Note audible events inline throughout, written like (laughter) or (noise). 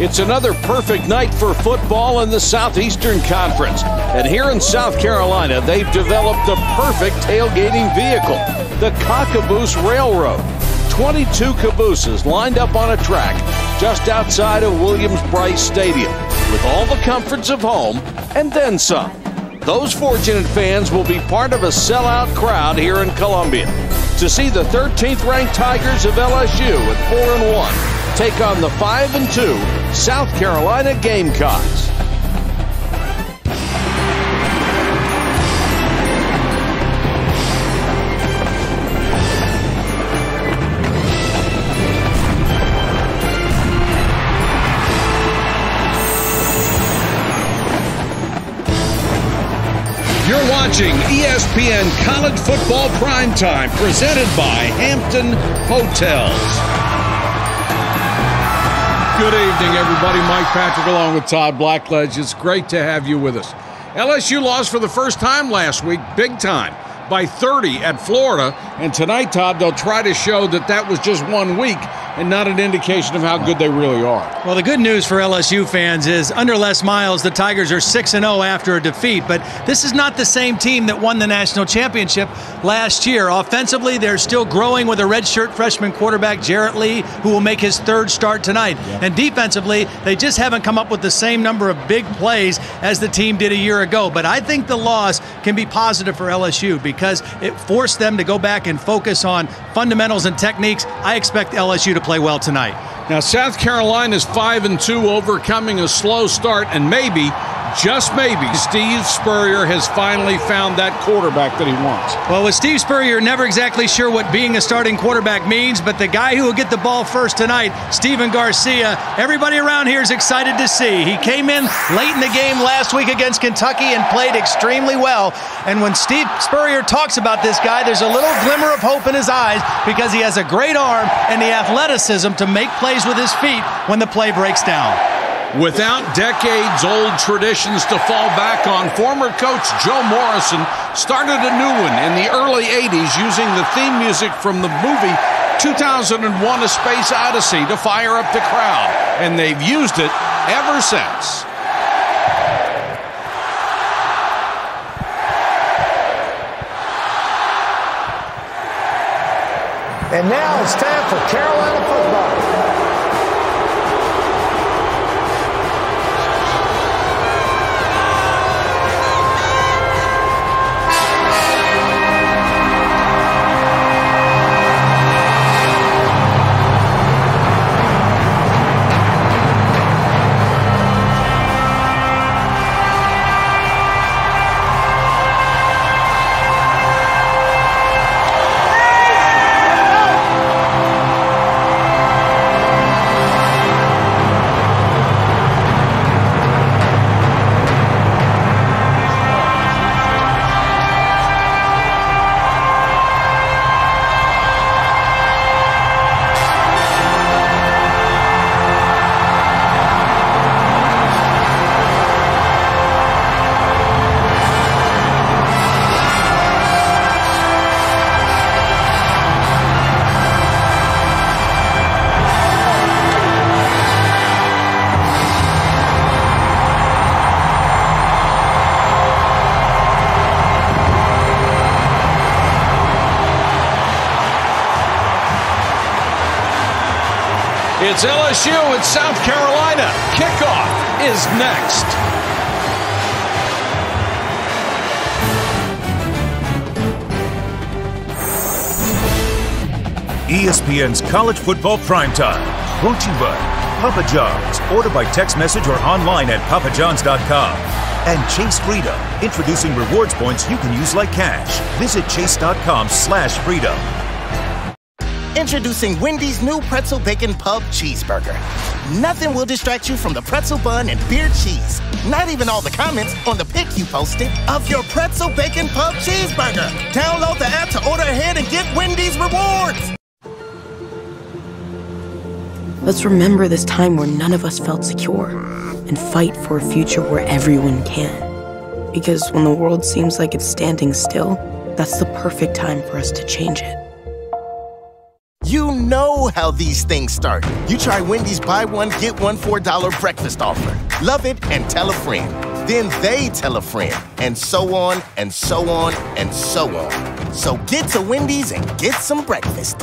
It's another perfect night for football in the Southeastern Conference. And here in South Carolina, they've developed the perfect tailgating vehicle the Cockaboose Railroad. 22 cabooses lined up on a track just outside of Williams-Brice Stadium with all the comforts of home and then some. Those fortunate fans will be part of a sellout crowd here in Columbia to see the 13th ranked Tigers of LSU at 4 and 1 take on the 5 and 2 South Carolina Gamecocks. You're watching ESPN College Football Primetime, presented by Hampton Hotels. Good evening, everybody. Mike Patrick along with Todd Blackledge. It's great to have you with us. LSU lost for the first time last week, big time, by 30 at Florida. And tonight, Todd, they'll try to show that that was just one week and not an indication of how good they really are. Well, the good news for LSU fans is under Les Miles, the Tigers are 6 0 after a defeat, but this is not the same team that won the national championship last year. Offensively, they're still growing with a redshirt freshman quarterback, Jarrett Lee, who will make his third start tonight. Yeah. And defensively, they just haven't come up with the same number of big plays as the team did a year ago. But I think the loss can be positive for LSU because it forced them to go back and focus on fundamentals and techniques. I expect LSU to play well tonight. Now, South Carolina is 5 and 2, overcoming a slow start, and maybe just maybe, Steve Spurrier has finally found that quarterback that he wants. Well, with Steve Spurrier, never exactly sure what being a starting quarterback means, but the guy who will get the ball first tonight, Stephen Garcia, everybody around here is excited to see. He came in late in the game last week against Kentucky and played extremely well. And when Steve Spurrier talks about this guy, there's a little glimmer of hope in his eyes because he has a great arm and the athleticism to make plays with his feet when the play breaks down. Without decades old traditions to fall back on, former coach Joe Morrison started a new one in the early 80s using the theme music from the movie 2001 A Space Odyssey to fire up the crowd, and they've used it ever since. And now it's time for Carolina football. LSU South Carolina. Kickoff is next. ESPN's College Football Primetime. Brought to you by Papa John's. Order by text message or online at papajohns.com. And Chase Freedom, introducing rewards points you can use like cash. Visit chase.com slash freedom. Introducing Wendy's new pretzel bacon pub cheeseburger. Nothing will distract you from the pretzel bun and beer cheese. Not even all the comments on the pic you posted of your pretzel bacon pub cheeseburger. Download the app to order ahead and get Wendy's rewards. Let's remember this time where none of us felt secure and fight for a future where everyone can. Because when the world seems like it's standing still, that's the perfect time for us to change it. How these things start. You try Wendy's buy one, get one $4 breakfast offer. Love it and tell a friend. Then they tell a friend, and so on and so on and so on. So get to Wendy's and get some breakfast.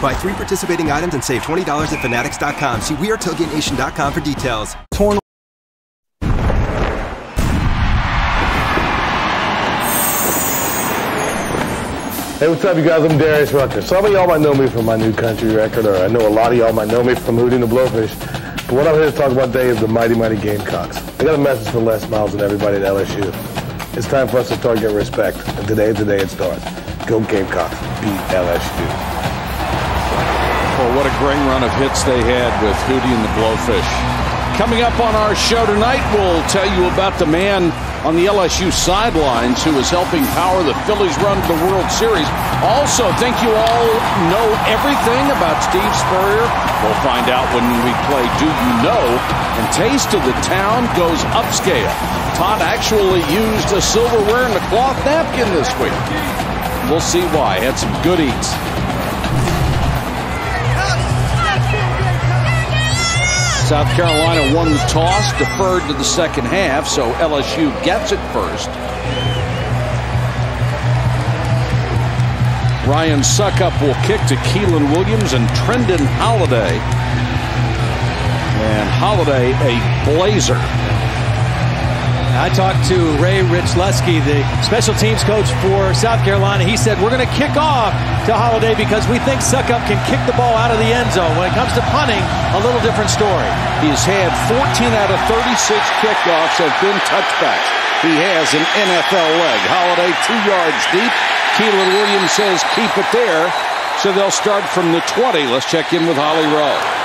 Buy three participating items and save $20 at Fanatics.com. See WeAreTailgateNation.com for details. Torn Hey, what's up, you guys? I'm Darius Rucker. Some of y'all might know me from my new country record, or I know a lot of y'all might know me from Hootie and the Blowfish. But what I'm here to talk about today is the mighty, mighty Gamecocks. I got a message for Les Miles and everybody at LSU. It's time for us to start getting respect, and today, is the day it starts. Go Gamecocks, beat LSU. Well, oh, what a great run of hits they had with Hootie and the Blowfish. Coming up on our show tonight, we'll tell you about the man on the LSU sidelines who is helping power the Phillies run to the World Series. Also, think you all know everything about Steve Spurrier? We'll find out when we play Do You Know? And Taste of the Town goes upscale. Todd actually used a silverware and a cloth napkin this week. We'll see why. Had some good eats. South Carolina won the toss, deferred to the second half, so LSU gets it first. Ryan Succop will kick to Keiland Williams and Trindon Holliday. And Holiday a blazer. I talked to Ray Rychleski, the special teams coach for South Carolina. He said, We're going to kick off to Holliday because we think Succop can kick the ball out of the end zone. When it comes to punting, a little different story. He's had 14 out of 36 kickoffs have been touchbacks. He has an NFL leg. Holliday two yards deep. Keiland Williams says keep it there. So they'll start from the 20. Let's check in with Holly Rowe.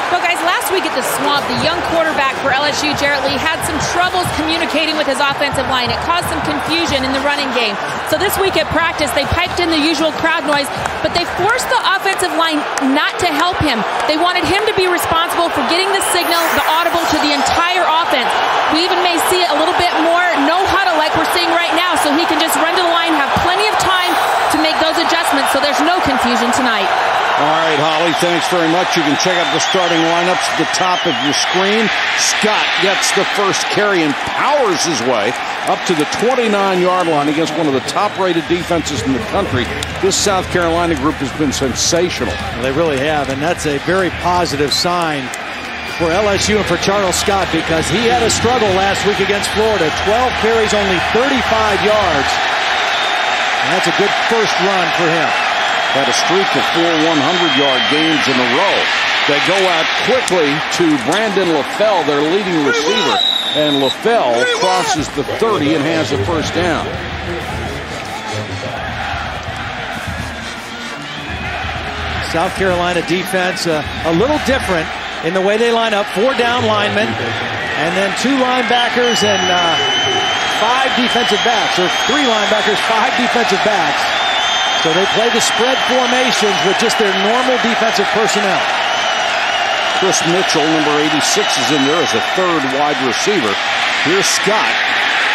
Last week at the Swamp, the young quarterback for LSU, Jarrett Lee, had some troubles communicating with his offensive line. It caused some confusion in the running game. So, this week at practice, they piped in the usual crowd noise, but they forced the offensive line not to help him. They wanted him to be responsible for getting the signal, the audible to the entire offense. We even may see it a little bit more no huddle like we're seeing right now, so he can just run to the line, have plenty of time to make those adjustments so there's no confusion tonight. All right, Holly, thanks very much. You can check out the starting lineups at the top of your screen. Scott gets the first carry and powers his way up to the 29-yard line against one of the top-rated defenses in the country. This South Carolina group has been sensational. Well, they really have, and that's a very positive sign for LSU and for Charles Scott because he had a struggle last week against Florida. 12 carries, only 35 yards. And that's a good first run for him had a streak of four 100-yard games in a row. They go out quickly to Brandon LaFell, their leading receiver, and LaFell crosses the 30 and has a first down. South Carolina defense uh, a little different in the way they line up. Four down linemen, and then two linebackers and uh, five defensive backs, or three linebackers, five defensive backs. So they play the spread formations with just their normal defensive personnel. Chris Mitchell, number 86, is in there as a third wide receiver. Here's Scott.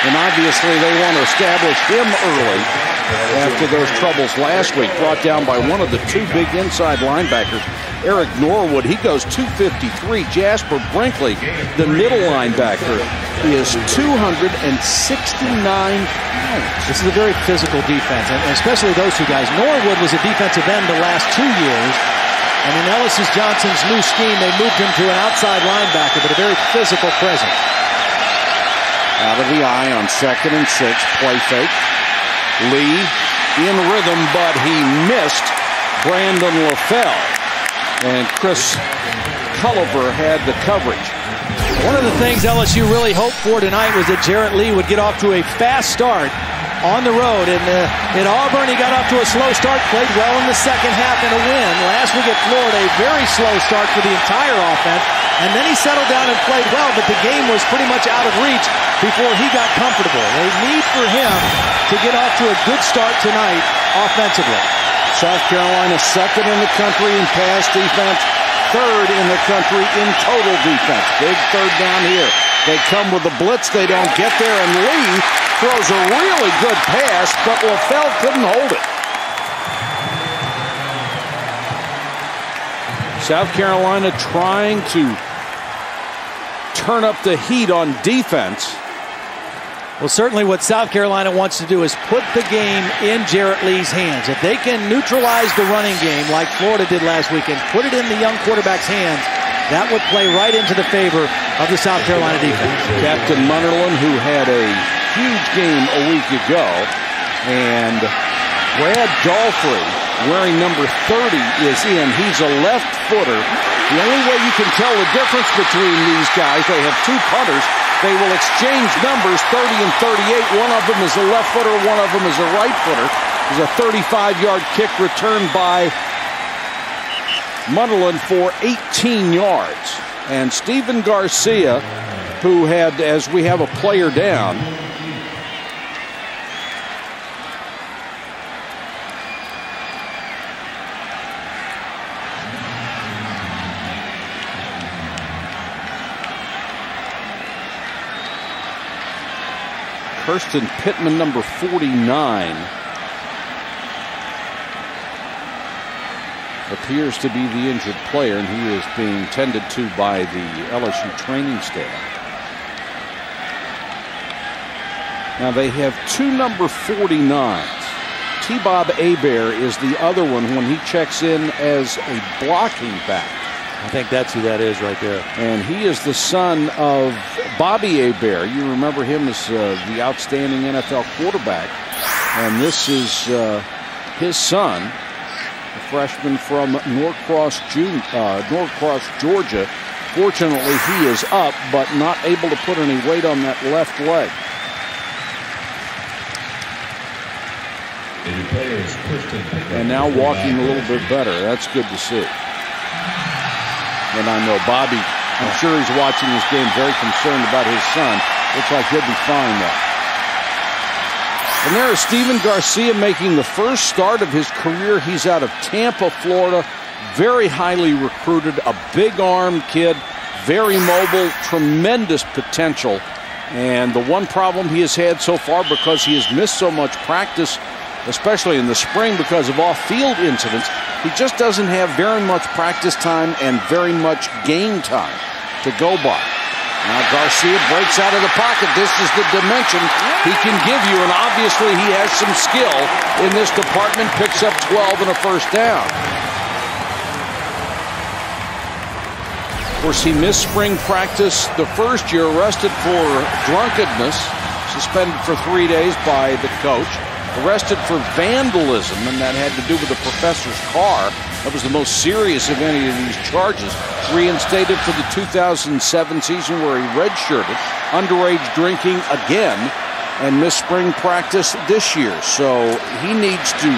And obviously they want to establish him early after those troubles last week, brought down by one of the two big inside linebackers, Eric Norwood. He goes 253. Jasper Brinkley, the middle linebacker, is 269 pounds. This is a very physical defense, and especially those two guys. Norwood was a defensive end the last two years. And in Ellis Johnson's new scheme, they moved him to an outside linebacker, but a very physical presence. Out of the eye on second and six, play fake. Lee in rhythm, but he missed Brandon LaFell. And Chris Culliver had the coverage. One of the things LSU really hoped for tonight was that Jarrett Lee would get off to a fast start on the road. And uh, in Auburn, he got off to a slow start, played well in the second half and a win. Last week at Florida, a very slow start for the entire offense. And then he settled down and played well, but the game was pretty much out of reach before he got comfortable. They need for him to get off to a good start tonight offensively. South Carolina second in the country in pass defense third in the country in total defense. Big third down here. They come with the blitz. They don't get there, and Lee throws a really good pass, but LaFell couldn't hold it. South Carolina trying to turn up the heat on defense. Well, certainly what South Carolina wants to do is put the game in Jarrett Lee's hands. If they can neutralize the running game like Florida did last weekend, put it in the young quarterback's hands, that would play right into the favor of the South Carolina defense. Captain Munnerlyn, who had a huge game a week ago, and Brad Daughtry, wearing number 30, is in. He's a left footer. The only way you can tell the difference between these guys, they have two punters. They will exchange numbers 30 and 38. One of them is a left footer, one of them is a right footer. There's a 35 yard kick returned by Munnerlyn for 18 yards. And Stephen Garcia, who had, as we have a player down, Kirston Pittman, number 49. appears to be the injured player, and he is being tended to by the LSU training staff. Now they have two number 49s. T-Bob Hebert is the other one when he checks in as a blocking back. I think that's who that is right there. And he is the son of Bobby Hebert. You remember him as uh, the outstanding NFL quarterback. And this is uh, his son, a freshman from Norcross, June, uh, Norcross, Georgia. Fortunately, he is up, but not able to put any weight on that left leg. And now walking a little bit better. That's good to see. And I know Bobby, I'm sure he's watching this game very concerned about his son. Looks like he'll be fine though. And there is Stephen Garcia making the first start of his career. He's out of Tampa, Florida. Very highly recruited, a big arm kid, very mobile, tremendous potential. And the one problem he has had so far because he has missed so much practice, especially in the spring because of off field incidents, he just doesn't have very much practice time and very much game time to go by. Now Garcia breaks out of the pocket. This is the dimension he can give you, and obviously he has some skill in this department. Picks up 12 and a first down. Of course, he missed spring practice the first year, arrested for drunkenness, suspended for three days by the coach, arrested for vandalism, and that had to do with the professor's car. That was the most serious of any of these charges. Reinstated for the 2007 season where he redshirted, underage drinking again, and missed spring practice this year. So he needs to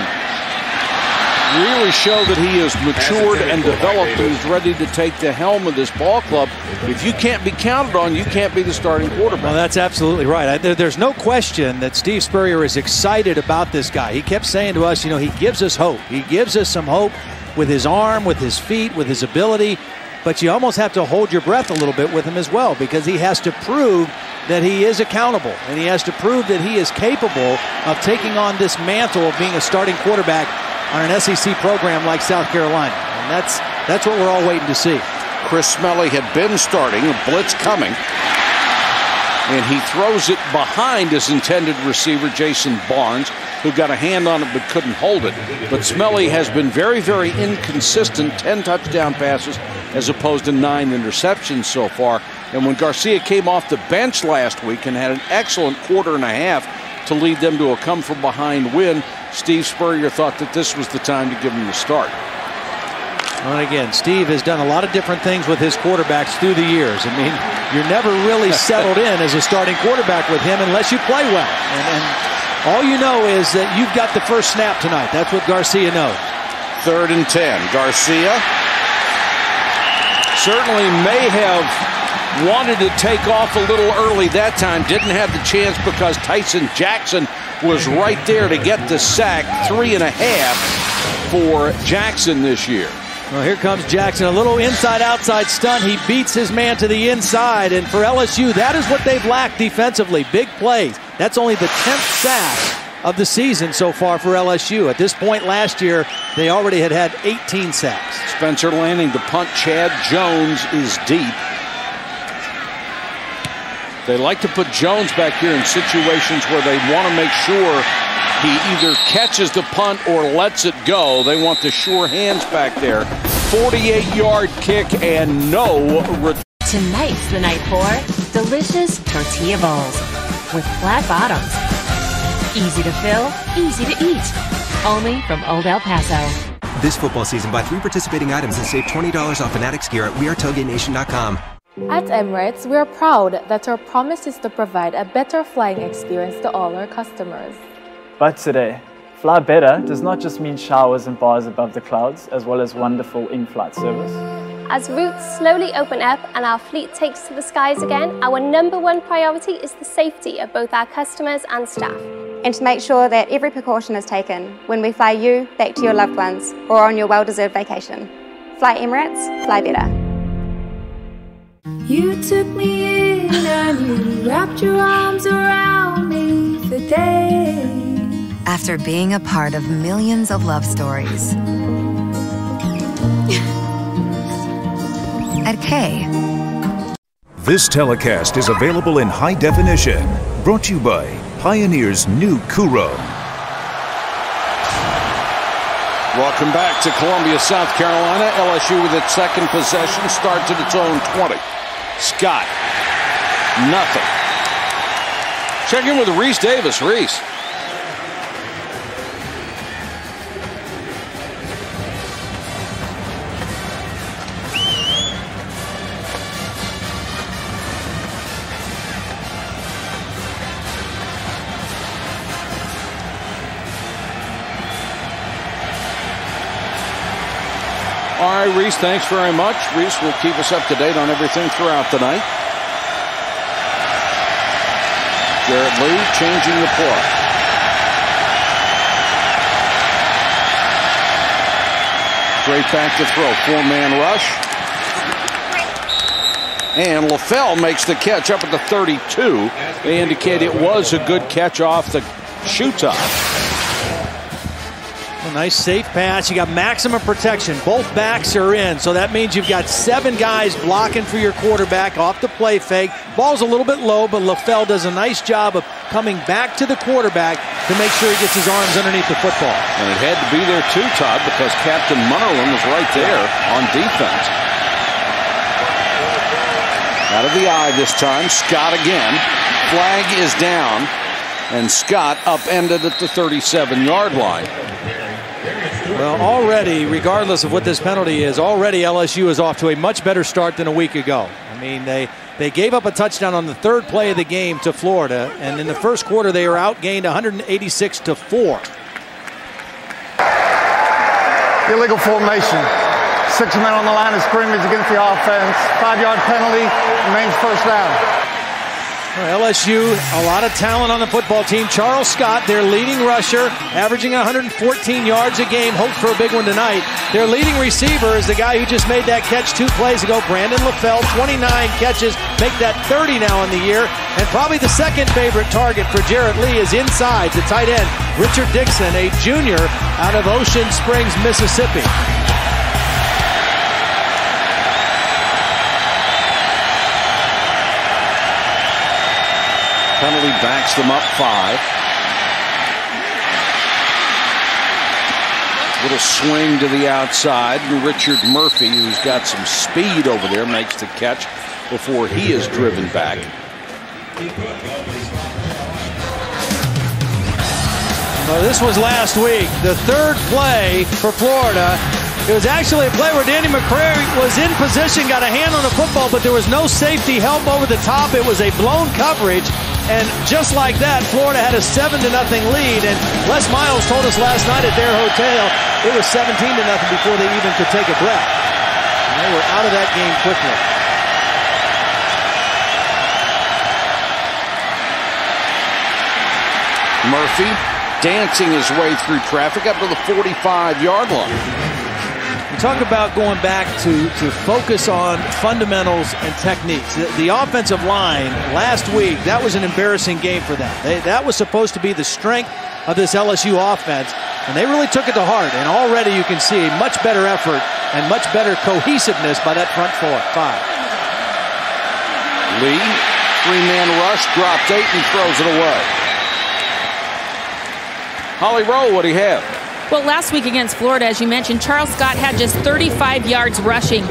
really show that he is matured and developed and is ready to take the helm of this ball club. If you can't be counted on, you can't be the starting quarterback. Well, that's absolutely right. I, there, there's no question that Steve Spurrier is excited about this guy. He kept saying to us, you know, he gives us hope. He gives us some hope with his arm, with his feet, with his ability. But you almost have to hold your breath a little bit with him as well because he has to prove that he is accountable and he has to prove that he is capable of taking on this mantle of being a starting quarterback on an SEC program like South Carolina. And that's that's what we're all waiting to see. Chris Smelley had been starting, a blitz coming. And he throws it behind his intended receiver, Jason Barnes, who got a hand on it but couldn't hold it. But Smelley has been very, very inconsistent 10 touchdown passes as opposed to nine interceptions so far. And when Garcia came off the bench last week and had an excellent quarter and a half to lead them to a come from behind win, Steve Spurrier thought that this was the time to give him the start. And again, Steve has done a lot of different things with his quarterbacks through the years. I mean, you're never really (laughs) settled in as a starting quarterback with him unless you play well. And, and all you know is that you've got the first snap tonight. That's what Garcia knows. Third and 10. Garcia certainly may have wanted to take off a little early that time. Didn't have the chance because Tyson Jackson was right there to get the sack. Three and a half for Jackson this year. Well, here comes Jackson. A little inside outside stunt. He beats his man to the inside. And for LSU, that is what they've lacked defensively big plays. That's only the 10th sack of the season so far for LSU. At this point last year, they already had had 18 sacks. Spencer Lanning, the punt. Chad Jones is deep. They like to put Jones back here in situations where they want to make sure he either catches the punt or lets it go. They want the sure hands back there. 48 yard kick and no return. Tonight's the night for delicious tortilla bowls with flat bottoms. Easy to fill, easy to eat. Only from Old El Paso. This football season, buy three participating items and save $20 off Fanatics gear at WeAreTailgateNation.com. At Emirates, we are proud that our promise is to provide a better flying experience to all our customers. But today, fly better does not just mean showers and bars above the clouds, as well as wonderful in-flight service. As routes slowly open up and our fleet takes to the skies again, our number one priority is the safety of both our customers and staff. And to make sure that every precaution is taken when we fly you back to your loved ones or on your well-deserved vacation. Fly Emirates, fly better. You took me in and you wrapped your arms around me for days. After being a part of millions of love stories. (laughs) At K. This telecast is available in high definition. Brought to you by Pioneer's new Kuro. Welcome back to Columbia, South Carolina. LSU with its second possession starts at its own 20. Scott, nothing. Check in with Rece Davis. Rece. Rece, thanks very much. Rece will keep us up to date on everything throughout the night. Jarrett Lee changing the play. Straight back to throw. Four-man rush. And LaFell makes the catch up at the 32. They indicate it was a good catch off the. A nice safe pass. You got maximum protection. Both backs are in, so that means you've got seven guys blocking for your quarterback off the play fake. Ball's a little bit low, but LaFell does a nice job of coming back to the quarterback to make sure he gets his arms underneath the football. And it had to be there too, Todd, because Captain Munnerlyn was right there on defense. Out of the eye this time. Scott again. Flag is down. And Scott upended at the 37 yard line. Well, already, regardless of what this penalty is, already LSU is off to a much better start than a week ago. I mean, they they gave up a touchdown on the third play of the game to Florida, and in the first quarter they were outgained 186 to four. Illegal formation. Six men on the line of scrimmage against the offense. Five yard penalty remains first down. LSU, a lot of talent on the football team. Charles Scott, their leading rusher, averaging 114 yards a game. Hope for a big one tonight. Their leading receiver is the guy who just made that catch two plays ago, Brandon LaFell. 29 catches, make that 30 now in the year. And probably the second favorite target for Jarrett Lee is inside the tight end, Richard Dickson, a junior out of Ocean Springs, Mississippi. Penalty backs them up five. Little swing to the outside. Richard Murphy, who's got some speed over there, makes the catch before he is driven back. Well, this was last week. The third play for Florida. It was actually a play where Danny McCray was in position, got a hand on the football, but there was no safety help over the top. It was a blown coverage. And just like that, Florida had a 7 to nothing lead. And Les Miles told us last night at their hotel it was 17 to nothing before they even could take a breath. And they were out of that game quickly. Murphy dancing his way through traffic up to the 45 yard line. You talk about going back to, to focus on fundamentals and techniques. The, the offensive line last week, that was an embarrassing game for them. They, that was supposed to be the strength of this LSU offense, and they really took it to heart. And already you can see much better effort and much better cohesiveness by that front four. Five. Lee, three-man rush, dropped eight and throws it away. Holly Rowe, what do you have? Well, last week against Florida, as you mentioned, Charles Scott had just 35 yards rushing.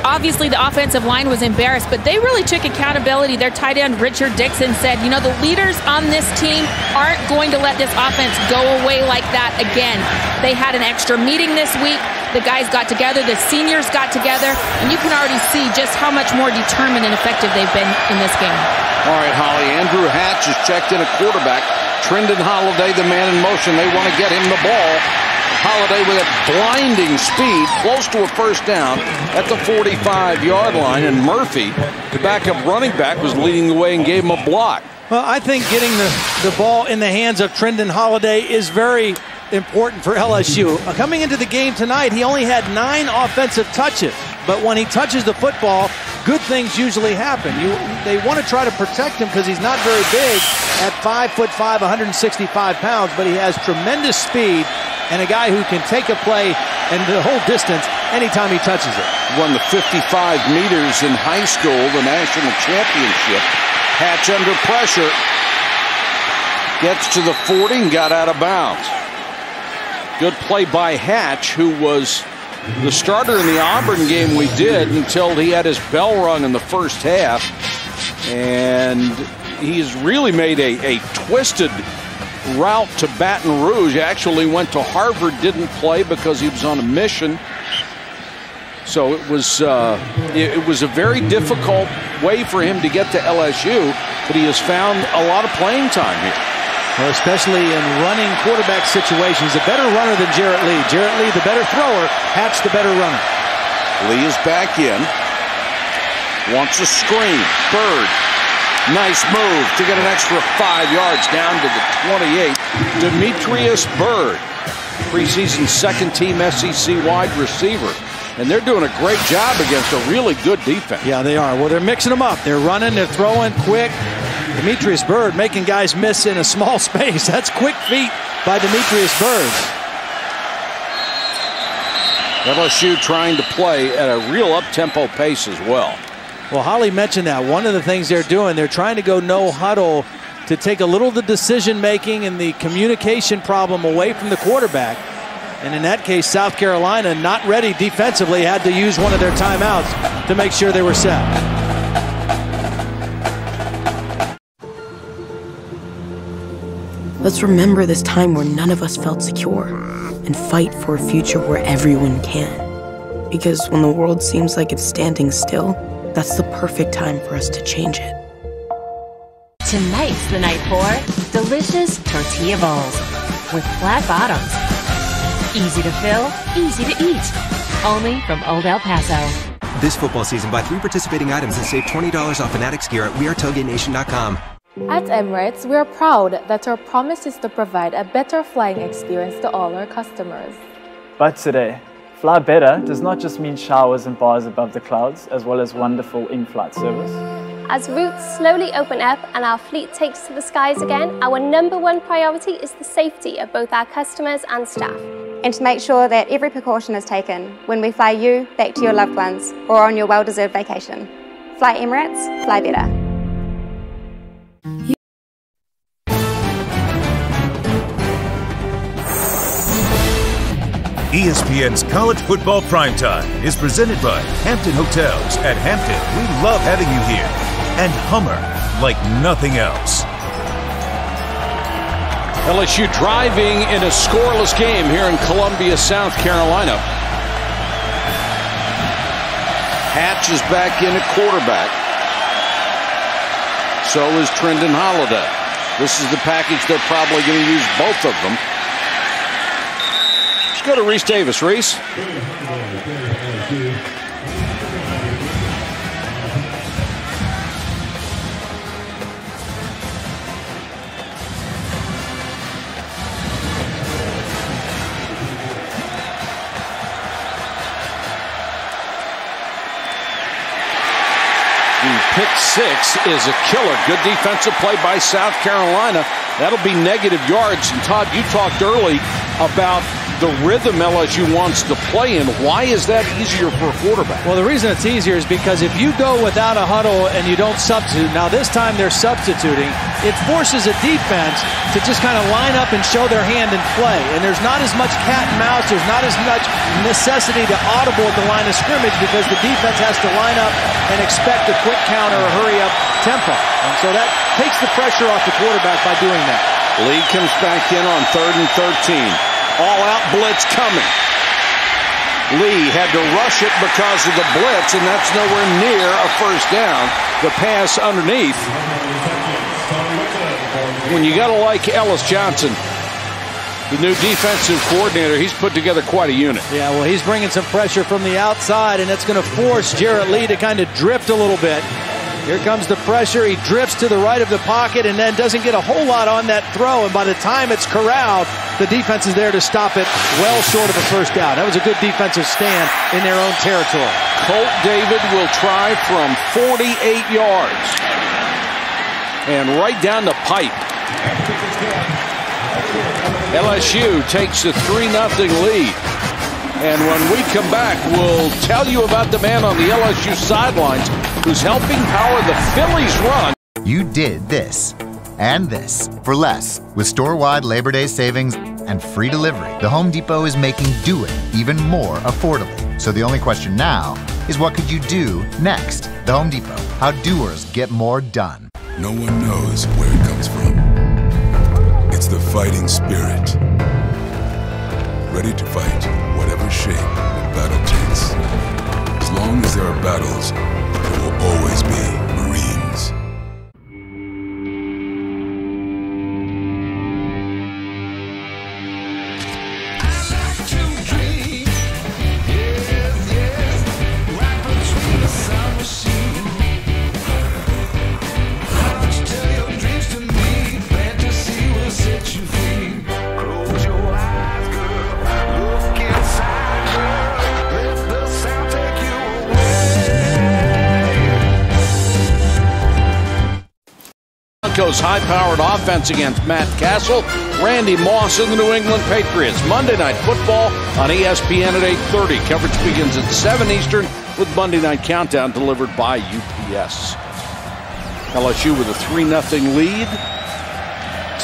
Obviously, the offensive line was embarrassed, but they really took accountability. Their tight end, Richard Dickson, said, You know, the leaders on this team aren't going to let this offense go away like that again. They had an extra meeting this week. The guys got together, the seniors got together, and you can already see just how much more determined and effective they've been in this game. All right, Holly. Andrew Hatch has checked in a quarterback. Trindon Holliday, the man in motion. They want to get him the ball. Holliday with a blinding speed, close to a first down at the 45 yard line. And Murphy, the backup running back, was leading the way and gave him a block. Well, I think getting the, the ball in the hands of Trindon Holliday is very important for LSU. Uh, coming into the game tonight, he only had nine offensive touches. But when he touches the football, good things usually happen. You, they want to try to protect him because he's not very big at five foot five, 165 pounds, but he has tremendous speed and a guy who can take a play and the whole distance anytime he touches it. Won the 55 meters in high school, the national championship. Hatch under pressure. Gets to the 40 and got out of bounds. Good play by Hatch, who was the starter in the Auburn game we did until he had his bell rung in the first half. And he's really made a, a twisted route to Baton Rouge. Actually went to Harvard, didn't play because he was on a mission. So it was uh, it, it, was a very difficult way for him to get to LSU, but he has found a lot of playing time here. Well, especially in running quarterback situations. A better runner than Jarrett Lee. Jarrett Lee, the better thrower. Hatch, the better runner. Lee is back in. Wants a screen. Byrd. Nice move to get an extra five yards down to the 28. Demetrius Byrd, preseason second team SEC wide receiver. And they're doing a great job against a really good defense. Yeah, they are. Well, they're mixing them up. They're running, they're throwing quick. Demetrius Byrd making guys miss in a small (laughs) space. That's quick feet by Demetrius Byrd. LSU trying to play at a real up-tempo pace as well. Well, Holly mentioned that. One of the things they're doing, they're trying to go no huddle to take a little of the decision making and the communication problem away from the quarterback. And in that case, South Carolina, not ready defensively, had to use one of their timeouts to make sure they were set. Let's remember this time where none of us felt secure and fight for a future where everyone can. Because when the world seems like it's standing still, that's the perfect time for us to change it. Tonight's the night for delicious tortilla bowls with flat bottoms. Easy to fill, easy to eat. Only from Old El Paso. This football season, buy three participating items and save $20 off Fanatics gear at WeAreTailgateNation.com. At Emirates, we are proud that our promise is to provide a better flying experience to all our customers. But today, Fly better does not just mean showers and bars above the clouds, as well as wonderful in-flight service. As routes slowly open up and our fleet takes to the skies again, our number one priority is the safety of both our customers and staff. And to make sure that every precaution is taken when we fly you back to your loved ones or on your well-deserved vacation. Fly Emirates, fly better. ESPN's College Football Primetime is presented by Hampton Hotels. At Hampton, we love having you here. And Hummer, like nothing else. LSU driving in a scoreless game here in Columbia, South Carolina. Hatch is back in at quarterback. So is Trindon Holliday. This is the package they're probably going to use both of them. Let's go to Rece Davis. Rece. Pick six is a killer. Good defensive play by South Carolina. That'll be negative yards. And Todd, you talked early about the rhythm LSU wants to play in. Why is that easier for a quarterback? Well, the reason it's easier is because if you go without a huddle and you don't substitute, now this time they're substituting, it forces a defense to just kind of line up and show their hand and play. And there's not as much cat and mouse, there's not as much necessity to audible at the line of scrimmage because the defense has to line up and expect a quick counter or hurry up tempo. And so that takes the pressure off the quarterback by doing that. Lee comes back in on third and 13. All out blitz coming. Lee had to rush it because of the blitz, and that's nowhere near a first down. The pass underneath. When you got to like Ellis Johnson, the new defensive coordinator, he's put together quite a unit. Yeah, well, he's bringing some pressure from the outside, and that's going to force Jarrett Lee to kind of drift a little bit. Here comes the pressure. He drifts to the right of the pocket and then doesn't get a whole lot on that throw. And by the time it's corralled, the defense is there to stop it well short of a first down. That was a good defensive stand in their own territory. Colt David will try from 48 yards. And right down the pipe. LSU takes a 3 0 lead. And when we come back, we'll tell you about the man on the LSU sidelines who's helping power the Phillies run. You did this and this for less with store-wide Labor Day savings and free delivery. The Home Depot is making do it even more affordable. So the only question now is what could you do next? The Home Depot. How doers get more done. No one knows where it comes from. It's the fighting spirit. Ready to fight whatever shape the battle takes. As long as there are battles, Broncos high-powered offense against Matt Cassel, Randy Moss, and the New England Patriots. Monday Night Football on ESPN at 8:30. Coverage begins at 7 Eastern with Monday Night Countdown delivered by UPS. LSU with a 3 0 lead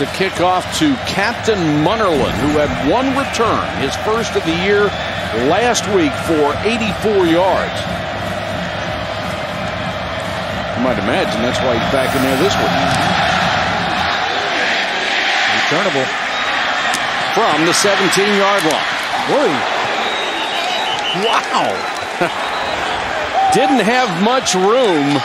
to kick off to Captain Munnerlyn, who had one return, his first of the year last week for 84 yards. You might imagine that's why he's back in there this week. Returnable. From the 17 yard line. Whoa. Wow. (laughs) Didn't have much room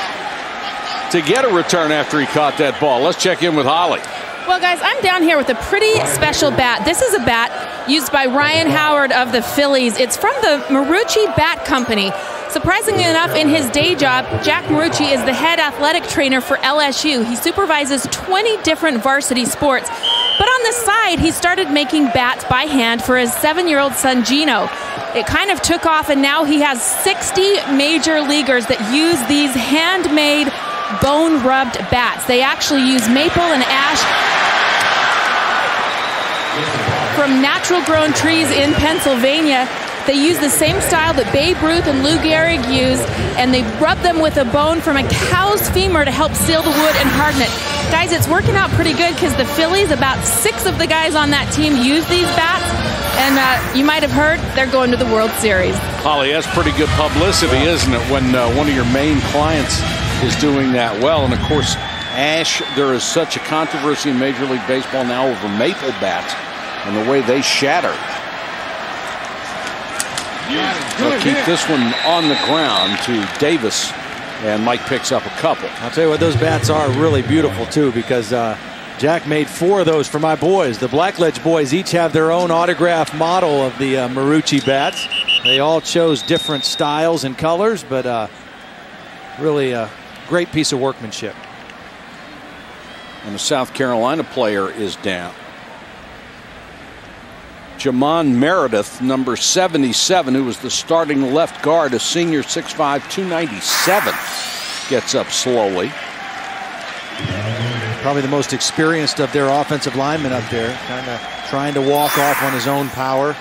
to get a return after he caught that ball. Let's check in with Holly. Well, guys, I'm down here with a pretty special bat. This is a bat used by Ryan Howard of the Phillies. It's from the Marucci Bat Company. Surprisingly enough, in his day job, Jack Marucci is the head athletic trainer for LSU. He supervises 20 different varsity sports. On the side, he started making bats by hand for his seven year old son, Gino. It kind of took off, and now he has 60 major leaguers that use these handmade bone rubbed bats. They actually use maple and ash from natural grown trees in Pennsylvania. They use the same style that Babe Ruth and Lou Gehrig used, and they rub them with a bone from a cow's femur to help seal the wood and harden it. Guys, it's working out pretty good because the Phillies, about six of the guys on that team use these bats, and uh, you might have heard they're going to the World Series. Holly, that's pretty good publicity, isn't it, when uh, one of your main clients is doing that well? And of course, Ash, there is such a controversy in Major League Baseball now over maple bats and the way they shatter. They'll keep this one on the ground to Davis, and Mike picks up a couple. I'll tell you what, those bats are really beautiful too because uh, Jack made four of those for my boys. The Blackledge boys each have their own autograph model of the uh, Marucci bats. They all chose different styles and colors, but uh, really a great piece of workmanship. And the South Carolina player is down. Jamon Meredith, number 77, who was the starting left guard, a senior 6'5", 297. gets up slowly. Probably the most experienced of their offensive linemen up there, kind of trying to walk off on his own power.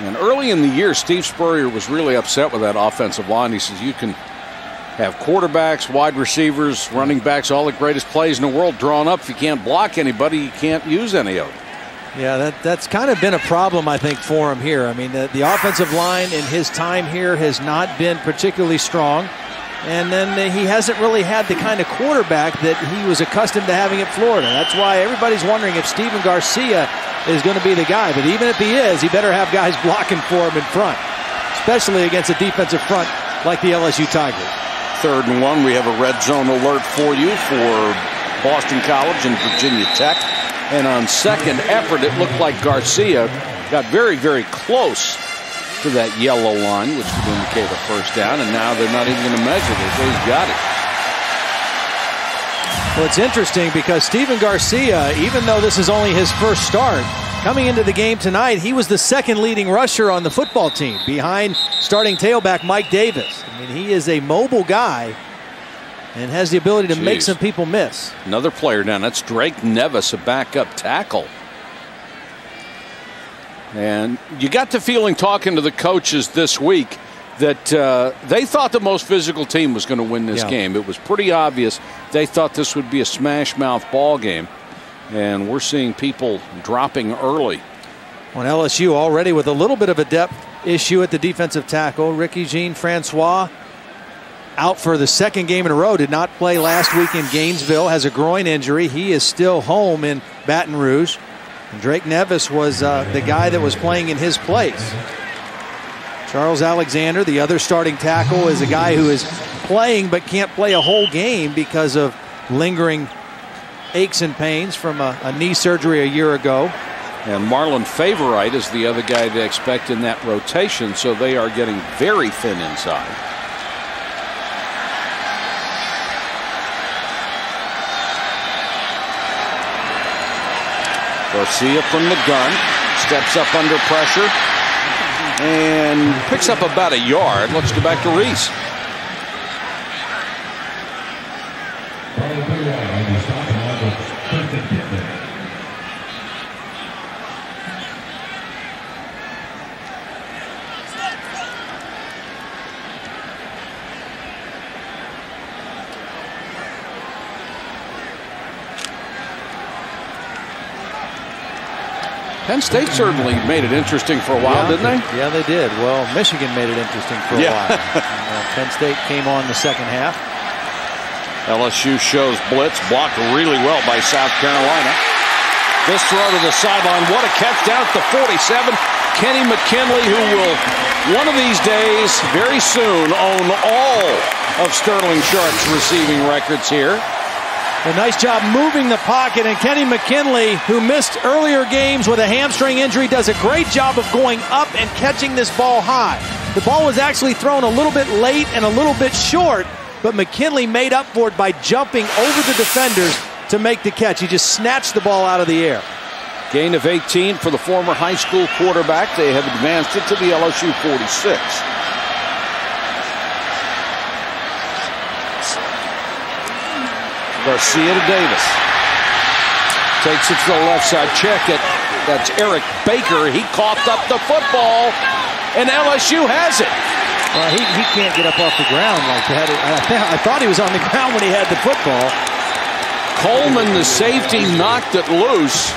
And early in the year, Steve Spurrier was really upset with that offensive line. He says, You can have quarterbacks, wide receivers, running backs, all the greatest plays in the world drawn up. If you can't block anybody, you can't use any of them. Yeah, that, that's kind of been a problem, I think, for him here. I mean, the, the offensive line in his time here has not been particularly strong. And then he hasn't really had the kind of quarterback that he was accustomed to having at Florida. That's why everybody's wondering if Stephen Garcia is going to be the guy. But even if he is, he better have guys (laughs) blocking for him in front, especially against a defensive front like the LSU Tigers. Third and one, we have a red zone alert for you for Boston College and Virginia Tech. And on second effort, it looked like Garcia got very, very close to that yellow line, which would indicate a first down. And now they're not even going to measure. So he's got it. Well, it's interesting because Stephen Garcia, even though this is only his first start, coming into the game tonight, he was the second leading rusher on the football team behind starting tailback Mike Davis. I mean, he is a mobile guy and has the ability to Jeez. make some people miss. Another player down. That's Drake Nevis, a backup tackle. And you got the feeling talking to the coaches this week that uh, they thought the most physical team was going to win this yeah. game. It was pretty obvious they thought this would be a smash mouth ball game. And we're seeing people dropping early. On LSU already with a little bit of a depth issue at the defensive tackle. Ricky Jean Francois out for the second game in a row. Did not play last week in Gainesville. Has a groin injury. He is still home in Baton Rouge. And Drake Nevis was uh, the guy that was playing in his place. Charles Alexander, the other starting tackle, is a guy who is playing but can't play a whole game because of lingering aches and pains from a, a knee surgery a year ago. And Marlon Favorite is the other guy they expect in that rotation, so they are getting very thin inside. Garcia from the gun steps up under pressure and picks up about a yard. Let's go back to Rece. Penn State certainly made it interesting for a while, yeah, didn't they? Yeah, they did. Well, Michigan made it interesting for a yeah. while. and, (laughs) uh, Penn State came on the second half. LSU shows blitz, blocked really well by South Carolina. This throw to the sideline, what a catch down at the 47. Kenny McKinley, who will one of these days, very soon, own all of Sterling Sharpe's receiving records here. A nice job moving the pocket, and Kenny McKinley, who missed earlier games with a hamstring injury, does a great job of going up and catching this ball high. The ball was actually thrown a little bit late and a little bit short, but McKinley made up for it by jumping over the defenders to make the catch. He just snatched the ball out of the air. Gain of 18 for the former high school quarterback. They have advanced it to the LSU 46. Garcia to Davis. Takes it to the left side. Check it. That's Eric Baker. He coughed up the football, and LSU has it. Well, he, he can't get up off the ground like that. I, (laughs) I thought he was on the (laughs) ground when he had the football. Coleman, the safety, knocked it loose.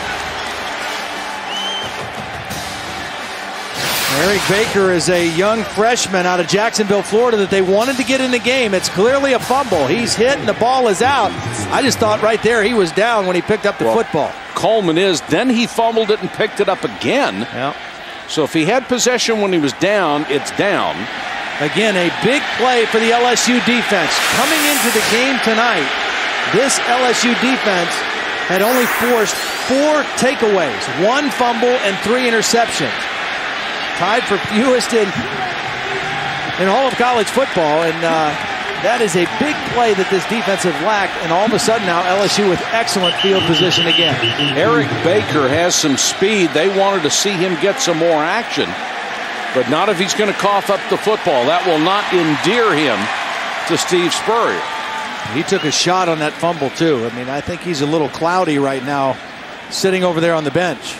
Eric Baker is a young freshman out of Jacksonville, Florida that they wanted to get in the game. It's clearly a fumble. He's hit and the ball is out. I just thought right there he was down when he picked up the well, football. Coleman is. Then he fumbled it and picked it up again. Yeah. So if he had possession when he was down, it's down. Again, a big play for the LSU defense. Coming into the game tonight, this LSU defense had only forced four takeaways, one fumble, and three interceptions tied for fewest in, in all of college football. And uh, that is a big play that this defense has lacked. And all of a sudden now LSU with excellent field position again. Eric Baker has some speed. They wanted to see him get some more action. But not if he's going to cough up the football. That will not endear him to Steve Spurrier. He took a shot on that fumble, too. I mean, I think he's a little cloudy right now, sitting over there on the bench.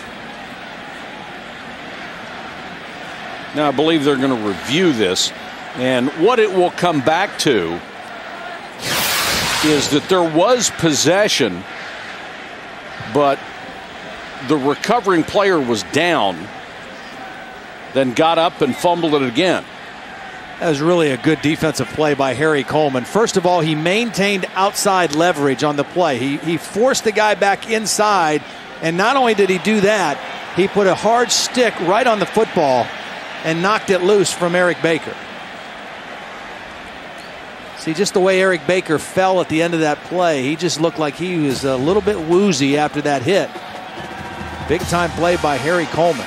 Now, I believe they're going to review this. And what it will come back to is that there was possession, but the recovering player was down, then got up and fumbled it again. That was really a good defensive play by Harry Coleman. First of all, he maintained outside leverage on the play. He, he forced the guy back inside, and not only did he do that, he put a hard stick right on the football and knocked it loose from Eric Baker. See, just the way Eric Baker fell at the end of that play, he just looked like he was a little bit woozy after that hit. Big time play by Harry Coleman.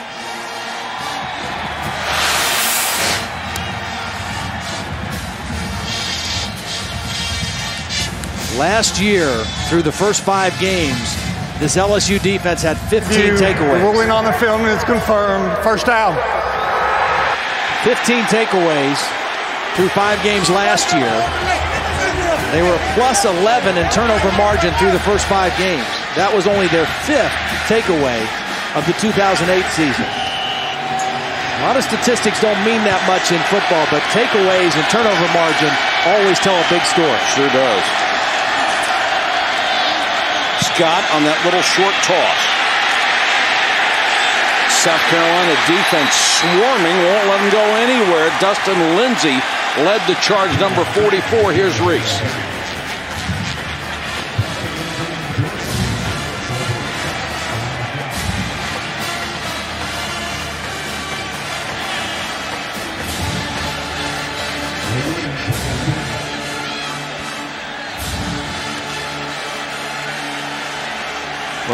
Last year, through the first five games, this LSU defense had 15 takeaways. Ruling on the film is confirmed. First down. 15 takeaways through five games last year. They were plus 11 in turnover margin through the first five games. That was only their fifth takeaway of the 2008 season. A lot of statistics don't mean that much in football, but takeaways and turnover margin always tell a big story. Sure does. Scott on that little short toss. South Carolina defense swarming, won't let them go anywhere. Dustin Lindsey led the charge, number 44. Here's Rece.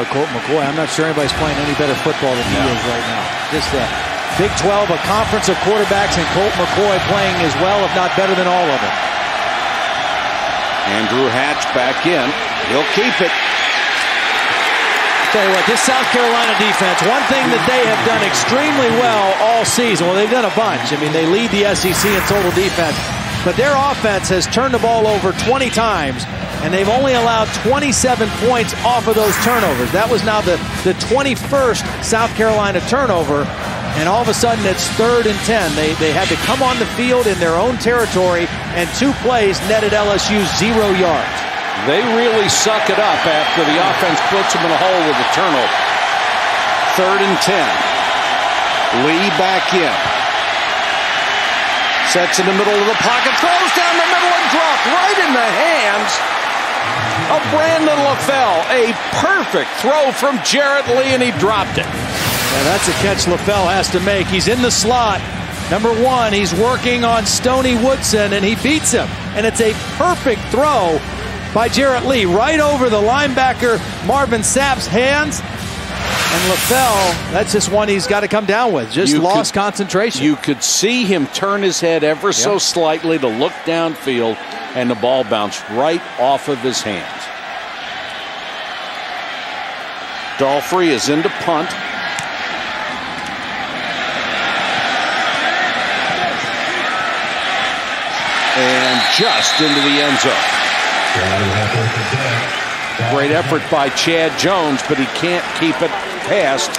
Colt McCoy, I'm not sure anybody's playing any better football than he is right now. Just a Big 12, a conference of quarterbacks, and Colt McCoy playing as well, if not better than all of them. Andrew Hatch back in. He'll keep it. Tell you what, this South Carolina defense, one thing that they have done extremely well all season, well, they've done a bunch. I mean, they lead the SEC in total defense, but their offense has turned the ball over 20 times, and they've only allowed 27 points off of those turnovers. That was now the, the 21st South Carolina turnover, and all of a sudden it's third and 10. They, they had to come on the field in their own territory, and two plays netted LSU zero yards. They really suck it up after the offense puts them in a hole with a turnover. Third and 10. Lee back in. Sets in the middle of the pocket, throws down the middle and drop right in the hands of Brandon LaFell. A perfect throw from Jarrett Lee, and he dropped it. And that's a catch LaFell has to make. He's in the slot. Number one, he's working on Stoney Woodson, and he beats him. And it's a perfect throw by Jarrett Lee right over the linebacker Marvin Sapp's hands. And LaFell, that's just one he's got to come down with. Just You lost could- concentration. You could see him turn his head ever so slightly to look downfield, and the ball bounced right off of his hands. Dalfrey is into punt. And just into the end zone. Great effort by Chad Jones, but he can't keep it past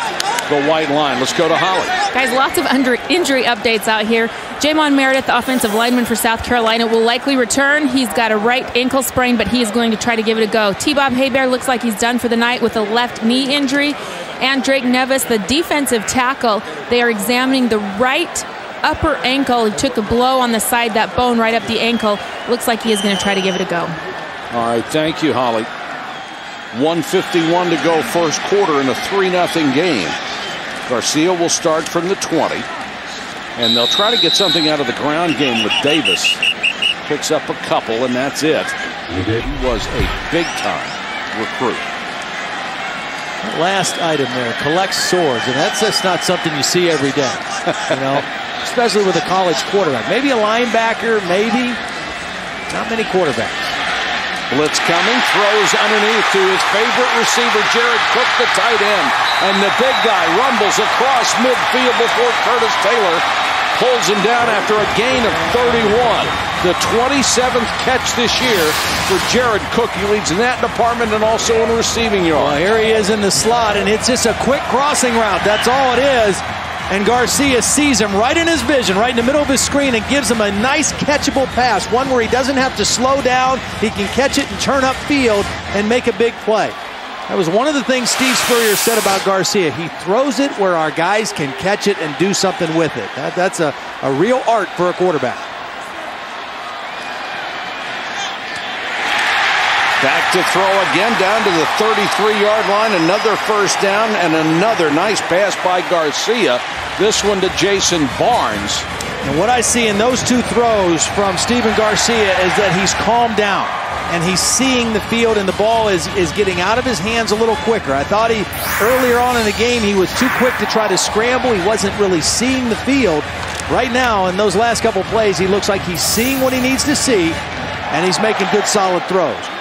the white line. Let's go to Holly. Guys, lots of under injury updates out here. Jamon Meredith, the offensive lineman for South Carolina, will likely return. He's got a right ankle sprain, but he is going to try to give it a go. T. Bob Hebert looks like he's done for the night with a left knee injury. And Drake Nevis, the defensive tackle, they are examining the right upper ankle. He took a blow on the side, that bone right up the ankle. Looks like he is going to try to give it a go. All right, thank you, Holly. 151 to go first quarter in a 3 0 game. Garcia will start from the 20. And they'll try to get something out of the ground game with Davis. Picks up a couple, and that's it. He was a big time recruit. Last item there, collects swords, and that's just not something you see every day, you know, (laughs) especially with a college quarterback. Maybe a linebacker, maybe. Not many quarterbacks. Blitz coming, throws underneath to his favorite receiver, Jared Cook, the tight end. And the big guy rumbles across midfield before Curtis Taylor pulls him down after a gain of 31. the 27th catch this year for Jared Cook. He leads in that department and also in receiving yards. Well, here he is in the slot, and it's just a quick crossing route. That's all it is. And Garcia sees him right in his vision, right in the middle of his screen, and gives him a nice catchable pass, one where he doesn't have to slow down. He can catch it and turn up field and make a big play. That was one of the things Steve Spurrier said about Garcia. He throws it where our guys can catch it and do something with it. That, that's a, a real art for a quarterback. Back to throw again down to the 33 yard line. Another first down and another nice pass by Garcia. This one to Jason Barnes. And what I see in those two throws from Stephen Garcia is that he's calmed down and he's seeing the field and the ball is, is getting out of his hands a little quicker. I thought he, earlier on in the game, he was too quick to try to scramble. He wasn't really seeing the field. Right now, in those last couple plays, he looks like he's seeing what he needs to see and he's making good solid throws.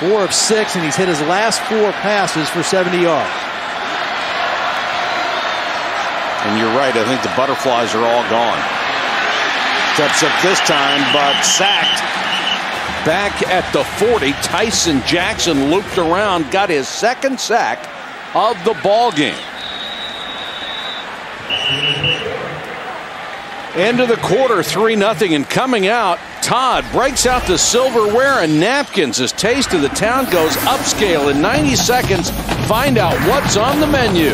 Four of six, and he's hit his last four passes for 70 yards. And you're right, I think the butterflies are all gone. Steps up this time, but sacked. Back at the 40, Tyson Jackson looped around, got his second sack of the ball game. End of the quarter, 3 0. And coming out, Todd breaks out the silverware and napkins as Taste of the Town goes upscale in 90 seconds. Find out what's on the menu.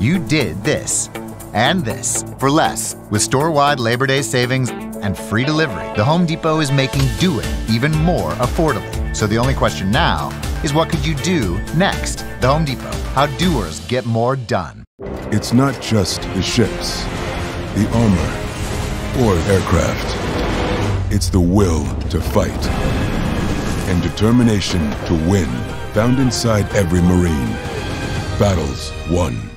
You did this and this for less with store wide Labor Day savings and free delivery. The Home Depot is making do it even more affordable. So the only question now is what could you do next? The Home Depot. How doers get more done. It's not just the ships, the armor, or aircraft. It's the will to fight and determination to win found inside every Marine. Battles won.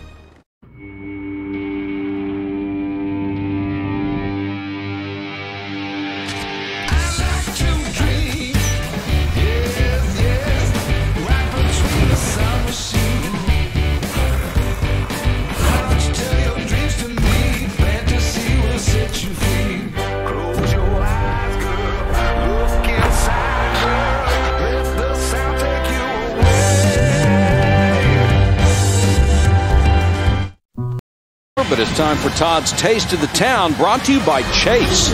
But it's time for Todd's Taste of the Town, brought to you by Chase.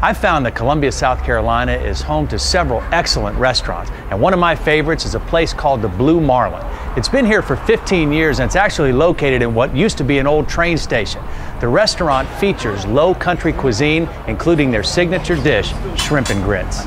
I found that Columbia, South Carolina is home to several excellent restaurants, and one of my favorites is a place called the Blue Marlin. It's been here for 15 years and it's actually located in what used to be an old train station. The restaurant features low country cuisine, including their signature dish, shrimp and grits.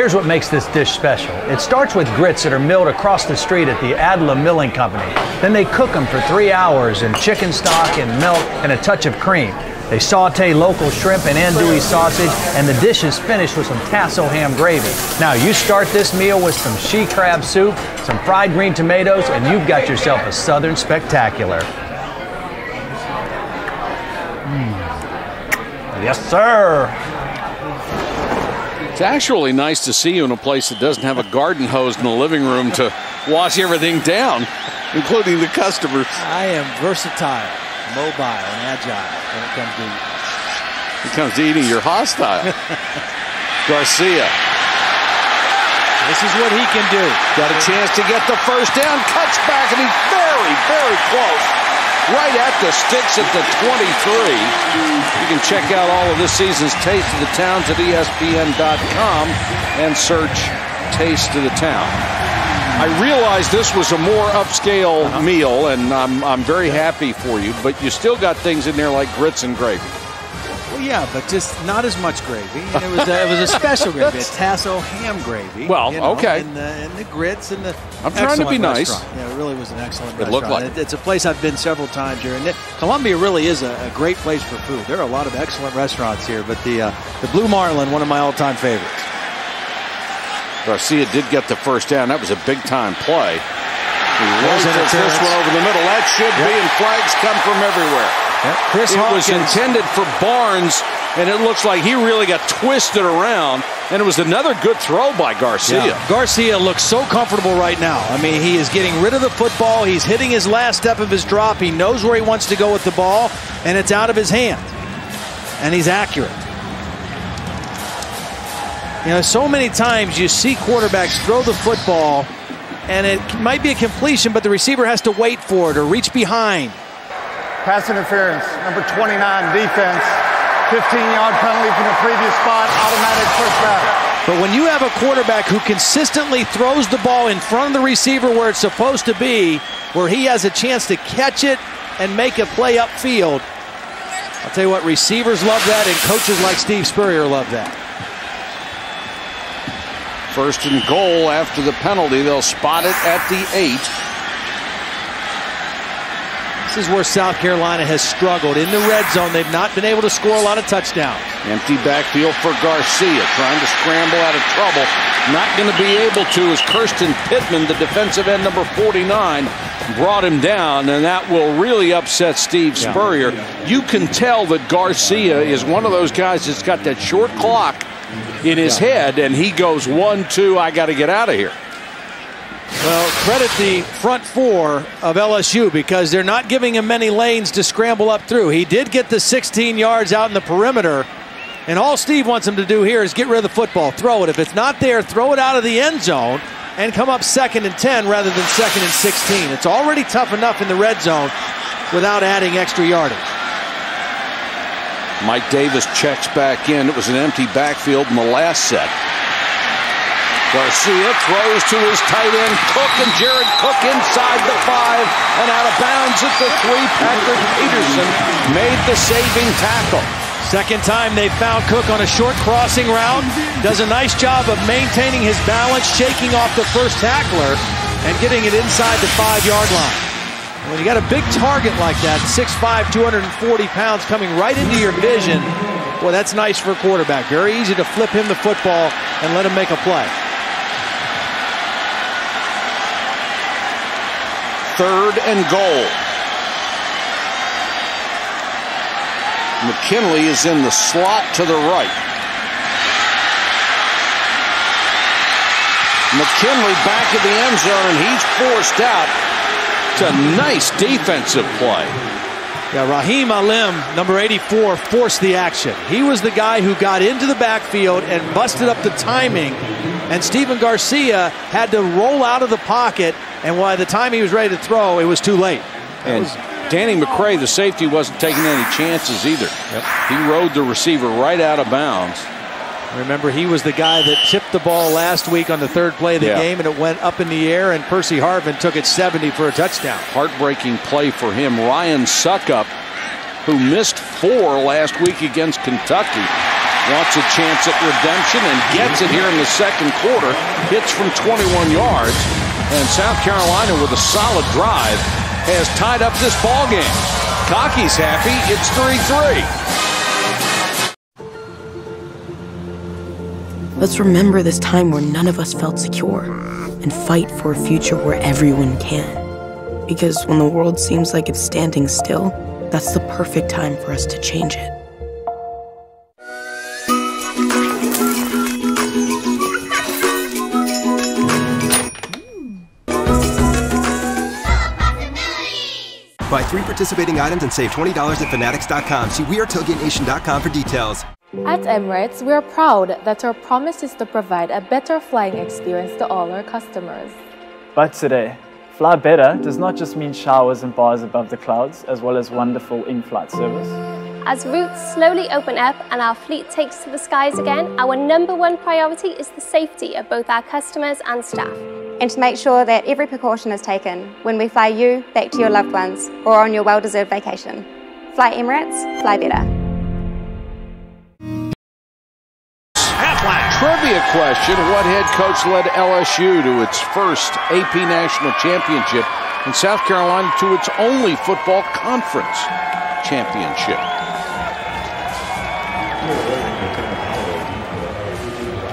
Here's what makes this dish special. It starts with grits that are milled across the street at the Adluh Milling Company. Then they cook them for three hours in chicken stock and milk and a touch of cream. They saute local shrimp and andouille sausage, and the dish is finished with some tasso ham gravy. Now, you start this meal with some she crab soup, some fried green tomatoes, and you've got yourself a Southern spectacular. Mm. Yes, sir. It's actually nice to see you in a place that doesn't have a garden hose in the living room to wash everything down, including the customers. I am versatile, mobile, and agile when it comes to eating. When it comes to eating, you're hostile. (laughs) Garcia. This is what he can do. Got a chance to get the first down, cuts back, and he's very, very close. Right at the sticks at the 23. You can check out all of this season's Taste of the Towns at ESPN.com and search Taste of the Town. I realize this was a more upscale Uh-huh. meal, and I'm, I'm very happy for you, but you still got things in there like grits and gravy. Well, yeah, but just not as much gravy. And it was a, it was a special gravy, a (laughs) tasso ham gravy. Well, you know, okay. And the, and the grits and the. I'm trying to be nice. restaurant. Yeah, it really was an excellent It looked like It- It's a place I've been several times here, and it, Columbia really is a, a great place for food. There are a lot of excellent restaurants here, but the uh, the Blue Marlin, one of my all-time favorites. Garcia did get the first down. That was a big time play. He launches this one over the middle. That should be, and flags come from everywhere. Yep. Chris it was intended for Barnes, and it looks like he really got twisted around. And it was another good throw by Garcia. Yeah. Garcia looks so comfortable right now. I mean, he is getting rid of the football. He's hitting his last step of his drop. He knows where he wants to go with the ball, and it's out of his hand. And he's accurate. You know, so many times you see quarterbacks throw the football, and it might be a completion, but the receiver has to wait for it or reach behind. Pass interference, number 29, defense. 15-yard penalty from the previous spot, automatic pushback. But when you have a quarterback who consistently throws the ball in front of the receiver where it's supposed to be, where he has a chance to catch it and make a play upfield, I'll tell you what, receivers love that, and coaches like Steve Spurrier love that. First and goal after the penalty. They'll spot it at the eight. This is where South Carolina has struggled. In the red zone, they've not been able to score a lot of touchdowns. Empty backfield for Garcia, trying to scramble out of trouble. Not going to be able to as Kirston Pittman, the defensive end number 49, brought him down, and that will really upset Steve Spurrier. Yeah. You can tell that Garcia is one of those guys that's got that short clock in his yeah. head, and he goes one, two, I got to get out of here. Well, credit the front four of LSU because they're not giving him many lanes to scramble up through. He did get the 16 yards out in the perimeter. And all Steve wants him to do here is get rid of the football, throw it. If it's not there, throw it out of the end zone and come up second and 10 rather than second and 16. It's already tough enough in the red zone without adding extra yardage. Mike Davis checks back in. It was an empty backfield in the last set. Garcia throws to his tight end, Cook, and Jared Cook inside the five and out of bounds at the three. Patrick Peterson made the saving tackle. Second time they found Cook on a short crossing route. Does a nice job of maintaining his balance, shaking off the first tackler, and getting it inside the five-yard line. When you got a big target like that, 6'5", 240 pounds coming right into your vision, boy, that's nice for a quarterback. Very easy to flip him the football and let him make a play. Third and goal. McKinley is in the slot to the right. McKinley back in the end zone, and he's forced out. It's a nice defensive play. Yeah, Rahim Alem, number 84, forced the action. He was the guy who got into the backfield and busted up the timing. And Stephen Garcia had to roll out of the pocket and by the time he was ready to throw, it was too late. and Danny McCray, the safety, wasn't taking any chances either. Yep. He rode the receiver right out of bounds. Remember, he was the guy that tipped the ball last week on the third play of the yeah. game, and it went up in the air, and Percy Harvin took it 70 for a touchdown. Heartbreaking play for him. Ryan Succop, who missed four last week against Kentucky, wants a chance at redemption and gets it here in the second quarter. Hits from 21 yards. And South Carolina, with a solid drive, has tied up this ball game. Cocky's happy. It's 3-3. Let's remember this time where none of us felt secure and fight for a future where everyone can. Because when the world seems like it's standing still, that's the perfect time for us to change it. Buy three participating items and save $20 at Fanatics.com. See WeAreTailgateNation.com for details. At Emirates, we are proud that our promise is to provide a better flying experience to all our customers. But today, fly better does not just mean showers and bars above the clouds, as well as wonderful in-flight service. As routes slowly open up and our fleet takes to the skies again, our number one priority is the safety of both our customers and staff and to make sure that every precaution is taken when we fly you back to your loved ones or on your well-deserved vacation. Fly Emirates, fly better. Trivia question, what head coach led LSU to its first AP National Championship and South Carolina to its only football conference championship?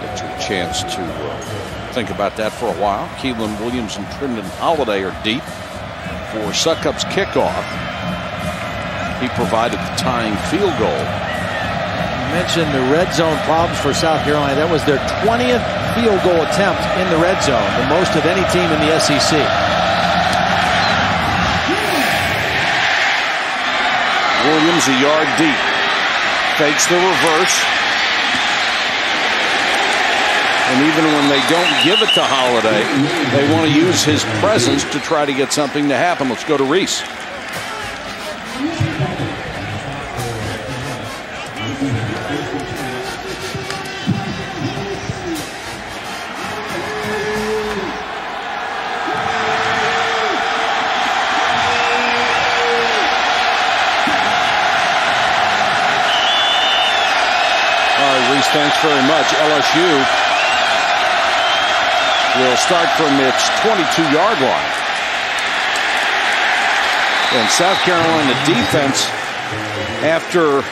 Get your chance to uh, think about that for a while. Keiland Williams and Trindon Holliday are deep for Succop's kickoff. He provided the tying field goal. mentioned the red zone problems for South Carolina. That was their 20th field goal attempt in the red zone, the most of any team in the SEC. Williams a yard deep. Fakes the reverse. And even when they don't give it to Holliday, they want to use his presence to try to get something to happen. Let's go to Rece. Thanks very much. LSU will start from its 22-yard line. And South Carolina defense, after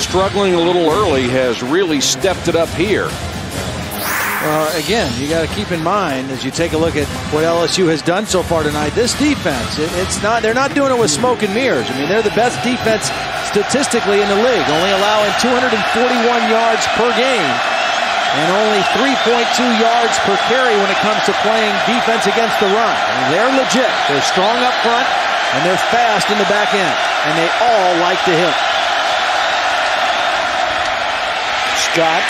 struggling a little early, has really stepped it up here. Uh, again, you got to keep in mind as you take a look at what LSU has done so far tonight. This defense, it, it's not—they're not doing it with smoke and mirrors. I mean, they're the best defense statistically in the league, only allowing 241 yards per game and only 3.2 yards per carry when it comes to playing defense against the run. Mean, they're legit. They're strong up front and they're fast in the back end, and they all like to hit. Scott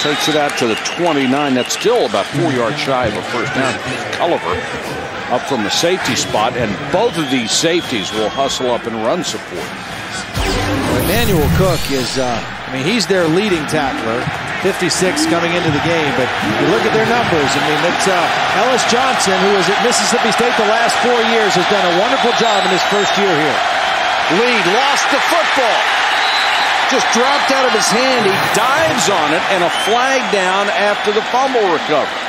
takes it out to the 29. That's still about four yards shy of a first down. Culliver up from the safety spot, and both of these safeties will hustle up and run support. Emmanuel Cook is, uh, I mean, he's their leading tackler, 56 coming into the game. But you look at their numbers. I mean, it's uh, Ellis Johnson, who was at Mississippi State the last four years, has done a wonderful job in his first year here. Lead lost the football just dropped out of his hand. He dives on it and a flag down after the fumble recovery.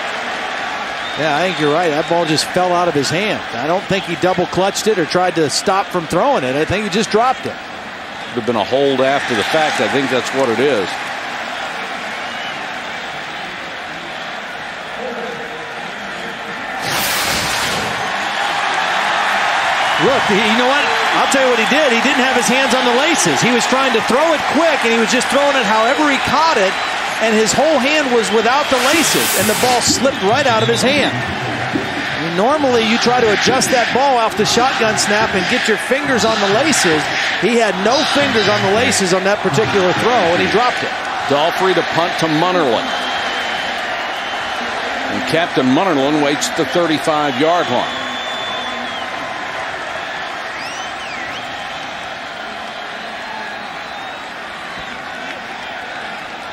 Yeah, I think you're right. That ball just fell out of his hand. I don't think he double clutched it or tried to stop from throwing it. I think he just dropped it. Have been a hold after the fact. I think that's what it is. Look, you know what? I'll tell you what he did. He didn't have his hands on the laces. He was trying to throw it quick, and he was just throwing it however he caught it, and his whole hand was without the laces, and the ball slipped right out of his hand. Normally, you try to adjust that ball off the shotgun snap and get your fingers on the laces. He had no fingers on the laces on that particular throw, and he dropped it. Dalfrey to punt to Munnerlyn. And Captain Munnerlyn waits at the 35-yard line.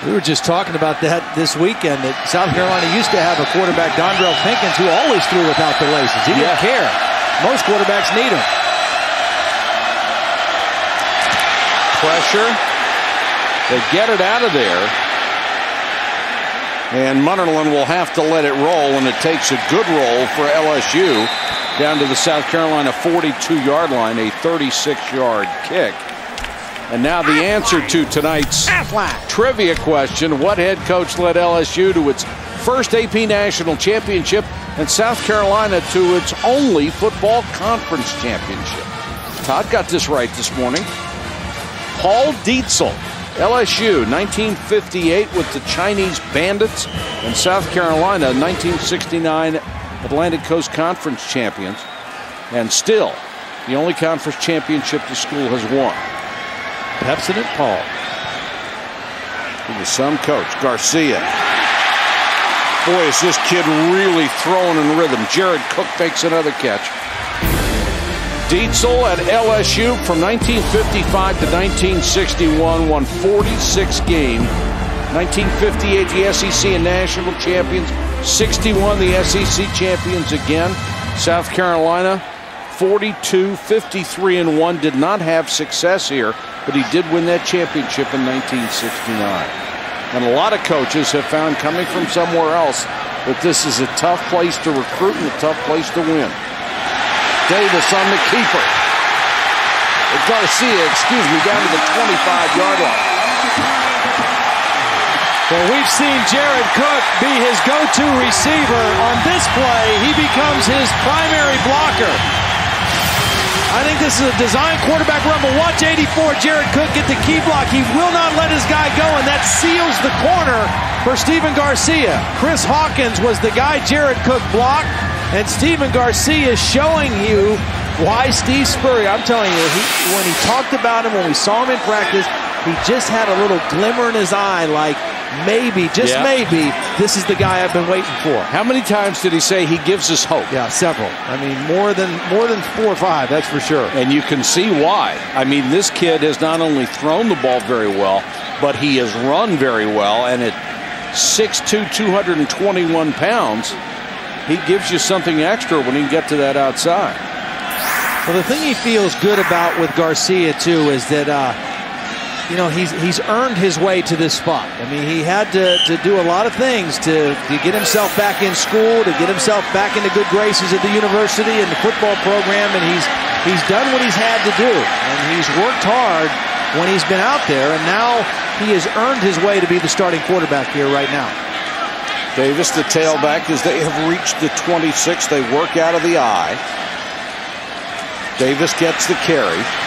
We were just talking about that this weekend that South Carolina used to have a quarterback, Dondrell Pinkins, who always threw without the laces. He didn't yeah. care. Most quarterbacks need them. Pressure. They get it out of there. And Munnerlyn will have to let it roll, and it takes a good roll for LSU down to the South Carolina 42-yard line, a 36-yard kick. And now the answer to tonight's trivia question What head coach led LSU to its first AP National Championship and South Carolina to its only football conference championship? Todd got this right this morning. Paul Dietzel, LSU, 1958 with the Chinese Bandits, and South Carolina, 1969 Atlantic Coast Conference champions, and still the only conference championship the school has won. Pepsodent Paul. He was some coach. Garcia. Boy, is this kid really throwing in rhythm. Jared Cook makes another catch. Dietzel at LSU from 1955 to 1961 won 46 games. 1958 the SEC and national champions. 61 the SEC champions again. South Carolina 42, 53 and 1 did not have success here but he did win that championship in 1969. And a lot of coaches have found coming from somewhere else that this is a tough place to recruit and a tough place to win. Davis on the keeper. Garcia, excuse me, down to the 25-yard line. Well, we've seen Jared Cook be his go-to receiver. On this play, he becomes his primary blocker. I think this is a design quarterback run, but watch 84 Jared Cook get the key block. He will not let his guy go, and that seals the corner for Stephen Garcia. Chris Hawkins was the guy Jared Cook blocked, and Stephen Garcia is showing you why Steve Spurrier. I'm telling you, he, when he talked about him, when we saw him in practice, he just had a little glimmer in his eye, like maybe, just Yeah. maybe, this is the guy I've been waiting for. How many times did he say he gives us hope? Yeah, several. I mean, more than more than four or five, that's for sure. And you can see why. I mean, this kid has not only thrown the ball very well, but he has run very well. And at 6'2", 221 pounds, he gives you something extra when he can get to that outside. Well, the thing he feels good about with Garcia too is that uh, you know he's he's earned his way to this spot. I mean, he had to, to do a lot of things to, to get himself back in school, to get himself back into good graces at the university and the football program, and he's he's done what he's had to do, and he's worked hard when he's been out there, and now he has earned his way to be the starting quarterback here right now. Davis, the tailback, as they have reached the 26, they work out of the eye. Davis gets the carry.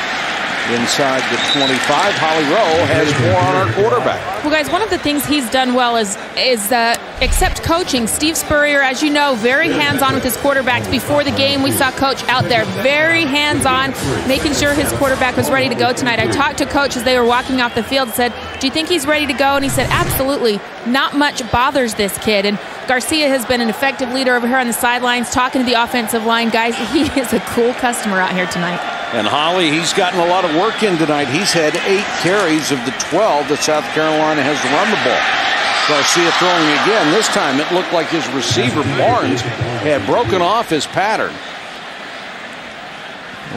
Inside the 25, Holly Rowe has more on our quarterback. Well, guys, one of the things he's done well is is uh, accept coaching. Steve Spurrier, as you know, very hands-on with his quarterbacks. Before the game, we saw Coach out there very hands-on, making sure his quarterback was ready to go tonight. I talked to Coach as they were walking off the field. Said, "Do you think he's ready to go?" And he said, "Absolutely. Not much bothers this kid." And Garcia has been an effective leader over here on the sidelines, talking to the offensive line guys. (laughs) He is a cool customer out here tonight. And Holly, he's gotten a lot of work in tonight. He's had eight carries of the 12 that South Carolina has run the ball. Garcia throwing again. This time it looked like his receiver, Barnes, had broken off his pattern.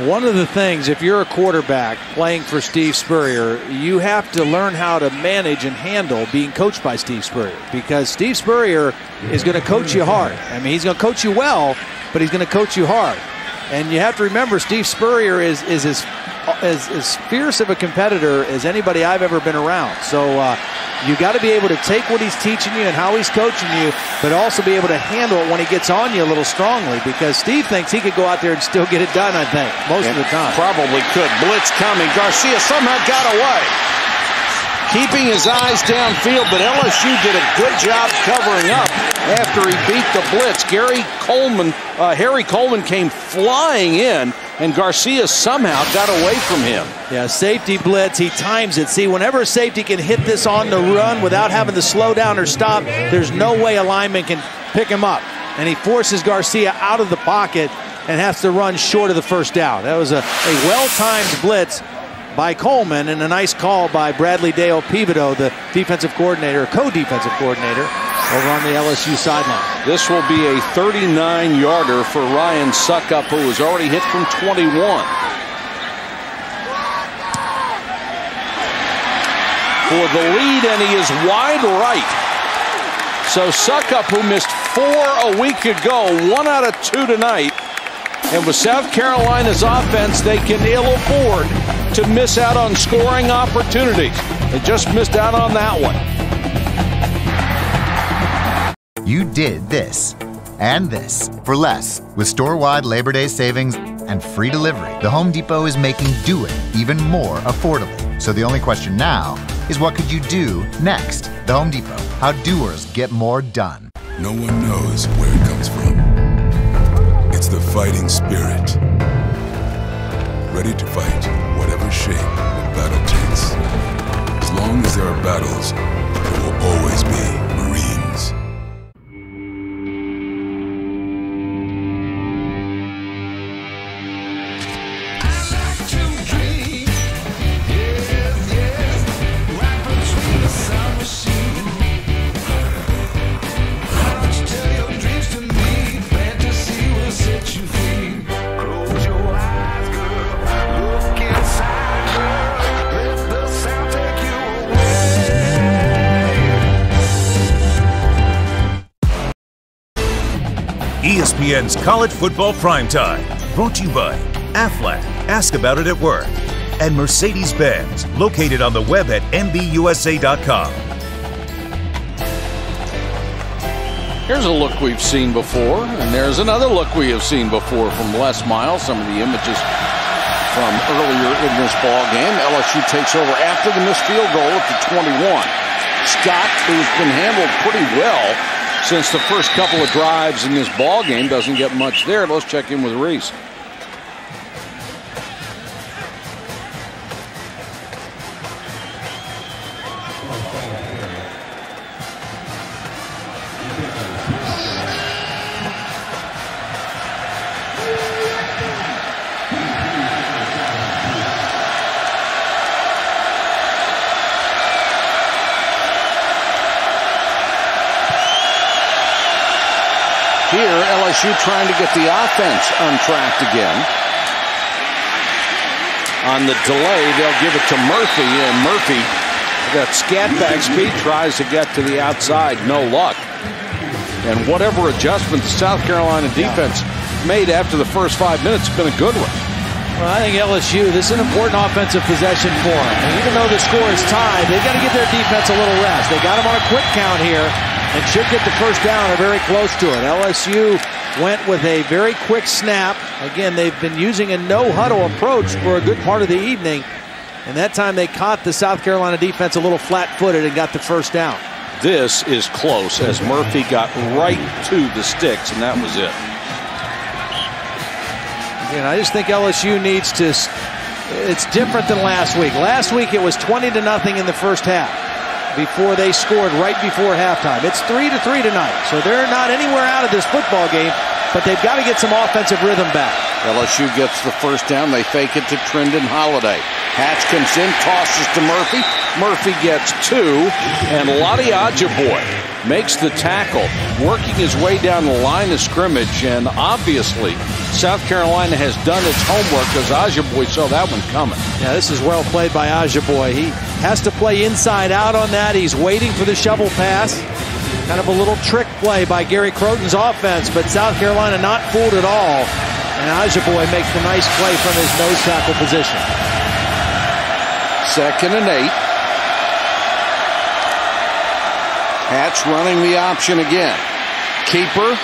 One of the things, if you're a quarterback playing for Steve Spurrier, you have to learn how to manage and handle being coached by Steve Spurrier because Steve Spurrier is going to coach you hard. I mean, he's going to coach you well, but he's going to coach you hard. And you have to remember, Steve Spurrier is is as as, as fierce of a competitor as anybody I've ever been around. So uh, you got to be able to take what he's teaching you and how he's coaching you, but also be able to handle it when he gets on you a little strongly. Because Steve thinks he could go out there and still get it done. I think most of the time. Probably could. Blitz coming. Garcia somehow got away. Keeping his eyes downfield, but LSU did a good job covering up after he beat the blitz. Gary Coleman, uh, Harry Coleman came flying in, and Garcia somehow got away from him. Yeah, safety blitz. He times it. See, whenever a safety can hit this on the run without having to slow down or stop, there's no way a lineman can pick him up. And he forces Garcia out of the pocket and has to run short of the first down. That was a, a well-timed blitz by Coleman and a nice call by Bradley Dale Peveto, the defensive coordinator, co-defensive coordinator over on the LSU sideline. This will be a 39-yarder for Ryan Succop, who was already hit from 21. For the lead, and he is wide right. So Succop, who missed four a week ago, one out of two tonight. And with South Carolina's offense, they can ill afford to miss out on scoring opportunities. They just missed out on that one. You did this and this for less with store-wide Labor Day savings and free delivery. The Home Depot is making do it even more affordable. So the only question now is what could you do next? The Home Depot. How doers get more done. No one knows where it comes from. It's the fighting spirit. Ready to fight whatever shape the battle takes. As long as there are battles, ESPN's College Football Primetime, brought to you by Aflac, Ask About It at Work, and Mercedes Benz, located on the web at MBUSA.com. Here's a look we've seen before, and there's another look we have seen before from Les Miles. Some of the images from earlier in this ball game. LSU takes over after the missed field goal at the 21. Scott, who's been handled pretty well since the first couple of drives in this ball game, doesn't get much there. Let's check in with Rece. LSU trying to get the offense untracked again. On the delay, they'll give it to Murphy, and Murphy, that scat back speed, tries to get to the outside. No luck. And whatever adjustment the South Carolina defense made after the first five minutes has been a good one. Well, I think LSU, this is an important offensive possession for them. And even though the score is tied, they've got to give their defense a little rest. They got them on a quick count here and should get the first down or very close to it. LSU went with a very quick snap. Again, they've been using a no huddle approach for a good part of the evening. And that time they caught the South Carolina defense a little flat footed and got the first down. This is close as Murphy got right to the sticks, and that was it. Again, I just think LSU needs to. It's different than last week. Last week it was 20 to nothing in the first half before they scored right before halftime. It's three to three tonight, so they're not anywhere out of this football game, but they've got to get some offensive rhythm back. LSU gets the first down. They fake it to Trindon Holliday. Hatch comes in, tosses to Murphy. Murphy gets two, and Ladi Ajiboye makes the tackle, working his way down the line of scrimmage, and obviously South Carolina has done its homework because Ajiboye saw that one coming. Yeah, this is well played by Ajiboye. He has to play inside out on that. He's waiting for the shovel pass. Kind of a little trick play by Gary Crowton's offense, but South Carolina not fooled at all. And Ajiboye makes the nice play from his nose tackle position. Second and eight. Hatch running the option again. Keeper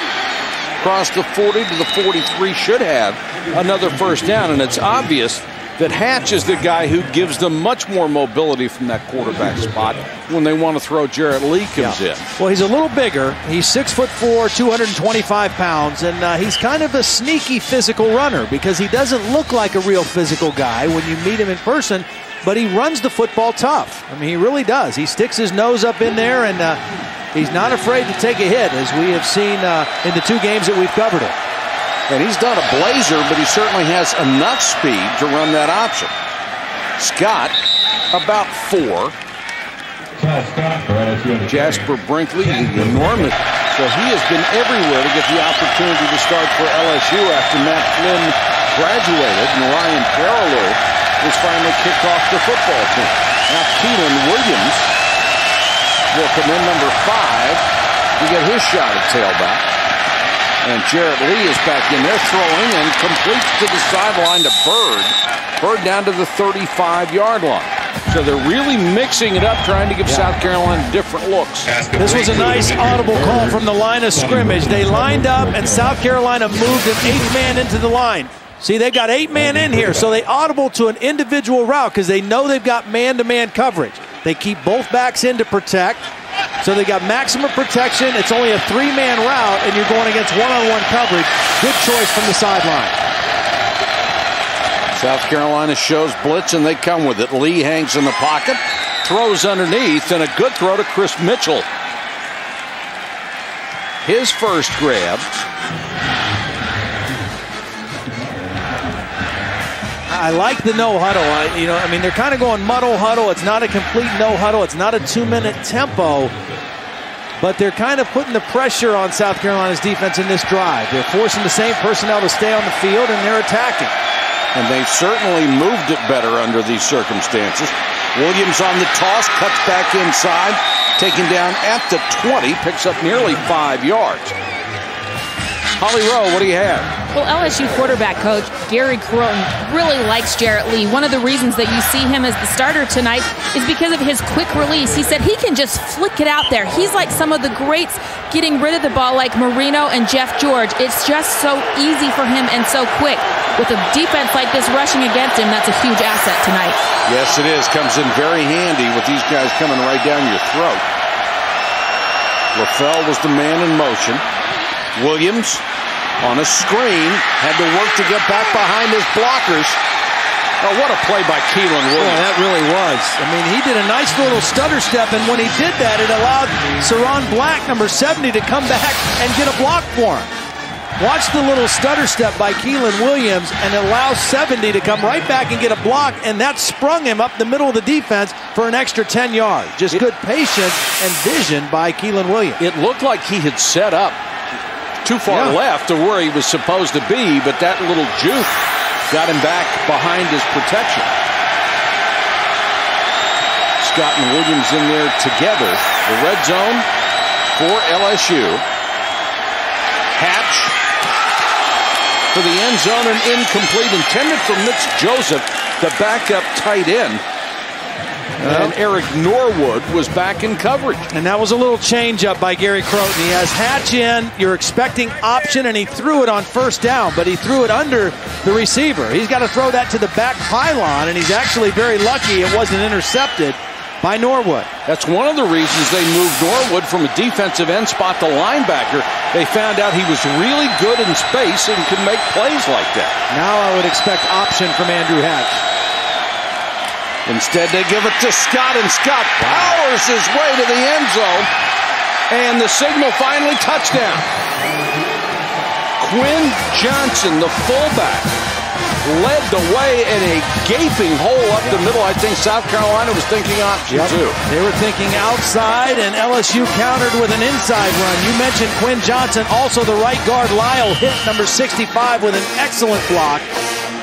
across the 40 to the 43 should have another first down, and it's obvious that Hatch is the guy who gives them much more mobility from that quarterback spot when they want to throw. Jarrett Lee comes yeah. in. Well, he's a little bigger. He's six foot four, 225 pounds, and uh, he's kind of a sneaky physical runner because he doesn't look like a real physical guy when you meet him in person. But he runs the football tough. I mean, he really does. He sticks his nose up in there, and uh, he's not afraid to take a hit, as we have seen uh, in the two games that we've covered it. And he's done a blazer, but he certainly has enough speed to run that option. Scott, about four. Jasper Brinkley, enormous. So he has been everywhere to get the opportunity to start for LSU after Matt Flynn graduated and Ryan Perrilloux was finally kicked off the football team. Now Keiland Williams will come in number five to get his shot at tailback. And Jarrett Lee is back in there throwing and completes to the sideline to Byrd. Byrd down to the 35 yard line. So they're really mixing it up, trying to give yeah. South Carolina different looks. This was a nice audible call from the line of scrimmage. They lined up, and South Carolina moved an eighth man into the line. See, they got eight men in here, so they audible to an individual route because they know they've got man to man coverage. They keep both backs in to protect. So they got maximum protection. It's only a three-man route, and you're going against one-on-one coverage. Good choice from the sideline. South Carolina shows blitz, and they come with it. Lee hangs in the pocket, throws underneath, and a good throw to Chris Mitchell. His first grab. I like the no huddle. I, you know, I mean, they're kind of going muddle huddle. It's not a complete no huddle. It's not a two minute tempo, but they're kind of putting the pressure on South Carolina's defense in this drive. They're forcing the same personnel to stay on the field, and they're attacking. And they've certainly moved it better under these circumstances. Williams on the toss, cuts back inside, taken down at the 20, picks up nearly five yards. Holly Rowe, what do you have? Well, LSU quarterback coach Gary Crowton really likes Jarrett Lee. One of the reasons that you see him as the starter tonight is because of his quick release. He said he can just flick it out there. He's like some of the greats getting rid of the ball, like Marino and Jeff George. It's just so easy for him and so quick. with a defense like this rushing against him, that's a huge asset tonight. Yes, it is. Comes in very handy with these guys coming right down your throat. LaFell was the man in motion. Williams on a screen had to work to get back behind his blockers. Oh, what a play by Keiland Williams. Oh, that really was. I mean, he did a nice little stutter step, and when he did that, it allowed Ciron Black, number 70, to come back and get a block for him. Watch the little stutter step by Keiland Williams and allows 70 to come right back and get a block, and that sprung him up the middle of the defense for an extra 10 yards. Just it, good patience and vision by Keiland Williams. It looked like he had set up too far yeah. left to where he was supposed to be, but that little juke got him back behind his protection. Scott and Williams in there together. The red zone for LSU. Hatch for the end zone and incomplete. Intended for Mitch Joseph, the backup tight end. And Eric Norwood was back in coverage. And that was a little change up by Gary Crowton. He has Hatch in. You're expecting option, and he threw it on first down, but he threw it under the receiver. He's got to throw that to the back pylon, and he's actually very lucky it wasn't intercepted by Norwood. That's one of the reasons they moved Norwood from a defensive end spot to linebacker. They found out he was really good in space and could make plays like that. Now I would expect option from Andrew Hatch. Instead, they give it to Scott, and Scott powers his way to the end zone. And the signal finally touchdown. Quinn Johnson, the fullback, led the way in a gaping hole up the middle. I think South Carolina was thinking option yep. too. They were thinking outside, and LSU countered with an inside run. You mentioned Quinn Johnson, also the right guard Lyle Hitt number 65 with an excellent block.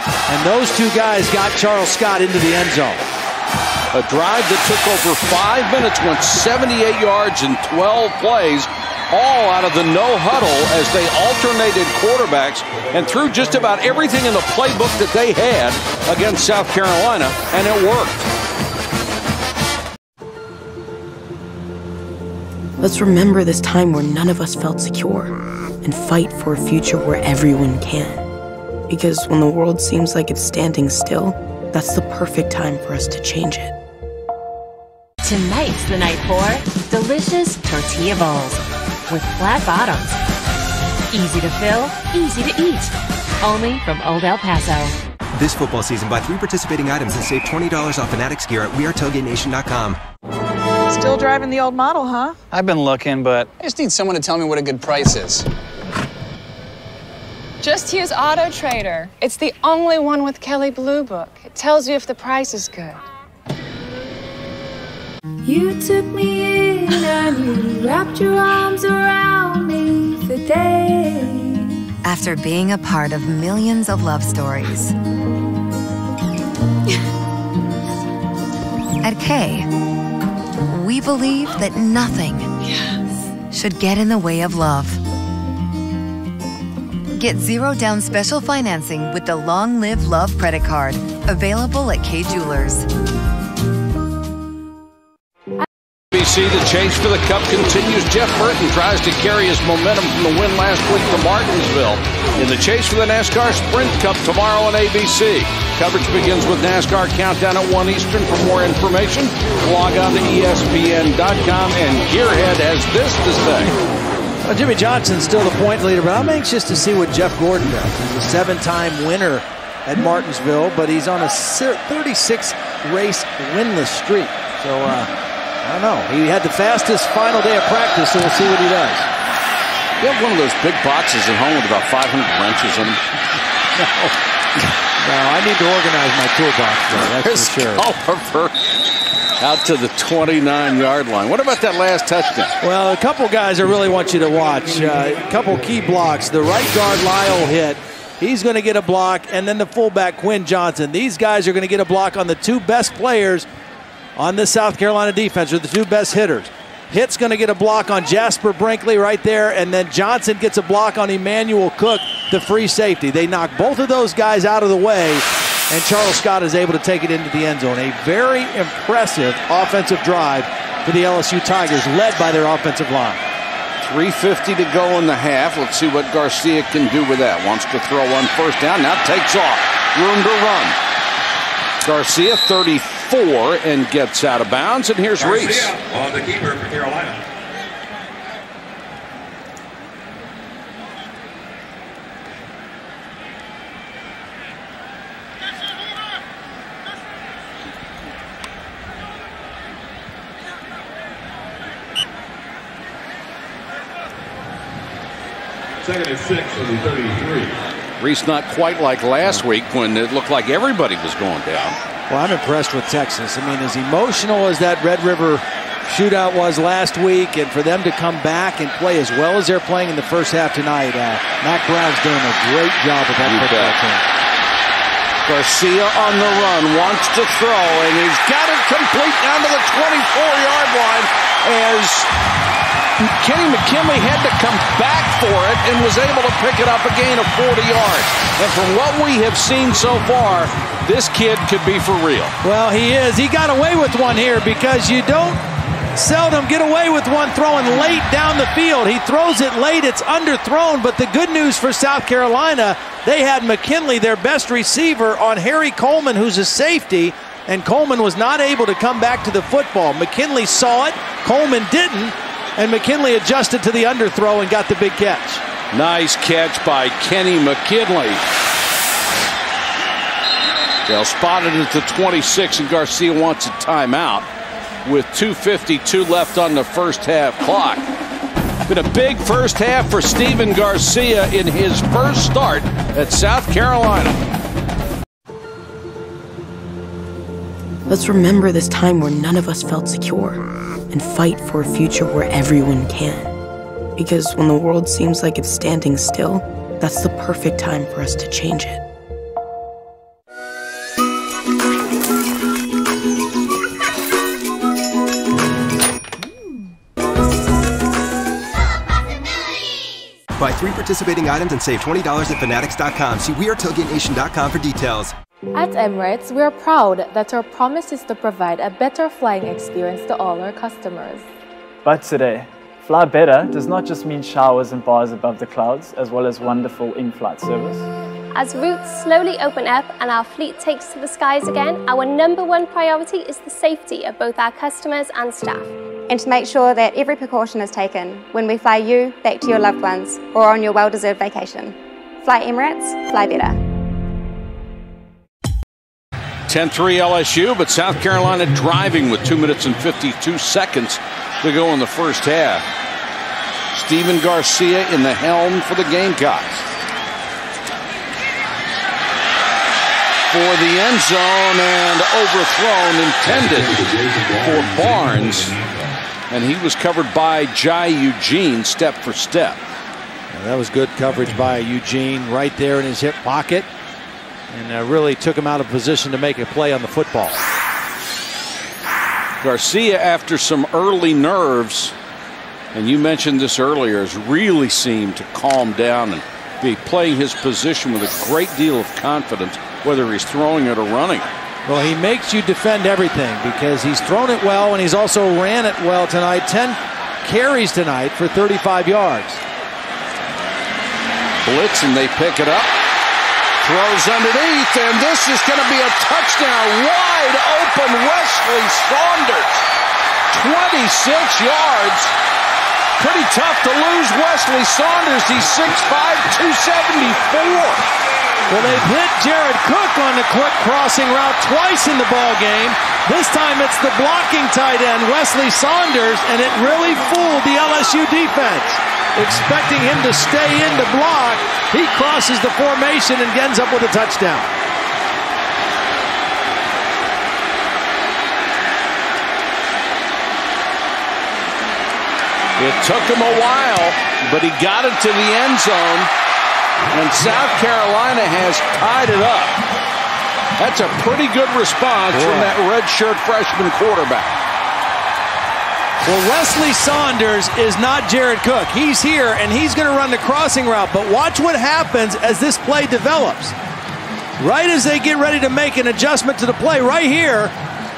And those two guys got Charles Scott into the end zone. A drive that took over five minutes, went 78 yards in 12 plays all out of the no huddle as they alternated quarterbacks and threw just about everything in the playbook that they had against South Carolina, and it worked. Let's remember this time where none of us felt secure and fight for a future where everyone can. Because when the world seems like it's standing still, that's the perfect time for us to change it. Tonight's the night for delicious tortilla balls with flat bottoms. Easy to fill, easy to eat. Only from Old El Paso. This football season, buy three participating items and save $20 off Fanatics gear at WeAreTailgateNation.com. Still driving the old model, huh? I've been looking, but I just need someone to tell me what a good price is. Just use Auto Trader. It's the only one with Kelly Blue Book. It tells you if the price is good. You took me in and you wrapped your arms around me for days. After being a part of millions of love stories, (laughs) at K, we believe that nothing yes. should get in the way of love. Get zero down special financing with the Long Live Love credit card, available at K Jewelers. ABC, the chase for the cup continues. Jeff Burton tries to carry his momentum from the win last week to Martinsville in the chase for the NASCAR Sprint Cup tomorrow on ABC. Coverage begins with NASCAR Countdown at 1 Eastern. For more information, log on to ESPN.com. And Gearhead has this to say. Well, Jimmie Johnson's still the point leader, but I'm anxious to see what Jeff Gordon does. He's a seven-time winner at Martinsville, but he's on a 36 race winless streak. So, uh, I don't know. He had the fastest final day of practice, so we'll see what he does. You have one of those big boxes at home with about 500 wrenches in them. (laughs) No. no, I need to organize my toolbox, though. That's for sure. Oliver out to the 29-yard line. What about that last touchdown? Well, a couple guys I really want you to watch. Uh, a couple key blocks. The right guard Lyle Hitt. He's going to get a block, and then the fullback Quinn Johnson. These guys are going to get a block on the two best players on the South Carolina defense are the two best hitters. Hitt's going to get a block on Jasper Brinkley right there, and then Johnson gets a block on Emmanuel Cook, the free safety. They knock both of those guys out of the way, and Charles Scott is able to take it into the end zone. A very impressive offensive drive for the LSU Tigers, led by their offensive line. 350 to go in the half. Let's see what Garcia can do with that. Wants to throw one first down. Now takes off. Room to run. Garcia 34 and gets out of bounds. And here's Garcia Reese. on the keeper for Carolina. Second and six from the 33. Reese not quite like last week when it looked like everybody was going down. Well, I'm impressed with Texas. I mean, as emotional as that Red River shootout was last week, and for them to come back and play as well as they're playing in the first half tonight, uh, Mack Brown's doing a great job with that You football bet. team. Garcia on the run, wants to throw, and he's got it complete down to the 24-yard line as Kenny McKinley had to come back for it and was able to pick it up a gain of 40 yards. And from what we have seen so far, this kid could be for real. Well, he is. He got away with one here because you don't seldom get away with one throwing late down the field. He throws it late, it's underthrown, but the good news for South Carolina, they had McKinley, their best receiver, on Harry Coleman, who's a safety, and Coleman was not able to come back to the football. McKinley saw it, Coleman didn't, and McKinley adjusted to the underthrow and got the big catch. Nice catch by Kenny McKinley. They'll spot it at the 26, and Garcia wants a timeout with 2.52 left on the first half clock. Been a big first half for Stephen Garcia in his first start at South Carolina. Let's remember this time where none of us felt secure and fight for a future where everyone can. Because when the world seems like it's standing still, that's the perfect time for us to change it. Buy three participating items and save $20 at Fanatics.com. See WeAreTailgateNation.com for details. At Emirates, we are proud that our promise is to provide a better flying experience to all our customers. But today, fly better does not just mean showers and bars above the clouds, as well as wonderful in-flight service. As routes slowly open up and our fleet takes to the skies again, our number one priority is the safety of both our customers and staff. And to make sure that every precaution is taken when we fly you back to your loved ones or on your well deserved vacation. Fly Emirates, fly better. 10 3 LSU, but South Carolina driving with 2 minutes and 52 seconds to go in the first half. Stephen Garcia in the helm for the Gamecocks. For the end zone and overthrown, intended for Barnes. And he was covered by Jai Eugene step for step. That was good coverage by Eugene right there in his hip pocket and uh, really took him out of position to make a play on the football. Garcia, after some early nerves, and you mentioned this earlier, has really seemed to calm down and be playing his position with a great deal of confidence, whether he's throwing it or running. Well, he makes you defend everything because he's thrown it well and he's also ran it well tonight. 10 carries tonight for 35 yards. Blitz and they pick it up. Throws underneath, and this is going to be a touchdown. Wide open Wesley Saunders. 26 yards. Pretty tough to lose Wesley Saunders. He's 6'5, 274. Well, they've hit Jared Cook on the quick crossing route twice in the ball game. This time it's the blocking tight end, Wesley Saunders, and it really fooled the LSU defense. Expecting him to stay in the block, he crosses the formation and ends up with a touchdown. It took him a while, but he got it to the end zone, and South Carolina has tied it up. That's a pretty good response from that redshirt freshman quarterback. Well, Wesley Saunders is not Jared Cook. He's here and he's going to run the crossing route. But watch what happens as this play develops. Right as they get ready to make an adjustment to the play, right here,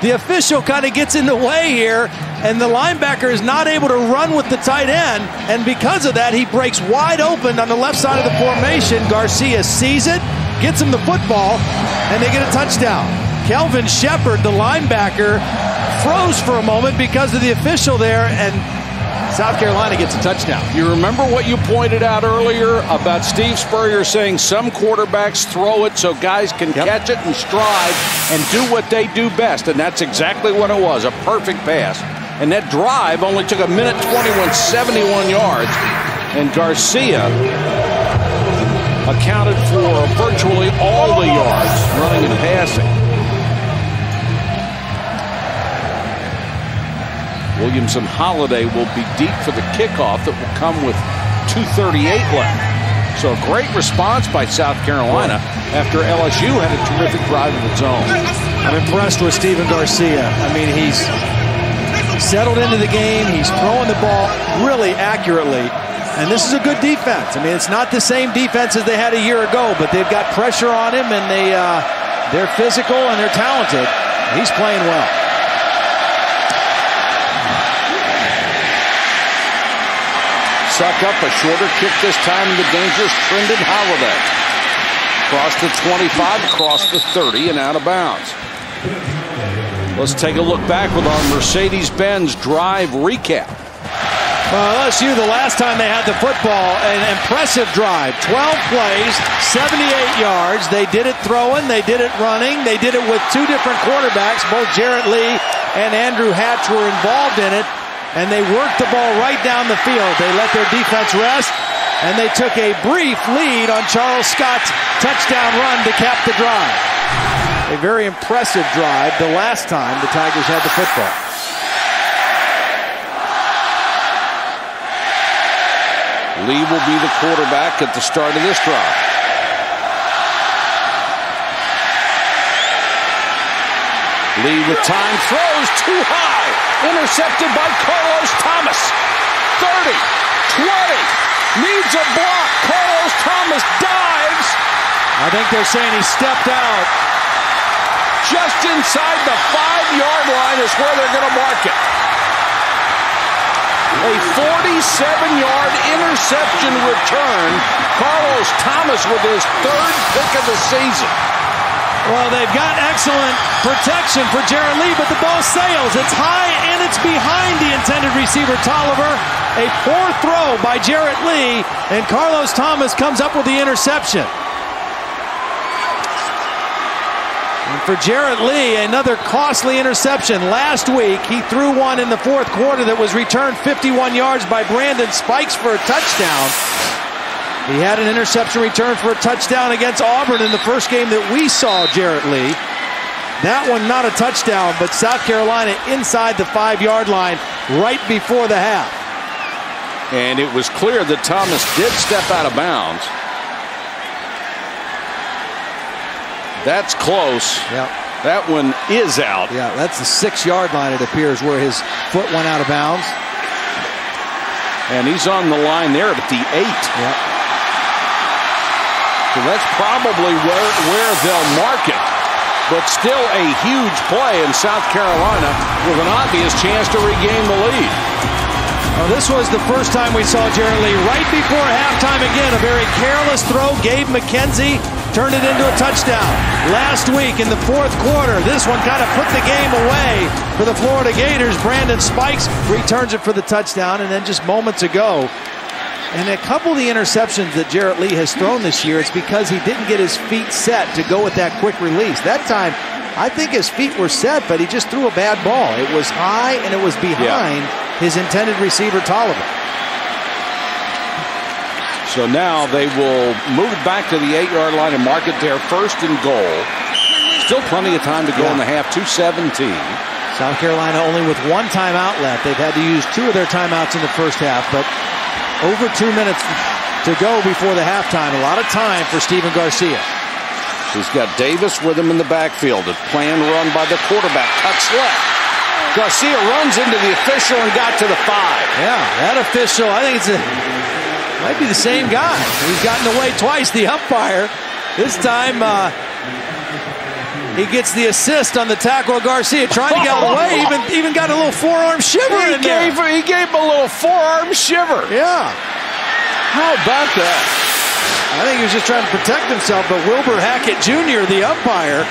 the official kind of gets in the way here, and the linebacker is not able to run with the tight end, and because of that, he breaks wide open on the left side of the formation. Garcia sees it, gets him the football, and they get a touchdown. Kelvin Sheppard, the linebacker, froze for a moment because of the official there, and South Carolina gets a touchdown. You remember what you pointed out earlier about Steve Spurrier saying some quarterbacks throw it so guys can yep. catch it and stride and do what they do best, and that's exactly what it was a perfect pass. And that drive only took a minute 21, 71 yards, and Garcia accounted for virtually all the yards running and passing. Williams and Holliday will be deep for the kickoff that will come with 2.38 left. So a great response by South Carolina after LSU had a terrific drive of its own. I'm impressed with Stephen Garcia. I mean, he's settled into the game. He's throwing the ball really accurately. And this is a good defense. I mean, it's not the same defense as they had a year ago, but they've got pressure on him, and they uh, they're physical and they're talented. He's playing well. Suck up a shorter kick this time in the dangerous Trindon Holliday. Across the 25, across the 30, and out of bounds. Let's take a look back with our Mercedes-Benz drive recap. Well, LSU, the last time they had the football, an impressive drive. 12 plays, 78 yards. They did it throwing, they did it running, they did it with two different quarterbacks. Both Jarrett Lee and Andrew Hatch were involved in it and they worked the ball right down the field. They let their defense rest, and they took a brief lead on Charles Scott's touchdown run to cap the drive. A very impressive drive the last time the Tigers had the football. Lee will be the quarterback at the start of this drive. Lee with time throws too high. Intercepted by Carlos Thomas. 30, 20, needs a block. Carlos Thomas dives. I think they're saying he stepped out. Just inside the five-yard line is where they're going to mark it. A 47-yard interception return. Carlos Thomas with his third pick of the season. Well, they've got excellent protection for Jarrett Lee, but the ball sails. It's high and it's behind the intended receiver, Toliver. A poor throw by Jarrett Lee, and Carlos Thomas comes up with the interception. And for Jarrett Lee, another costly interception. Last week, he threw one in the fourth quarter that was returned 51 yards by Brandon Spikes for a touchdown. He had an interception return for a touchdown against Auburn in the first game that we saw Jarrett Lee. That one not a touchdown, but South Carolina inside the five-yard line right before the half. And it was clear that Thomas did step out of bounds. That's close. Yeah. That one is out. Yeah, that's the six-yard line, it appears, where his foot went out of bounds. And he's on the line there at the eight. Yeah. So that's probably where, where they'll mark it. But still a huge play in South Carolina with an obvious chance to regain the lead. Well, this was the first time we saw Jarrett Lee right before halftime again. A very careless throw. Gabe McKenzie turned it into a touchdown. Last week in the fourth quarter, this one kind of put the game away for the Florida Gators. Brandon Spikes returns it for the touchdown. And then just moments ago, and a couple of the interceptions that Jarrett Lee has thrown this year, it's because he didn't get his feet set to go with that quick release. That time, I think his feet were set, but he just threw a bad ball. It was high and it was behind yeah. his intended receiver, Toliver. So now they will move back to the eight-yard line and mark it there first and goal. Still plenty of time to go yeah. in the half, 217. South Carolina only with one timeout left. They've had to use two of their timeouts in the first half, but over two minutes to go before the halftime. A lot of time for Stephen Garcia. He's got Davis with him in the backfield. A planned run by the quarterback. Cuts left. Garcia runs into the official and got to the five. Yeah, that official, I think it's a, might be the same guy. He's gotten away twice, the umpire. This time, uh, He gets the assist on the tackle of Garcia, trying to get out of the way. Even even got a little forearm shiver He in there. gave, he gave him a little forearm shiver. Yeah. How about that? I think he was just trying to protect himself, but Wilbur Hackett Jr., the umpire,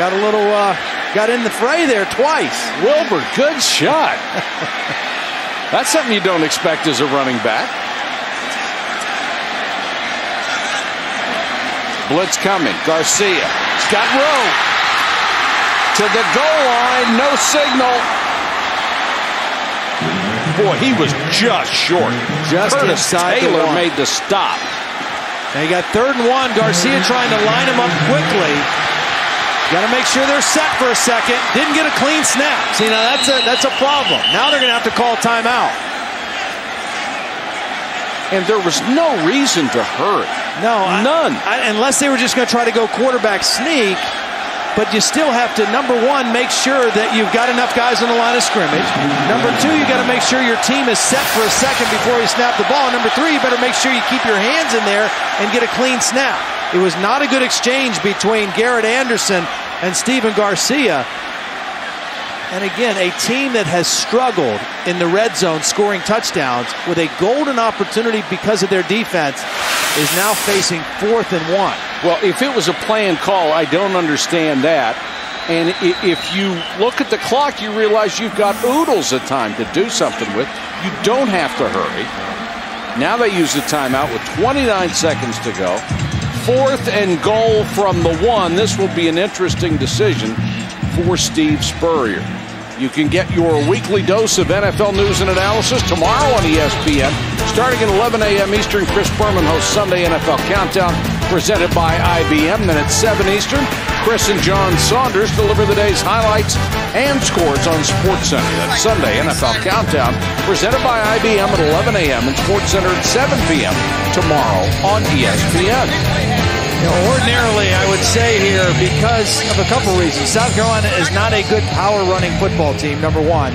got a little uh, got in the fray there twice. Wilbur, good shot. (laughs) That's something you don't expect as a running back. Blitz coming. Garcia. Scott Rowe. To the goal line. No signal. Boy, he was just short. Just Curtis inside the Taylor one. made the stop. Now you got third and one. Garcia trying to line him up quickly. Got to make sure they're set for a second. Didn't get a clean snap. See, now that's a that's a problem. Now they're going to have to call timeout. And there was no reason to hurry. No, I- None. I- unless they were just going to try to go quarterback sneak. But you still have to, number one, make sure that you've got enough guys on the line of scrimmage. Number two, you got to make sure your team is set for a second before you snap the ball. Number three, you better make sure you keep your hands in there and get a clean snap. It was not a good exchange between Garrett Anderson and Stephen Garcia. And again, a team that has struggled in the red zone scoring touchdowns with a golden opportunity because of their defense is now facing fourth and one. Well, if it was a planned call, I don't understand that. And if you look at the clock, you realize you've got oodles of time to do something with. You don't have to hurry. Now they use the timeout with 29 seconds to go. Fourth and goal from the one. This will be an interesting decision for Steve Spurrier. You can get your weekly dose of NFL news and analysis tomorrow on ESPN, starting at 11 a.m. Eastern. Chris Berman hosts Sunday NFL Countdown, presented by IBM. Then at 7 Eastern, Chris and John Saunders deliver the day's highlights and scores on SportsCenter. That's Sunday NFL Countdown, presented by IBM at 11 a.m. and SportsCenter at 7 p.m. tomorrow on ESPN. You know, ordinarily, I would say here, because of a couple reasons. South Carolina is not a good power running football team, number one.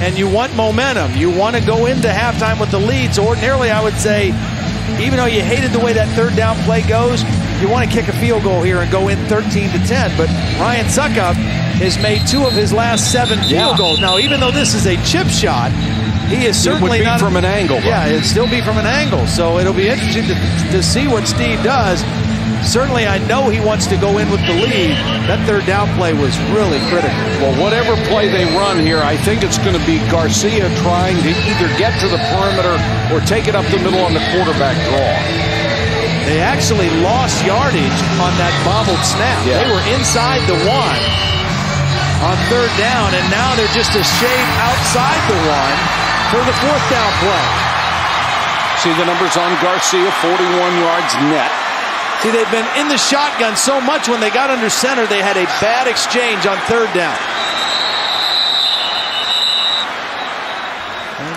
And you want momentum. You want to go into halftime with the lead. So, ordinarily, I would say, even though you hated the way that third down play goes, you want to kick a field goal here and go in 13 to 10. But Ryan Succop has made two of his last seven field Yeah. goals. Now, even though this is a chip shot, he is It would certainly be not from an angle. Yeah, it'd still be from an angle. So it'll be interesting to, to see what Steve does. Certainly, I know he wants to go in with the lead. That third down play was really critical. Well, whatever play they run here, I think it's going to be Garcia trying to either get to the perimeter or take it up the middle on the quarterback draw. They actually lost yardage on that bobbled snap. Yeah. They were inside the one on third down, and now they're just a shade outside the one for the fourth down play. See the numbers on Garcia 41 yards net. See, they've been in the shotgun so much when they got under center, they had a bad exchange on third down.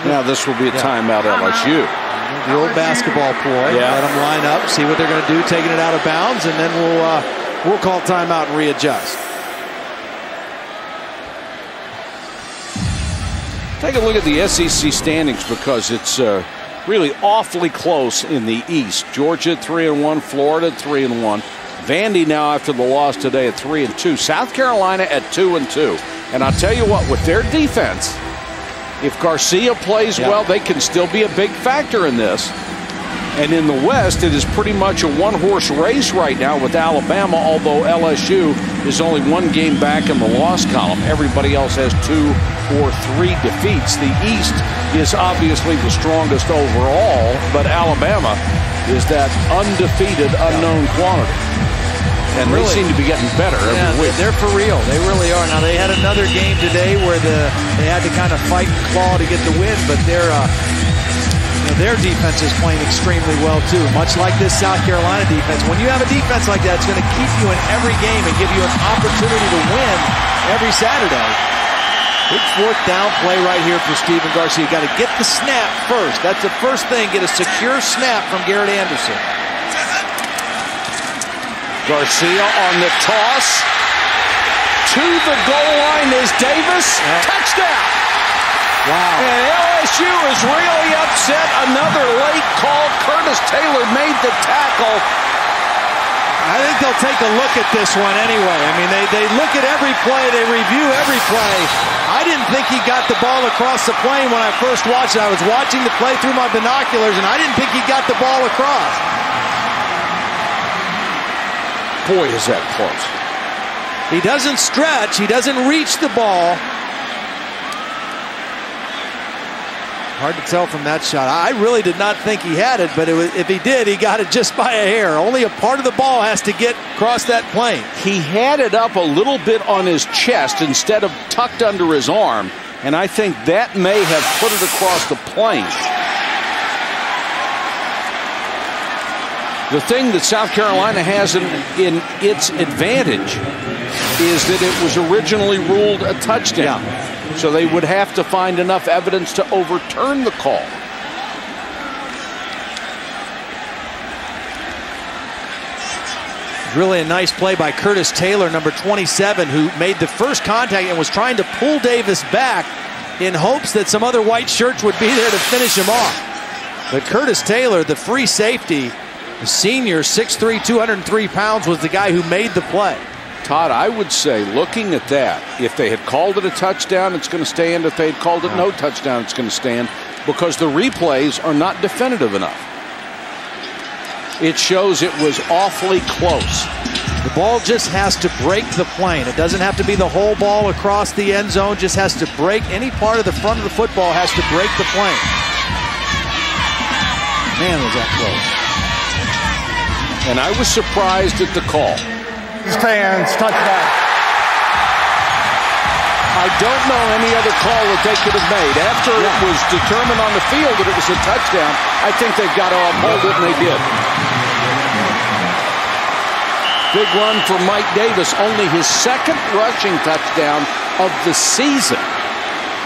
Now, this will be a Yeah. timeout LSU. The old basketball ploy. Yeah. Let them line up, see what they're going to do, taking it out of bounds, and then we'll uh, we'll call timeout and readjust. Take a look at the SEC standings because it's uh, really awfully close in the East. Georgia three and one, Florida three and one, Vandy now after the loss today at three and two, South Carolina at two and two. And I'll tell you what, with their defense, if Garcia plays Yeah. well, they can still be a big factor in this. And in the West, it is pretty much a one horse race right now with Alabama, although LSU is only one game back in the loss column. Everybody else has two or three defeats. The East is obviously the strongest overall, but Alabama is that undefeated, unknown quantity. And Really? they seem to be getting better every week. they're for real. They really are. Now they had another game today where the they had to kind of fight and claw to get the win, but their uh, know, their defense is playing extremely well too. Much like this South Carolina defense. When you have a defense like that, it's going to keep you in every game and give you an opportunity to win every Saturday. Big fourth down play right here for Stephen Garcia. Got to get the snap first. That's the first thing. Get a secure snap from Garrett Anderson. Garcia on the toss. To the goal line is Davis. Touchdown. Wow. And LSU is really upset. Another late call. Curtis Taylor made the tackle. I think they'll take a look at this one anyway. I mean, they, they look at every play, they review every play. I didn't think he got the ball across the plane when I first watched it. I was watching the play through my binoculars, and I didn't think he got the ball across. Boy, is that close. He doesn't stretch, he doesn't reach the ball. Hard to tell from that shot. I really did not think he had it, but it was, if he did, he got it just by a hair. Only a part of the ball has to get across that plane. He had it up a little bit on his chest instead of tucked under his arm, and I think that may have put it across the plane. The thing that South Carolina has in, in its advantage is that it was originally ruled a touchdown. Yeah. So they would have to find enough evidence to overturn the call. Really a nice play by Curtis Taylor, number 27, who made the first contact and was trying to pull Davis back in hopes that some other white shirts would be there to finish him off. But Curtis Taylor, the free safety, the senior, 6'3", 203 pounds, was the guy who made the play. Todd, I would say, looking at that, if they had called it a touchdown, it's going to stand. If they had called it no touchdown, it's going to stand because the replays are not definitive enough. It shows it was awfully close. The ball just has to break the plane. It doesn't have to be the whole ball across the end zone, just has to break any part of the front of the football has to break the plane. Man, was that close. And I was surprised at the call stands, touchdown. I don't know any other call that they could have made. After yeah. it was determined on the field that it was a touchdown, I think they've got to uphold it, and they did. Big run for Mike Davis, only his second rushing touchdown of the season.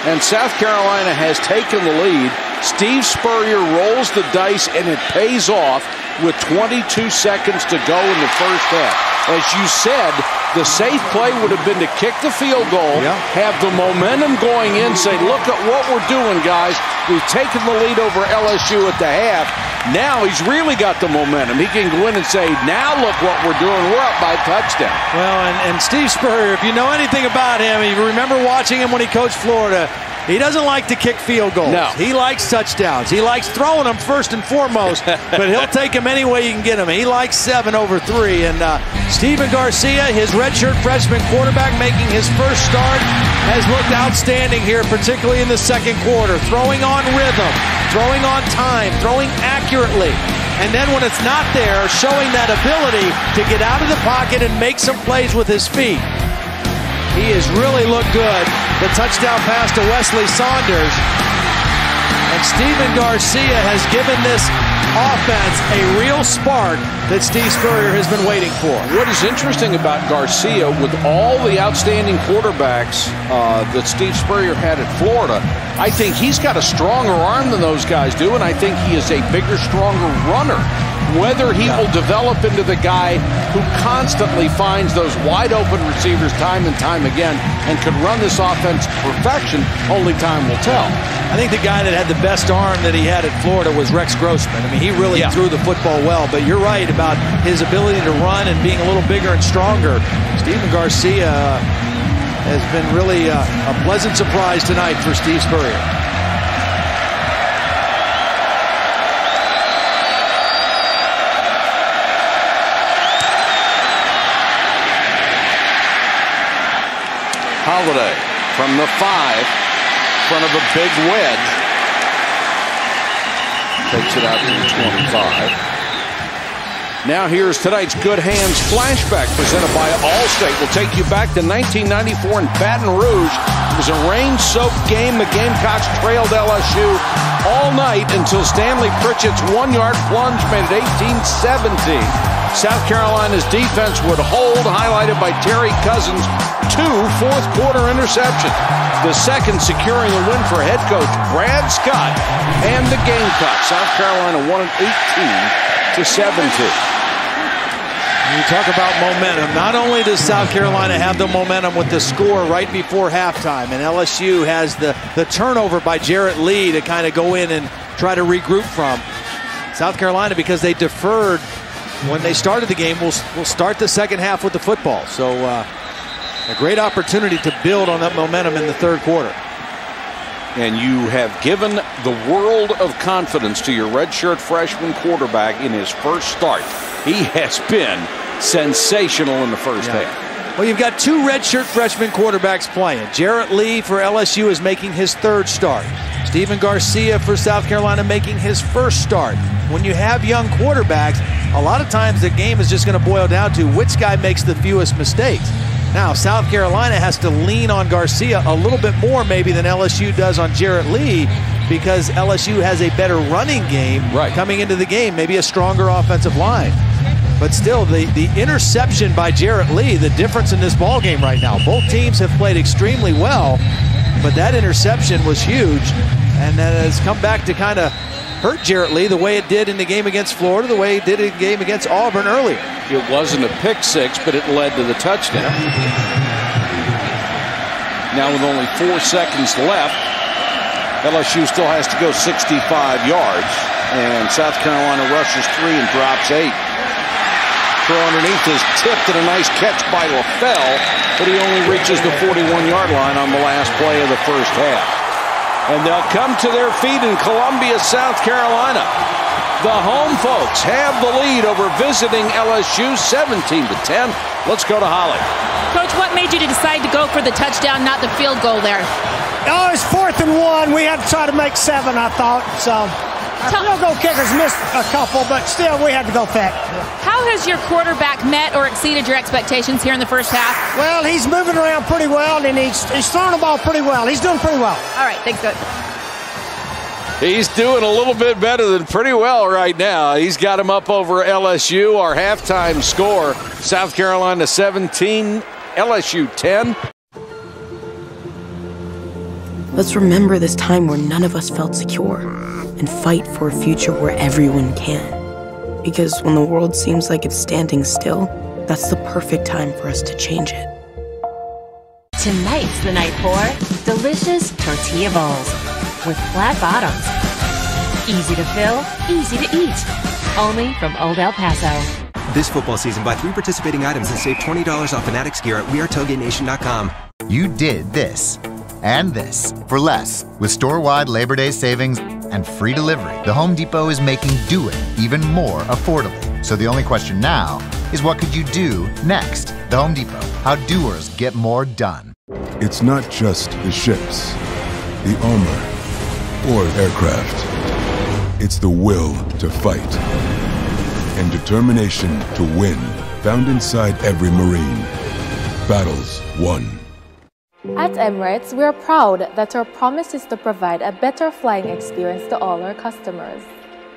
And South Carolina has taken the lead. Steve Spurrier rolls the dice, and it pays off with 22 seconds to go in the first half as you said, the safe play would have been to kick the field goal, yeah. have the momentum going in, say, look at what we're doing, guys. We've taken the lead over LSU at the half. Now he's really got the momentum. He can go in and say, now look what we're doing. We're up by a touchdown. Well, and, and Steve Spurrier, if you know anything about him, you remember watching him when he coached Florida, he doesn't like to kick field goals. No. He likes touchdowns. He likes throwing them first and foremost, (laughs) but he'll take them any way you can get them. He likes seven over three. And uh, Stephen Garcia, his redshirt freshman quarterback, making his first start, has looked outstanding here, particularly in the second quarter. Throwing on rhythm, throwing on time, throwing accurately. And then when it's not there, showing that ability to get out of the pocket and make some plays with his feet. He has really looked good. The touchdown pass to Wesley Saunders. And Stephen Garcia has given this offense a real spark that Steve Spurrier has been waiting for. What is interesting about Garcia, with all the outstanding quarterbacks uh, that Steve Spurrier had at Florida, I think he's got a stronger arm than those guys do, and I think he is a bigger, stronger runner whether he will develop into the guy who constantly finds those wide open receivers time and time again and could run this offense to perfection, only time will tell. I think the guy that had the best arm that he had at Florida was Rex Grossman. I mean, he really yeah. threw the football well, but you're right about his ability to run and being a little bigger and stronger. Stephen Garcia has been really a, a pleasant surprise tonight for Steve Spurrier. Holliday from the five, in front of a big wedge. Takes it out to the 25. Now here's tonight's Good Hands flashback presented by Allstate. We'll take you back to 1994 in Baton Rouge. It was a rain-soaked game. The Gamecocks trailed LSU all night until Stanley Pritchett's one-yard plunge made it 18-17. South Carolina's defense would hold, highlighted by Terry Cousins' two fourth quarter interceptions. The second securing a win for head coach Brad Scott and the Gamecocks. South Carolina won it 18 to 17. You talk about momentum. Not only does South Carolina have the momentum with the score right before halftime, and LSU has the, the turnover by Jarrett Lee to kind of go in and try to regroup from. South Carolina, because they deferred when they started the game, we'll, we'll start the second half with the football. So uh, a great opportunity to build on that momentum in the third quarter. And you have given the world of confidence to your redshirt freshman quarterback in his first start. He has been sensational in the first yeah. half. Well, you've got two redshirt freshman quarterbacks playing. Jarrett Lee for LSU is making his third start. Stephen Garcia for South Carolina making his first start. When you have young quarterbacks, a lot of times the game is just going to boil down to which guy makes the fewest mistakes. Now, South Carolina has to lean on Garcia a little bit more, maybe, than LSU does on Jarrett Lee because LSU has a better running game right. coming into the game, maybe a stronger offensive line. But still, the, the interception by Jarrett Lee, the difference in this ball game right now. Both teams have played extremely well, but that interception was huge, and that has come back to kind of hurt Jarrett Lee the way it did in the game against Florida, the way it did in the game against Auburn earlier. It wasn't a pick six, but it led to the touchdown. Now with only four seconds left, LSU still has to go 65 yards, and South Carolina rushes three and drops eight. Throw underneath is tipped and a nice catch by LaFell, but he only reaches the 41-yard line on the last play of the first half and they'll come to their feet in Columbia, South Carolina. The home folks have the lead over visiting LSU 17 to 10. Let's go to Holly. Coach, what made you decide to go for the touchdown, not the field goal there? Oh, it's fourth and one. We had to try to make seven, I thought. So Tell- field goal kickers missed a couple, but still, we had to go for How has your quarterback met or exceeded your expectations here in the first half? Well, he's moving around pretty well, and he's, he's throwing the ball pretty well. He's doing pretty well. All right, thanks, Coach. He's doing a little bit better than pretty well right now. He's got him up over LSU. Our halftime score South Carolina 17, LSU 10. Let's remember this time where none of us felt secure and fight for a future where everyone can. Because when the world seems like it's standing still, that's the perfect time for us to change it. Tonight's the night for delicious tortilla bowls with flat bottoms. Easy to fill, easy to eat. Only from Old El Paso. This football season, buy three participating items and save $20 off Fanatics gear at WeAreTailgateNation.com. You did this and this for less with store-wide Labor Day savings and free delivery. The Home Depot is making do it even more affordable. So the only question now is what could you do next? The Home Depot, how doers get more done. It's not just the ships, the armor, or aircraft. It's the will to fight and determination to win found inside every Marine. Battles won. At Emirates, we are proud that our promise is to provide a better flying experience to all our customers.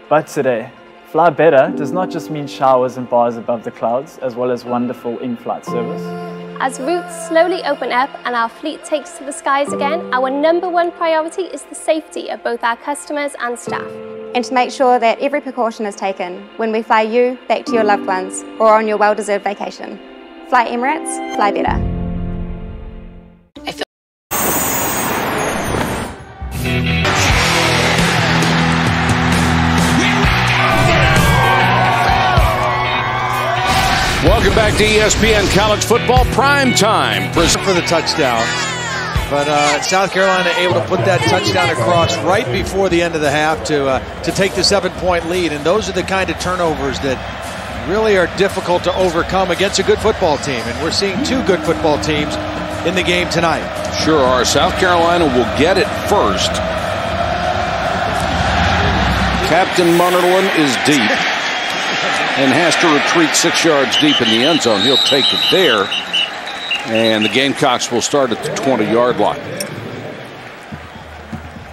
But today, fly better does not just mean showers and bars above the clouds, as well as wonderful in-flight service. As routes slowly open up and our fleet takes to the skies again, our number one priority is the safety of both our customers and staff. And to make sure that every precaution is taken when we fly you back to your loved ones or on your well-deserved vacation. Fly Emirates, fly better. Welcome back to ESPN College Football Prime Time. For the touchdown. But uh, South Carolina able to put that touchdown across right before the end of the half to uh, to take the seven-point lead. And those are the kind of turnovers that really are difficult to overcome against a good football team. And we're seeing two good football teams in the game tonight. Sure are. South Carolina will get it first. Captain Munnerlyn is deep (laughs) and has to retreat six yards deep in the end zone. He'll take it there. And the Gamecocks will start at the 20 yard line.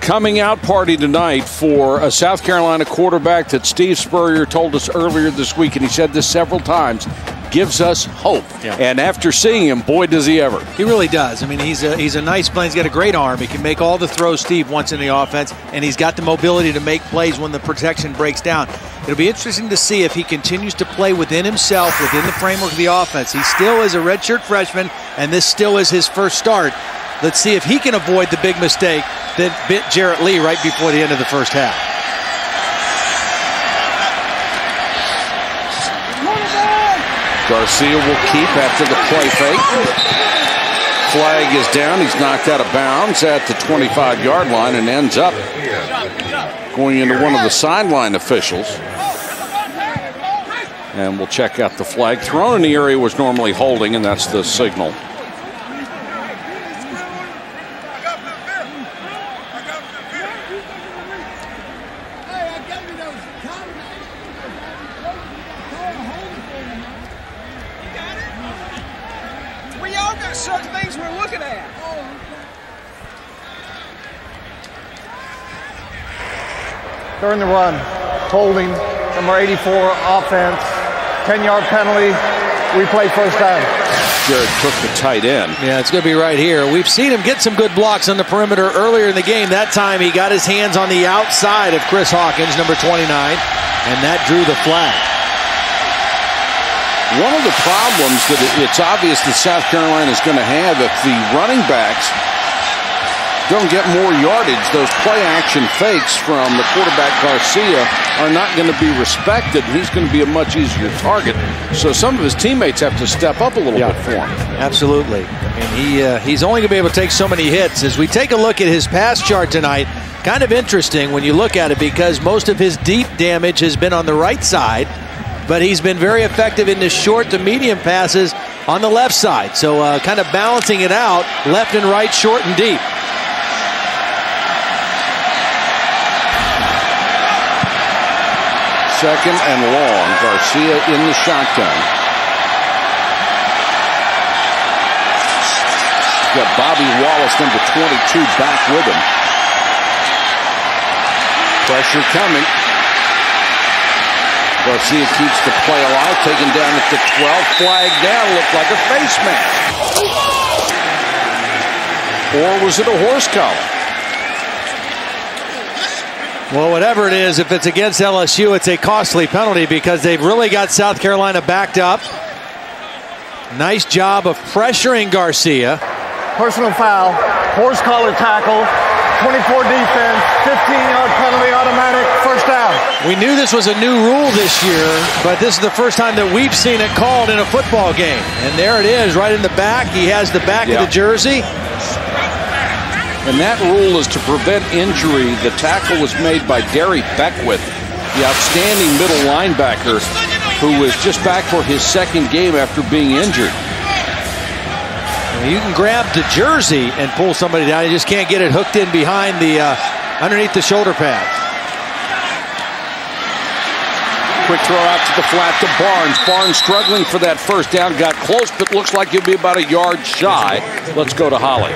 Coming out party tonight for a South Carolina quarterback that Steve Spurrier told us earlier this week, and he said this several times gives us hope. Yeah. And after seeing him, boy, does he ever. He really does. I mean, he's a, he's a nice player. He's got a great arm. He can make all the throws Steve wants in the offense, and he's got the mobility to make plays when the protection breaks down. It'll be interesting to see if he continues to play within himself, within the framework of the offense. He still is a redshirt freshman, and this still is his first start. Let's see if he can avoid the big mistake that bit Jarrett Lee right before the end of the first half. Garcia will keep after the play fake. Flag is down. He's knocked out of bounds at the 25 yard line and ends up going into one of the sideline officials. And we'll check out the flag. Thrown in the area was normally holding, and that's the signal. We all got certain things we're looking at. During the run, holding, number 84 offense, 10 yard penalty, replay first down. Jared took the tight end. Yeah, it's going to be right here. We've seen him get some good blocks on the perimeter earlier in the game. That time he got his hands on the outside of Chris Hawkins, number 29, and that drew the flag. One of the problems that it's obvious that South Carolina is going to have if the running backs don't get more yardage, those play action fakes from the quarterback Garcia are not going to be respected. He's going to be a much easier target. So some of his teammates have to step up a little bit for him. Absolutely. And he uh, he's only going to be able to take so many hits. As we take a look at his pass chart tonight, kind of interesting when you look at it because most of his deep damage has been on the right side, but he's been very effective in the short to medium passes on the left side. So uh, kind of balancing it out, left and right, short and deep. Second and long. Garcia in the shotgun. Got Bobby Wallace, number 22, back with him. Pressure coming. Garcia keeps the play alive, taken down at the 12. Flag down, looked like a face mask. Or was it a horse collar? Well, whatever it is, if it's against LSU, it's a costly penalty because they've really got South Carolina backed up. Nice job of pressuring Garcia. Personal foul, horse collar tackle, 24 defense, 15 yard penalty, automatic, first down. We knew this was a new rule this year, but this is the first time that we've seen it called in a football game. And there it is, right in the back. He has the back Yeah. of the jersey. And that rule is to prevent injury. The tackle was made by Darry Beckwith, the outstanding middle linebacker who was just back for his second game after being injured. You can grab the jersey and pull somebody down. You just can't get it hooked in behind the, uh, underneath the shoulder pads. Quick throw out to the flat to Barnes. Barnes struggling for that first down. Got close, but looks like he'll be about a yard shy. Let's go to Holly.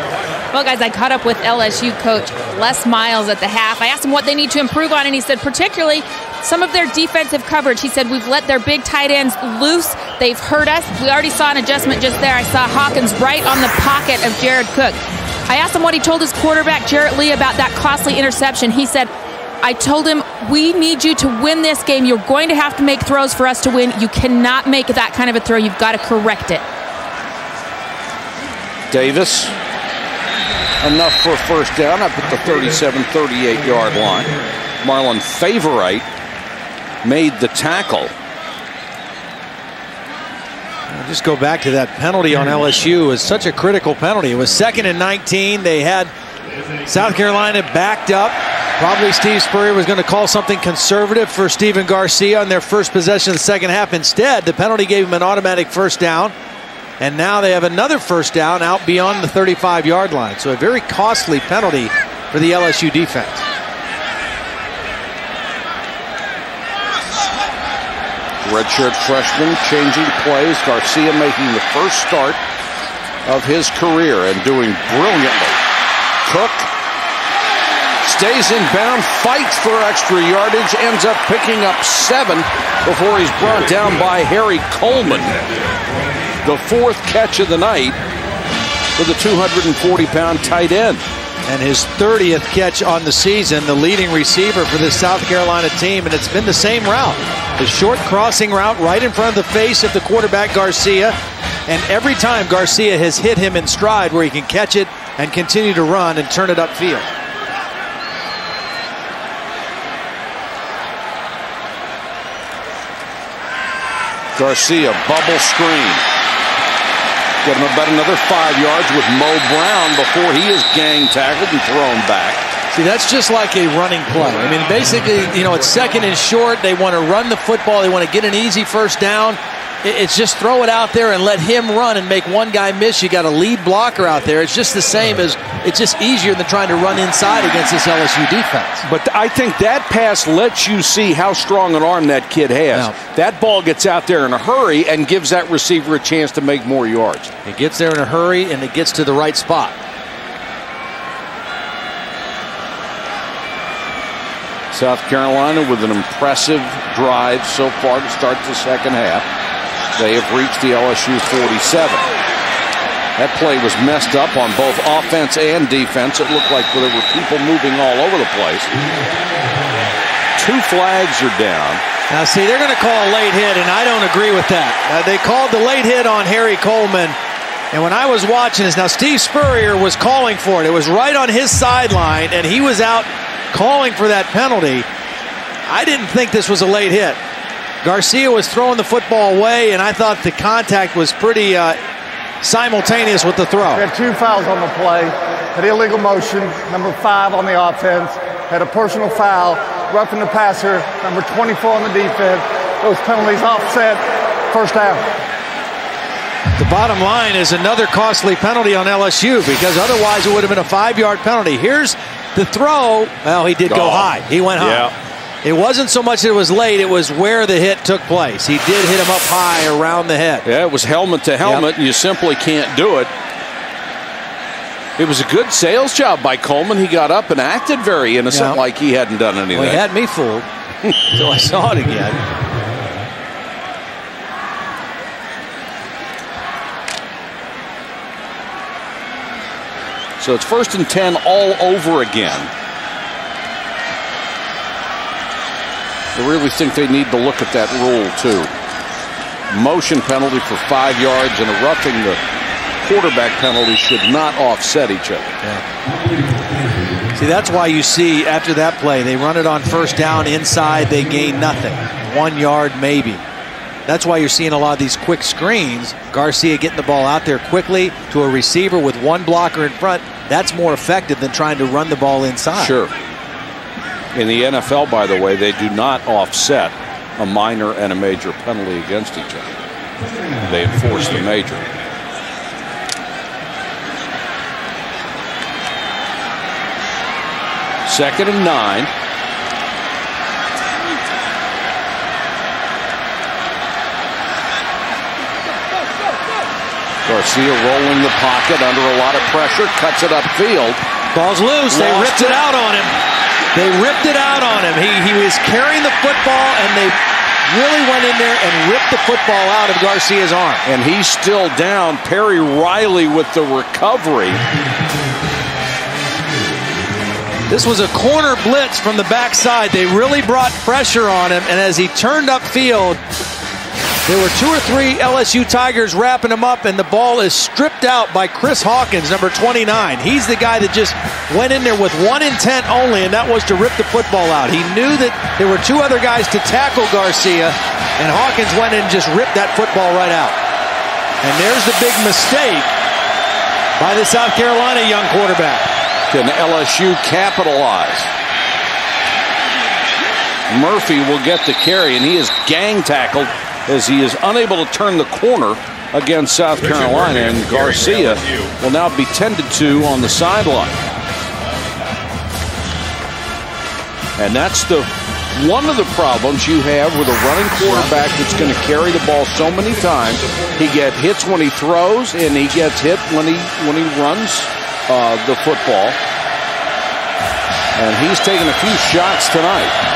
Well, guys, I caught up with LSU coach Les Miles at the half. I asked him what they need to improve on, and he said, particularly some of their defensive coverage. He said, We've let their big tight ends loose. They've hurt us. We already saw an adjustment just there. I saw Hawkins right on the pocket of Jared Cook. I asked him what he told his quarterback, Jarrett Lee, about that costly interception. He said, I told him, we need you to win this game. You're going to have to make throws for us to win. You cannot make that kind of a throw. You've got to correct it. Davis. Enough for first down up at the 37 38 yard line. Marlon Favorite made the tackle. I'll just go back to that penalty on LSU. It was such a critical penalty. It was second and 19. They had South Carolina backed up. Probably Steve Spurrier was going to call something conservative for Stephen Garcia on their first possession of the second half. Instead, the penalty gave him an automatic first down. And now they have another first down out beyond the 35 yard line. So a very costly penalty for the LSU defense. Redshirt freshman changing plays. Garcia making the first start of his career and doing brilliantly. Cook stays in bound, fights for extra yardage, ends up picking up seven before he's brought down by Harry Coleman. The fourth catch of the night for the 240 pound tight end. And his 30th catch on the season, the leading receiver for the South Carolina team. And it's been the same route. The short crossing route right in front of the face of the quarterback, Garcia. And every time Garcia has hit him in stride where he can catch it and continue to run and turn it upfield. Garcia, bubble screen. Get him about another five yards with Mo Brown before he is gang tackled and thrown back. See, that's just like a running play. I mean, basically, you know, it's second and short. They want to run the football. They want to get an easy first down. It's just throw it out there and let him run and make one guy miss. You got a lead blocker out there. It's just the same as it's just easier than trying to run inside against this LSU defense. But I think that pass lets you see how strong an arm that kid has. Now, that ball gets out there in a hurry and gives that receiver a chance to make more yards. It gets there in a hurry and it gets to the right spot. South Carolina with an impressive drive so far to start the second half. They have reached the LSU 47. That play was messed up on both offense and defense. It looked like there were people moving all over the place. Two flags are down. Now, see, they're going to call a late hit, and I don't agree with that. They called the late hit on Harry Coleman. And when I was watching this, now Steve Spurrier was calling for it. It was right on his sideline, and he was out calling for that penalty. I didn't think this was a late hit. Garcia was throwing the football away, and I thought the contact was pretty uh, simultaneous with the throw. We had two fouls on the play. Had illegal motion, number five on the offense. Had a personal foul, roughing the passer, number 24 on the defense. Those penalties offset, first down. The bottom line is another costly penalty on LSU because otherwise it would have been a five-yard penalty. Here's the throw. Well, he did go high. He went high. Yeah. It wasn't so much it was late, it was where the hit took place. He did hit him up high around the head. Yeah, it was helmet to helmet, and you simply can't do it. It was a good sales job by Coleman. He got up and acted very innocent, Yeah. like he hadn't done anything. Well, he had me fooled. so I saw it again. So it's first and 10 all over again. I really think they need to look at that rule, too. Motion penalty for five yards and a roughing the quarterback penalty should not offset each other. See, that's why you see after that play, they run it on first down inside, they gain nothing. One yard, maybe. That's why you're seeing a lot of these quick screens. Garcia getting the ball out there quickly to a receiver with one blocker in front. That's more effective than trying to run the ball inside. Sure. In the NFL, by the way, they do not offset a minor and a major penalty against each other. They enforce the major. Second and nine. Garcia rolling the pocket under a lot of pressure, cuts it upfield. Ball's loose. They Lost ripped it out on him. They ripped it out on him. He, he was carrying the football, and they really went in there and ripped the football out of Garcia's arm. And he's still down. Perry Riley with the recovery. This was a corner blitz from the backside. They really brought pressure on him, and as he turned upfield, there were two or three LSU Tigers wrapping him up, and the ball is stripped out by Chris Hawkins, number 29. He's the guy that just went in there with one intent only, and that was to rip the football out. He knew that there were two other guys to tackle Garcia, and Hawkins went in and just ripped that football right out. And there's the big mistake by the South Carolina young quarterback. Can LSU capitalize? Murphy will get the carry, and he is gang tackled as he is unable to turn the corner against South Carolina. And Garcia will now be tended to on the sideline. And that's the one of the problems you have with a running quarterback that's going to carry the ball so many times. He gets hits when he throws, and he gets hit when he when he runs uh, the football. And he's taken a few shots tonight.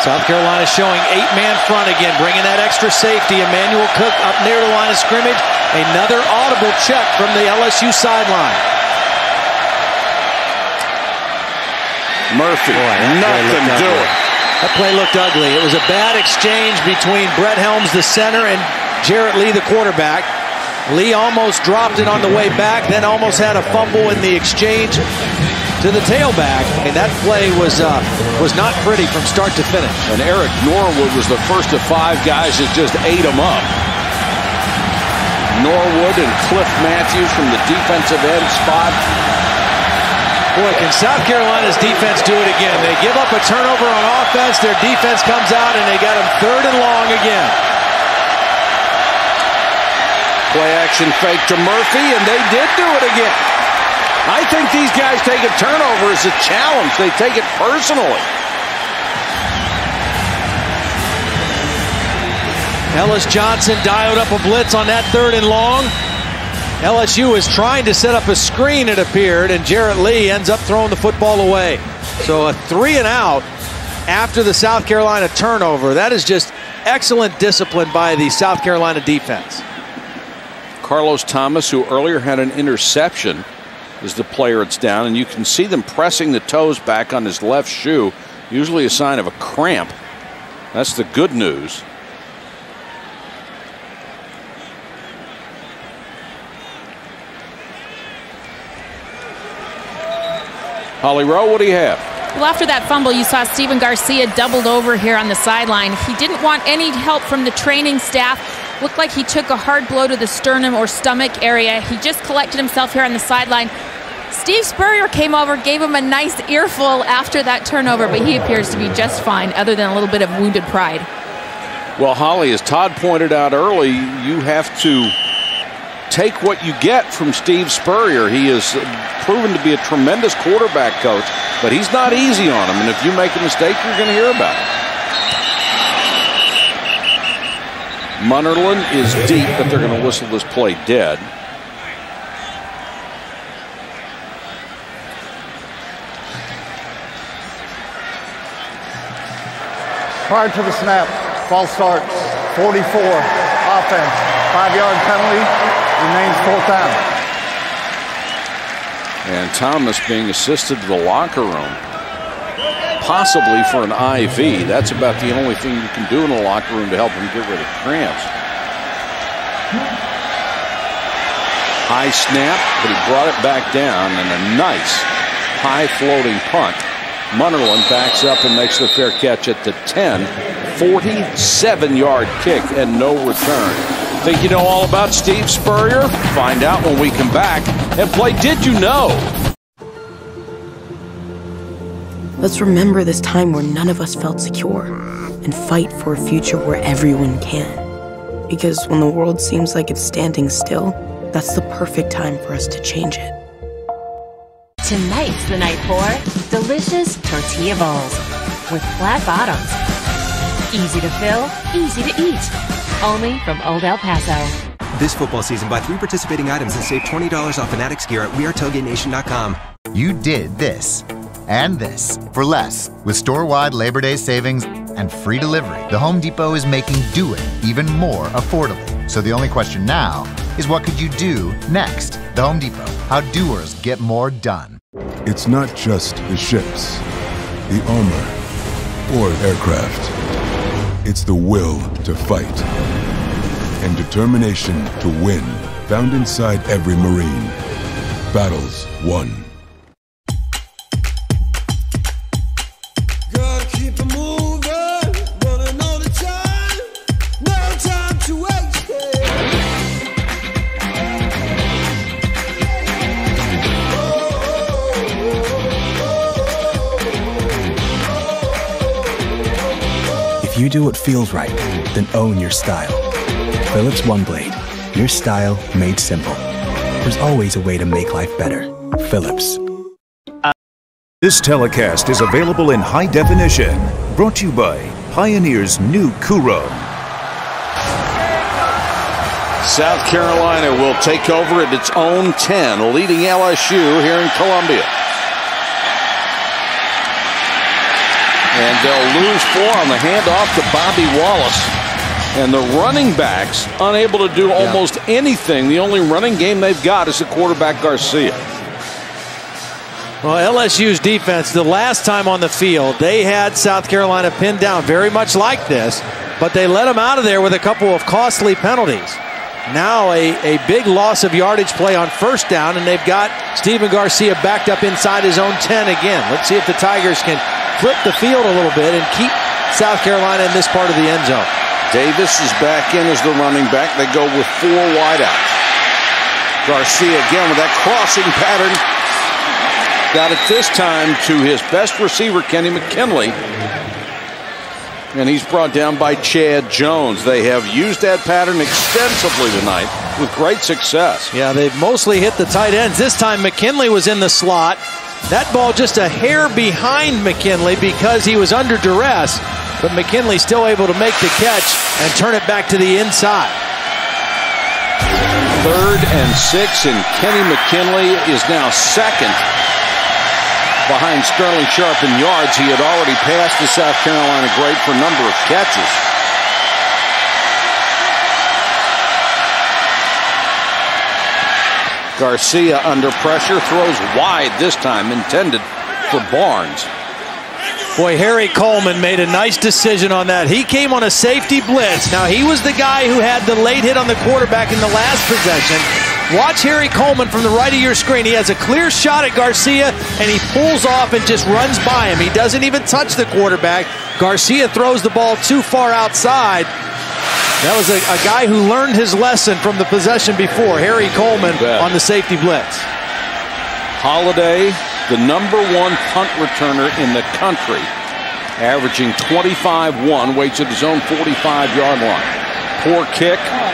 South Carolina showing eight-man front again, bringing that extra safety. Emanuel Cook up near the line of scrimmage. Another audible check from the LSU sideline. Murphy, nothing doing. That play looked ugly. It was a bad exchange between Brett Helms, the center, and Jarrett Lee, the quarterback. Lee almost dropped it on the way back, then almost had a fumble in the exchange. To the tailback. And that play was uh, was not pretty from start to finish. And Eric Norwood was the first of five guys that just ate him up. Norwood and Cliff Matthews from the defensive end spot. Boy, can South Carolina's defense do it again? They give up a turnover on offense. Their defense comes out, and they got them third and long again. Play action fake to Murphy, and they did do it again. I think these guys take a turnover as a challenge. They take it personally. Ellis Johnson dialed up a blitz on that third and long. LSU is trying to set up a screen, it appeared, and Jarrett Lee ends up throwing the football away. So a three and out after the South Carolina turnover. That is just excellent discipline by the South Carolina defense. Carlos Thomas, who earlier had an interception, is the player it's down, and you can see them pressing the toes back on his left shoe, usually a sign of a cramp. That's the good news. Holly Rowe, what do you have? Well, after that fumble, you saw Stephen Garcia doubled over here on the sideline. He didn't want any help from the training staff. Looked like he took a hard blow to the sternum or stomach area. He just collected himself here on the sideline. Steve Spurrier came over, gave him a nice earful after that turnover, but he appears to be just fine, other than a little bit of wounded pride. Well, Holly, as Todd pointed out early, you have to take what you get from Steve Spurrier. He has uh, proven to be a tremendous quarterback coach, but he's not easy on him. And if you make a mistake, you're going to hear about it. Munnerlyn is deep, but they're going to whistle this play dead. Prior to the snap, false start, 44, offense, five-yard penalty, remains full time. And Thomas being assisted to the locker room, possibly for an IV. That's about the only thing you can do in a locker room to help him get rid of cramps. High snap, but he brought it back down, and a nice high floating punt. Munnerlyn backs up and makes the fair catch at the 10. 47 yard kick and no return. Think you know all about Steve Spurrier? Find out when we come back and play Did You Know? Let's remember this time where none of us felt secure and fight for a future where everyone can. Because when the world seems like it's standing still, that's the perfect time for us to change it. Tonight's the night for delicious tortilla bowls with flat bottoms. Easy to fill, easy to eat. Only from Old El Paso. This football season, buy three participating items and save $20 off Fanatics gear at WeAreTailgateNation.com. You did this and this for less with store-wide Labor Day savings and free delivery. The Home Depot is making do it even more affordable. So the only question now is what could you do next? The Home Depot. How doers get more done. It's not just the ships, the armor, or aircraft. It's the will to fight and determination to win found inside every Marine. Battles won. You do what feels right, then own your style. Philips One Blade, your style made simple. There's always a way to make life better. Philips. This telecast is available in high definition. Brought to you by Pioneer's new Kuro. South Carolina will take over at its own 10, leading LSU here in Columbia. And they'll lose four on the handoff to Bobby Wallace. And the running backs unable to do almost anything. The only running game they've got is the quarterback Garcia. Well, LSU's defense, the last time on the field, they had South Carolina pinned down very much like this, but they let them out of there with a couple of costly penalties. Now a, a big loss of yardage play on first down, and they've got Stephen Garcia backed up inside his own 10 again. Let's see if the Tigers can flip the field a little bit and keep South Carolina in this part of the end zone. Davis is back in as the running back. They go with four wideouts. Garcia again with that crossing pattern. Got it this time to his best receiver, Kenny McKinley. And he's brought down by Chad Jones. They have used that pattern extensively tonight with great success. Yeah, they've mostly hit the tight ends. This time McKinley was in the slot. That ball just a hair behind McKinley because he was under duress. But McKinley still able to make the catch and turn it back to the inside. Third and six, and Kenny McKinley is now second behind Sterling Sharpe in yards. He had already passed the South Carolina great for a number of catches. Garcia under pressure throws wide this time, intended for Barnes. Boy, Harry Coleman made a nice decision on that. He came on a safety blitz. Now, he was the guy who had the late hit on the quarterback in the last possession. Watch Harry Coleman from the right of your screen. He has a clear shot at Garcia, and he pulls off and just runs by him. He doesn't even touch the quarterback. Garcia throws the ball too far outside. That was a, a guy who learned his lesson from the possession before, Harry Coleman on the safety blitz. Holliday, the number one punt returner in the country, averaging 25-1, waits at his own 45-yard line. Poor kick. Oh,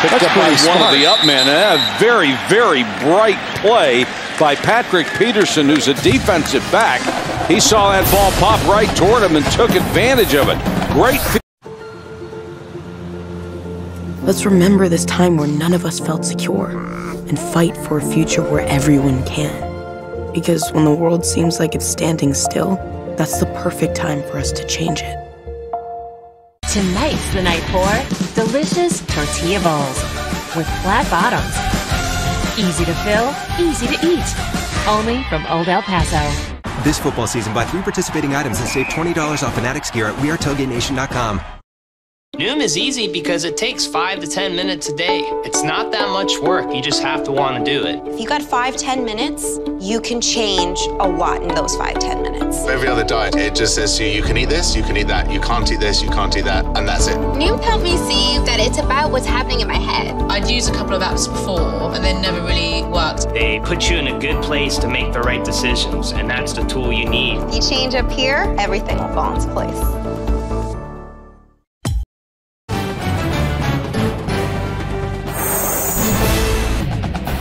Picked That's up by pretty one of the up men. And eh, a very, very bright play by Patrick Peterson, who's a defensive back. He saw that ball pop right toward him and took advantage of it. Great Let's remember this time where none of us felt secure and fight for a future where everyone can. Because when the world seems like it's standing still, that's the perfect time for us to change it. Tonight's the night for delicious tortilla bowls with flat bottoms. Easy to fill, easy to eat. Only from Old El Paso. This football season, buy three participating items and save $20 off Fanatics gear at WeAreTailgateNation.com. Noom is easy because it takes five to 10 minutes a day. It's not that much work. You just have to want to do it. If you got five, ten minutes, you can change a lot in those five, ten minutes. Every other diet, it just says to you, you can eat this, you can eat that, you can't eat this, you can't eat that, and that's it. Noom helped me see that it's about what's happening in my head. I'd used a couple of apps before and then never really worked. They put you in a good place to make the right decisions, and that's the tool you need. If you change up here, everything will fall into place.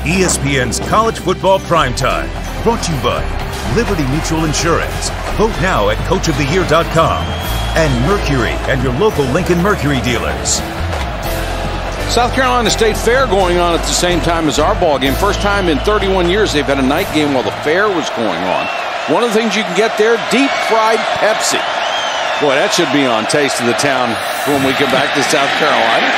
ESPN's College Football Primetime, brought to you by Liberty Mutual Insurance. Vote now at coachoftheyear.com and Mercury and your local Lincoln Mercury dealers. South Carolina State Fair going on at the same time as our ball game. First time in 31 years they've had a night game while the fair was going on. One of the things you can get there, deep fried Pepsi. Boy, that should be on Taste of the Town when we get back to South Carolina.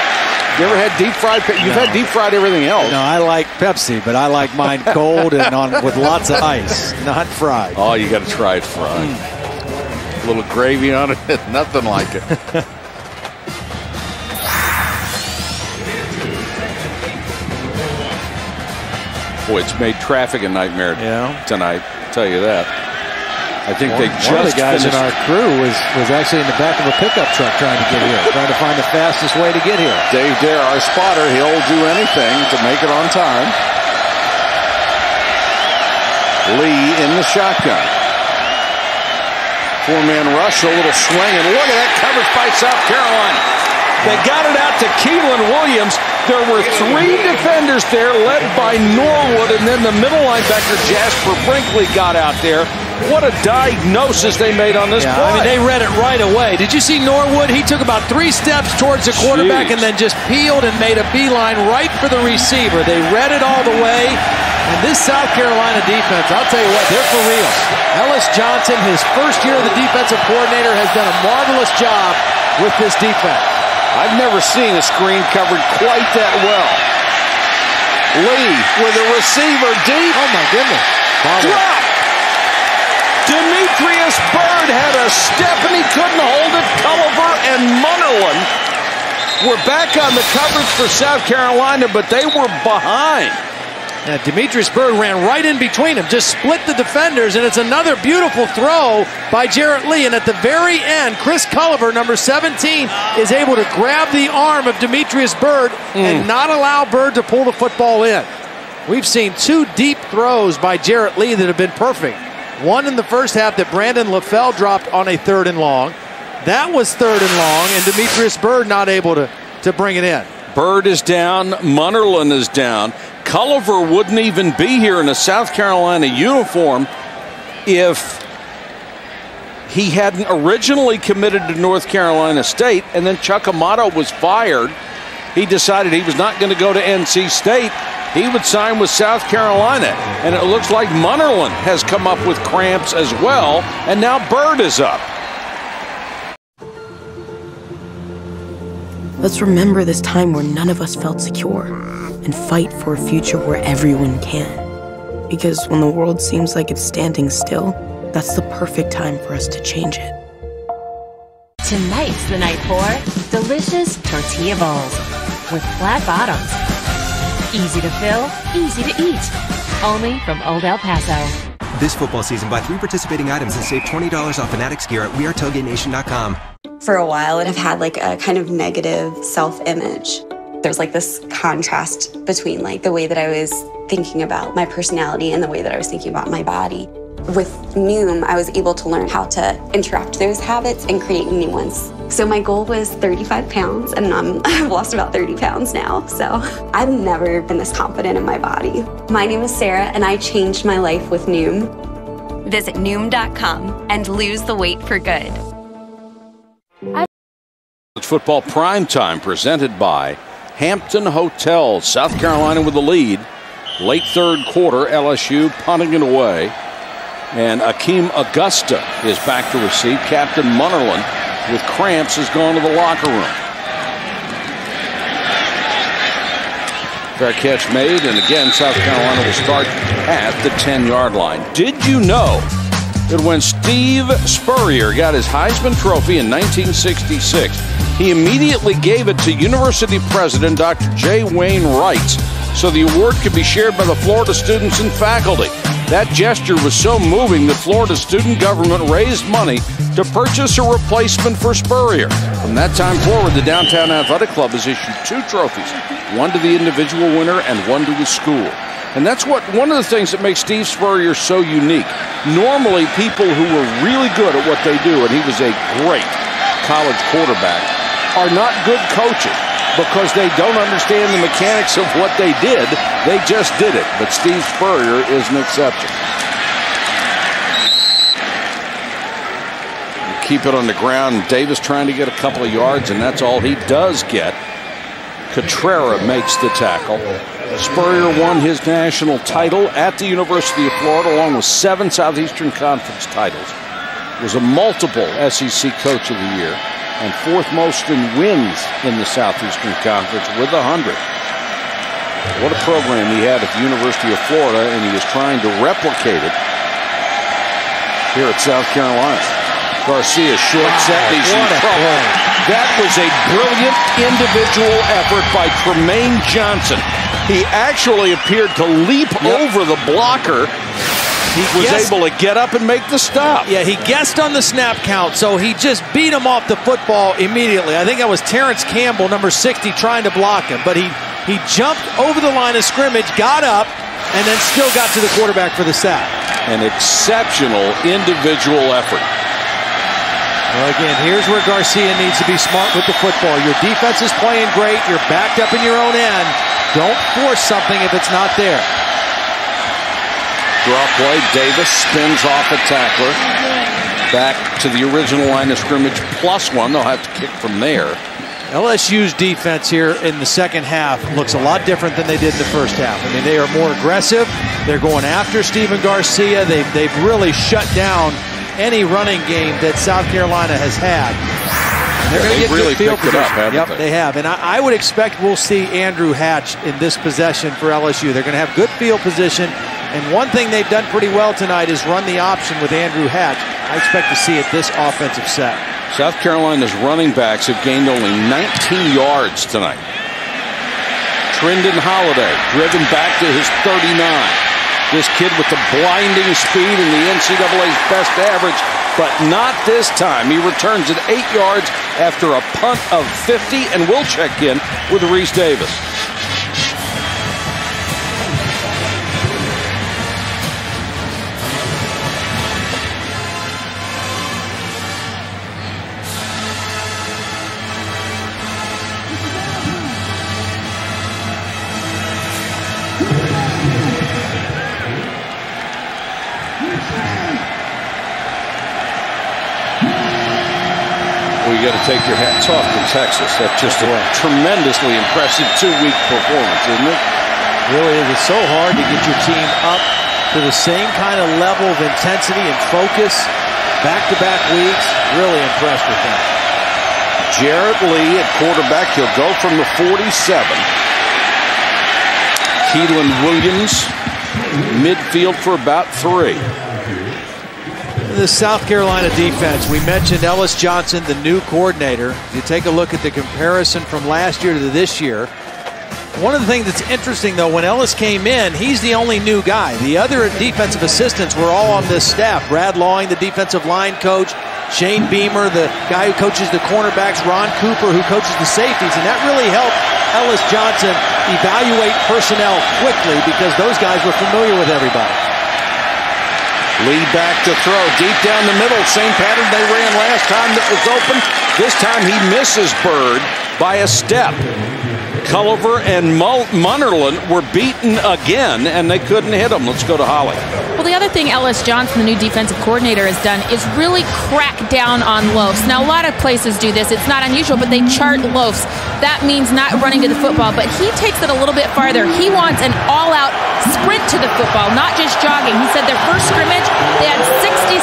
You ever had deep fried? You've No. had deep fried everything else. No, I like Pepsi, but I like mine cold and on with lots of ice, not fried. Oh, you got to try it fried. Mm. A little gravy on it, (laughs) nothing like it. (laughs) Boy, it's made traffic a nightmare tonight. I'll tell you that. I think they One- just one of the guys in our crew was was actually in the back of a pickup truck trying to get here, (laughs) trying to find the fastest way to get here. Dave Dare, our spotter, he'll do anything to make it on time. Lee in the shotgun. Four-man rush, a little swing, and look at that coverage by South Carolina. They got it out to Keiland Williams. There were three defenders there, led by Norwood, and then the middle linebacker Jasper Brinkley got out there. What a diagnosis they made on this Yeah, play. I mean, they read it right away. Did you see Norwood? He took about three steps towards the quarterback Jeez. and then just peeled and made a beeline right for the receiver. They read it all the way. And this South Carolina defense, I'll tell you what, they're for real. Ellis Johnson, his first year of the defensive coordinator, has done a marvelous job with this defense. I've never seen a screen covered quite that well. Lee with a receiver deep. Oh my goodness. Drop. Demetrius Byrd had a step and he couldn't hold it. Culliver and Munnerlyn were back on the coverage for South Carolina, but they were behind. Yeah, Demetrius Byrd ran right in between them, just split the defenders, and it's another beautiful throw by Jarrett Lee. And at the very end, Chris Culliver, number 17, is able to grab the arm of Demetrius Byrd mm. and not allow Byrd to pull the football in. We've seen two deep throws by Jarrett Lee that have been perfect. One in the first half that Brandon LaFell dropped on a third and long. That was third and long, and Demetrius Byrd not able to, to bring it in. Byrd is down. Munnerlyn is down. Culliver wouldn't even be here in a South Carolina uniform if he hadn't originally committed to North Carolina State, and then Chuck Amato was fired. He decided he was not going to go to NC State. He would sign with South Carolina. And it looks like Munnerlyn has come up with cramps as well, and now Byrd is up. Let's remember this time where none of us felt secure and fight for a future where everyone can. Because when the world seems like it's standing still, that's the perfect time for us to change it. Tonight's the night for delicious tortilla bowls with flat bottoms. Easy to fill, easy to eat. Only from Old El Paso. This football season, buy three participating items and save $20 off Fanatics gear at WeAreTailgateNation.com. For a while, I've had like a kind of negative self-image there's like this contrast between like the way that I was thinking about my personality and the way that I was thinking about my body. With Noom, I was able to learn how to interrupt those habits and create new ones. So my goal was 35 pounds, and I'm, (laughs) I've lost about 30 pounds now. So (laughs) I've never been this confident in my body. My name is Sarah, and I changed my life with Noom. Visit Noom.com and lose the weight for good. Football Prime Time presented by Hampton Hotel, South Carolina with the lead. Late third quarter, LSU punting it away. And Akeem Auguste is back to receive. Captain Munnerlyn, with cramps, has gone to the locker room. Fair catch made, and again, South Carolina will start at the 10 yard line. Did you know that when Steve Spurrier got his Heisman Trophy in 1966, he immediately gave it to University President Dr. J. Wayne Reitz so the award could be shared by the Florida students and faculty. That gesture was so moving that Florida student government raised money to purchase a replacement for Spurrier. From that time forward, the Downtown Athletic Club has issued two trophies, one to the individual winner and one to the school. And that's what one of the things that makes Steve Spurrier so unique. Normally, people who were really good at what they do, and he was a great college quarterback, are not good coaches because they don't understand the mechanics of what they did. They just did it. But Steve Spurrier is an exception. Keep it on the ground. Davis trying to get a couple of yards, and that's all he does get. Catrera makes the tackle. Spurrier won his national title at the University of Florida, along with seven Southeastern Conference titles. Was a multiple SEC Coach of the Year and fourth most in wins in the Southeastern Conference with 100. What a program he had at the University of Florida, and he is trying to replicate it here at South Carolina. Garcia short set, he's in trouble. That was a brilliant individual effort by Trumaine Johnson. He actually appeared to leap yep. over the blocker he was guessed, able to get up and make the stop. Yeah, he guessed on the snap count, so he just beat him off the football immediately. I think that was Terrence Campbell, number 60, trying to block him, but he he jumped over the line of scrimmage, got up, and then still got to the quarterback for the sack. An exceptional individual effort. Well, again, here's where Garcia needs to be smart with the football. Your defense is playing great. You're backed up in your own end. Don't force something if it's not there. Draw play. Davis spins off a tackler. Back to the original line of scrimmage plus one. They'll have to kick from there. LSU's defense here in the second half looks a lot different than they did in the first half. I mean, they are more aggressive. They're going after Stephen Garcia. They've, they've really shut down any running game that South Carolina has had. They're yeah, going to get really good field position. Up, yep, they? they have. And I, I, would expect we'll see Andrew Hatch in this possession for LSU. They're going to have good field position. And one thing they've done pretty well tonight is run the option with Andrew Hatch. I expect to see it this offensive set. South Carolina's running backs have gained only 19 yards tonight. Trindon Holliday driven back to his 39. This kid with the blinding speed and the NCAA's best average, but not this time. He returns at eight yards after a punt of 50, and we'll check in with Rece Davis. Got to take your hats off to Texas. That's just a tremendously impressive two-week performance, isn't it? Really is. It's so hard to get your team up to the same kind of level of intensity and focus back-to-back weeks. Really impressed with that. Jarrett Lee at quarterback. He'll go from the 47. Keiland Williams, midfield for about three the South Carolina defense, we mentioned Ellis Johnson, the new coordinator. If You take a look at the comparison from last year to this year. One of the things that's interesting, though, when Ellis came in, he's the only new guy. The other defensive assistants were all on this staff. Brad Lawing, the defensive line coach, Shane Beamer, the guy who coaches the cornerbacks, Ron Cooper, who coaches the safeties, and that really helped Ellis Johnson evaluate personnel quickly because those guys were familiar with everybody. Lee back to throw. Deep down the middle. Same pattern they ran last time that was open. This time he misses Byrd by a step. Culliver and Munnerlyn were beaten again, and they couldn't hit them. Let's go to Holly. Well, the other thing Ellis Johnson, the new defensive coordinator, has done is really crack down on loafs. Now, a lot of places do this. It's not unusual, but they chart loafs. That means not running to the football, but he takes it a little bit farther. He wants an all-out sprint to the football, not just jogging. He said their first scrimmage, they had 67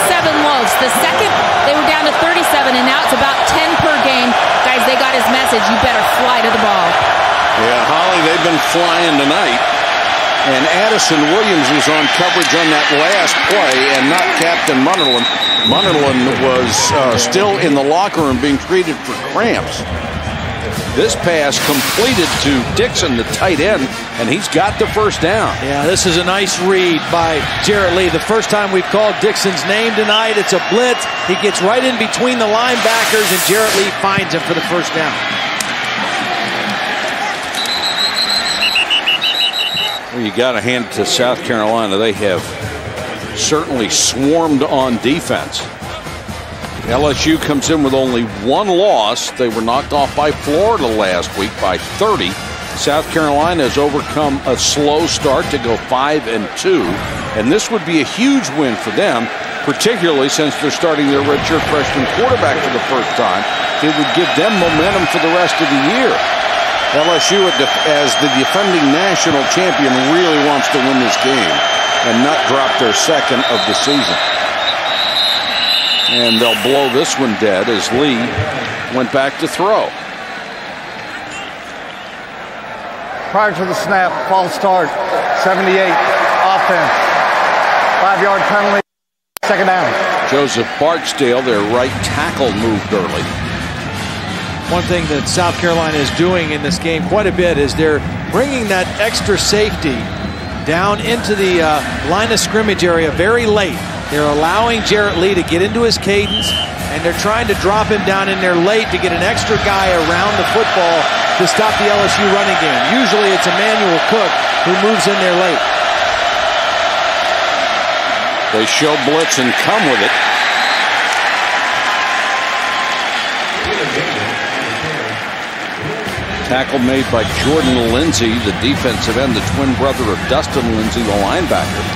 loafs. The second, they were down to 37, and now it's about 10 per game. Guys, they got his message. You better fly to the ball. Yeah, Holly, they've been flying tonight. And Addison Williams was on coverage on that last play and not Captain Munnerlyn. Munnerlyn was uh, still in the locker room being treated for cramps. This pass completed to Dickson, the tight end, and he's got the first down. Yeah, this is a nice read by Jarrett Lee. The first time we've called Dickson's name tonight, it's a blitz. He gets right in between the linebackers, and Jarrett Lee finds him for the first down. You got to hand it to South Carolina. They have certainly swarmed on defense. LSU comes in with only one loss. They were knocked off by Florida last week by 30. South Carolina has overcome a slow start to go 5 and 2, and this would be a huge win for them, particularly since they're starting their redshirt freshman quarterback for the first time. It would give them momentum for the rest of the year. LSU, as the defending national champion, really wants to win this game and not drop their second of the season. And they'll blow this one dead as Lee went back to throw. Prior to the snap, false start, 78, offense. Five-yard penalty, second down. Joseph Barksdale, their right tackle, moved early. One thing that South Carolina is doing in this game quite a bit is they're bringing that extra safety down into the uh, line of scrimmage area very late. They're allowing Jarrett Lee to get into his cadence, and they're trying to drop him down in there late to get an extra guy around the football to stop the LSU running game. Usually it's Emanuel Cook who moves in there late. They show blitz and come with it. Tackle made by Jordan Lindsay, the defensive end, the twin brother of Dustin Lindsay, the linebacker.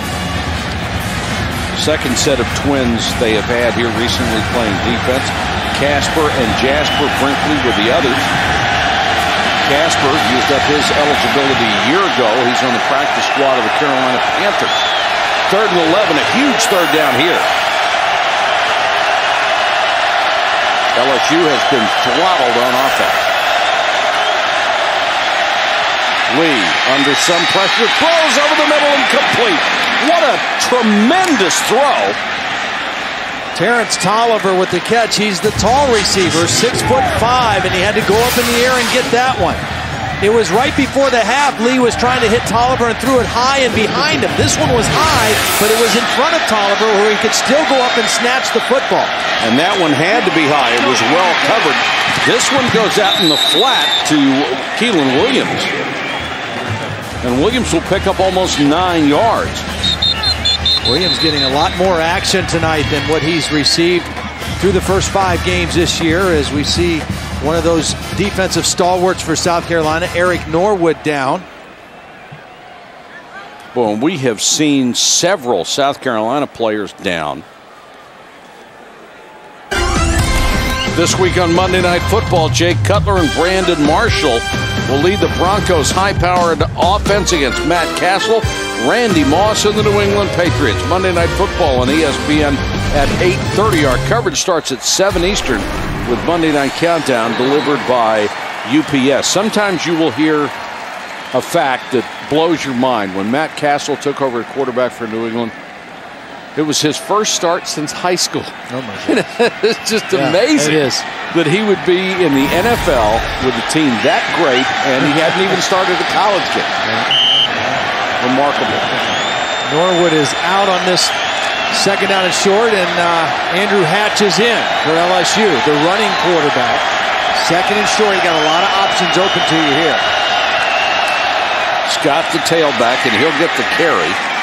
Second set of twins they have had here recently playing defense. Casper and Jasper Brinkley were the others. Casper used up his eligibility a year ago. He's on the practice squad of the Carolina Panthers. Third and 11, a huge third down here. LSU has been throttled on offense. Lee under some pressure, throws over the middle and complete. What a tremendous throw. Terrance Toliver with the catch. He's the tall receiver, six foot five, and he had to go up in the air and get that one. It was right before the half. Lee was trying to hit Toliver and threw it high and behind him. This one was high, but it was in front of Toliver where he could still go up and snatch the football. And that one had to be high. It was well covered. This one goes out in the flat to Keiland Williams. And Williams will pick up almost nine yards. Williams getting a lot more action tonight than what he's received through the first five games this year as we see one of those defensive stalwarts for South Carolina, Eric Norwood, down. Well, we have seen several South Carolina players down. This week on Monday Night Football, Jay Cutler and Brandon Marshall will lead the Broncos' high-powered offense against Matt Cassel, Randy Moss, and the New England Patriots. Monday Night Football on ESPN at 8.30. Our coverage starts at 7 Eastern with Monday Night Countdown delivered by UPS. Sometimes you will hear a fact that blows your mind. When Matt Cassel took over at quarterback for New England, it was his first start since high school. Oh my God. (laughs) it's just yeah, amazing it that he would be in the NFL with a team that great, and he hadn't even started a college game. (laughs) Remarkable. Norwood is out on this second down and short, and uh, Andrew Hatch is in for LSU, the running quarterback. Second and short, you got a lot of options open to you here. Scott the tailback, and he'll get the carry.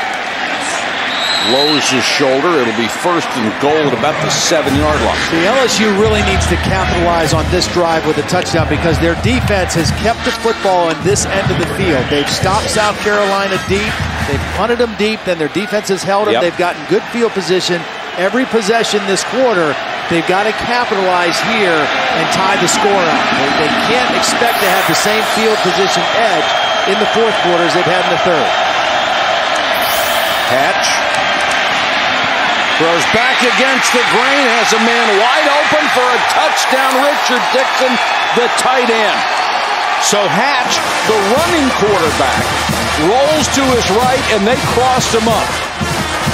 Lowers his shoulder. It'll be first and goal at about the seven-yard line. The LSU really needs to capitalize on this drive with a touchdown because their defense has kept the football in this end of the field. They've stopped South Carolina deep. They've punted them deep. Then their defense has held them. Yep. They've gotten good field position. Every possession this quarter, they've got to capitalize here and tie the score up. They, they can't expect to have the same field position edge in the fourth quarter as they've had in the third. Hatch throws back against the grain, has a man wide open for a touchdown. Richard Dickson, the tight end. So Hatch, the running quarterback, rolls to his right, and they crossed him up.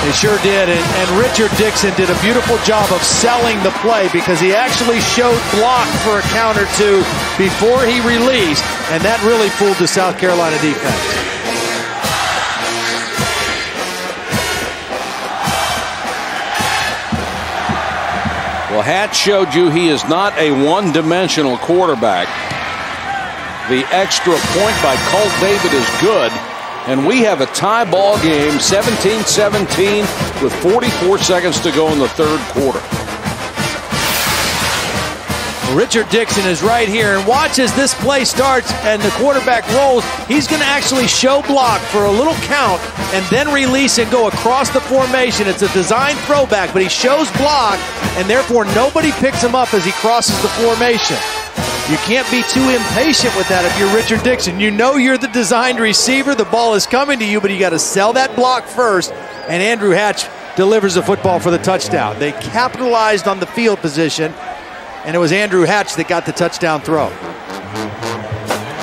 They sure did, and, and Richard Dickson did a beautiful job of selling the play because he actually showed block for a count or two before he released, and that really fooled the South Carolina defense. Well, Hatch showed you he is not a one-dimensional quarterback. The extra point by Colt David is good. And we have a tie ball game, 17-17, with 44 seconds to go in the third quarter. Richard Dickson is right here, and watch as this play starts and the quarterback rolls. He's going to actually show block for a little count and then release and go across the formation. It's a design throwback, but he shows block, and therefore nobody picks him up as he crosses the formation. You can't be too impatient with that if you're Richard Dickson. You know you're the designed receiver. The ball is coming to you, but you got to sell that block first. And Andrew Hatch delivers the football for the touchdown. They capitalized on the field position, and it was Andrew Hatch that got the touchdown throw.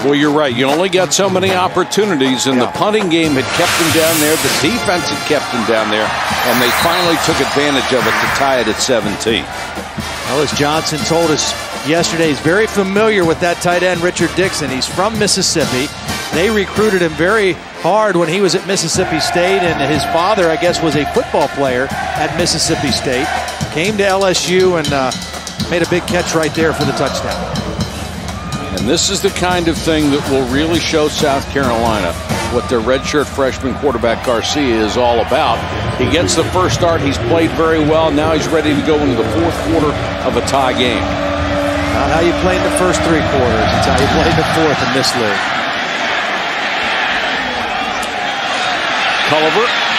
Well, you're right. You only got so many opportunities, and yeah. the punting game had kept them down there. The defense had kept them down there, and they finally took advantage of it to tie it at 17. Ellis Johnson told us yesterday he's very familiar with that tight end, Richard Dickson. He's from Mississippi. They recruited him very hard when he was at Mississippi State, and his father, I guess, was a football player at Mississippi State. Came to LSU and uh, made a big catch right there for the touchdown. And this is the kind of thing that will really show South Carolina what their redshirt freshman quarterback Garcia is all about. He gets the first start. He's played very well. Now he's ready to go into the fourth quarter of a tie game. Not how you play in the first three quarters. It's how you play in the fourth in this league. Culliver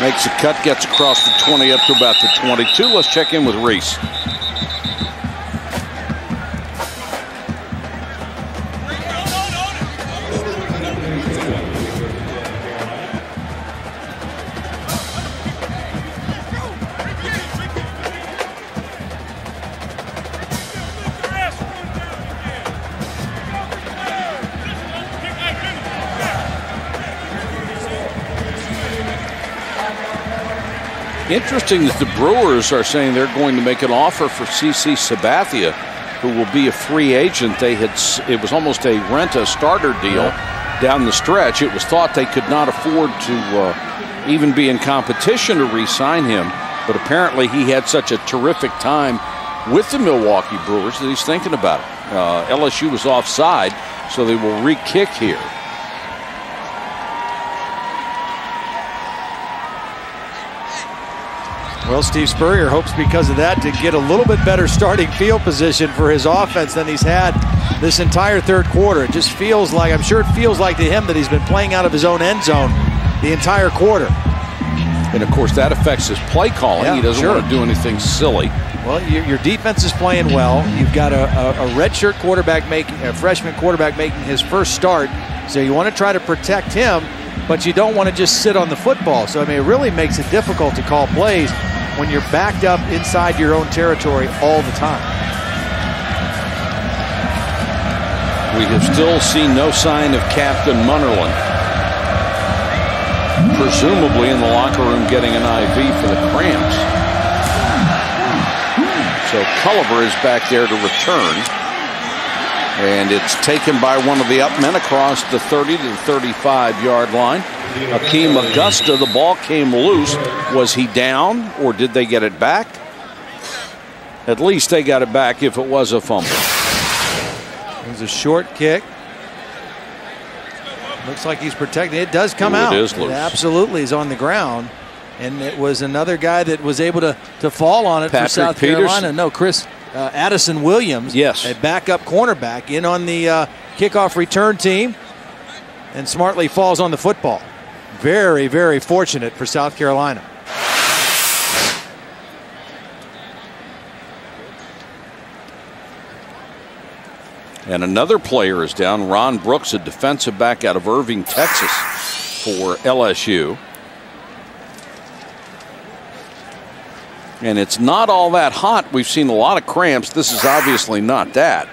makes a cut, gets across the 20 up to about the 22. Let's check in with Rece. Interesting that the Brewers are saying they're going to make an offer for CC Sabathia, who will be a free agent. They had it was almost a rent a starter deal down the stretch. It was thought they could not afford to uh, even be in competition to re-sign him, but apparently he had such a terrific time with the Milwaukee Brewers that he's thinking about it. Uh, LSU was offside, so they will re-kick here. Well, Steve Spurrier hopes because of that to get a little bit better starting field position for his offense than he's had this entire third quarter. It just feels like, I'm sure it feels like to him that he's been playing out of his own end zone the entire quarter. And of course, that affects his play calling. Yeah, he doesn't sure. want to do anything silly. Well, your defense is playing well. You've got a, a, a redshirt quarterback making, a freshman quarterback making his first start. So you want to try to protect him, but you don't want to just sit on the football. So, I mean, it really makes it difficult to call plays when you're backed up inside your own territory all the time. We have still seen no sign of Captain Munnerlyn. Presumably in the locker room getting an IV for the cramps. So Culliver is back there to return. And it's taken by one of the up men across the 30 to the 35 yard line. Akeem Auguste, the ball came loose. Was he down or did they get it back? At least they got it back if it was a fumble. It was a short kick. Looks like he's protecting. It does come Ooh, out. It is loose. It absolutely is on the ground. And it was another guy that was able to, to fall on it Patrick for South Peterson. Carolina. No, Chris uh, Addison Williams, yes, a backup cornerback, in on the uh, kickoff return team, and smartly falls on the football. Very, very fortunate for South Carolina. And another player is down. Ron Brooks, a defensive back out of Irving, Texas, for LSU. and it's not all that hot. We've seen a lot of cramps. This is obviously not that.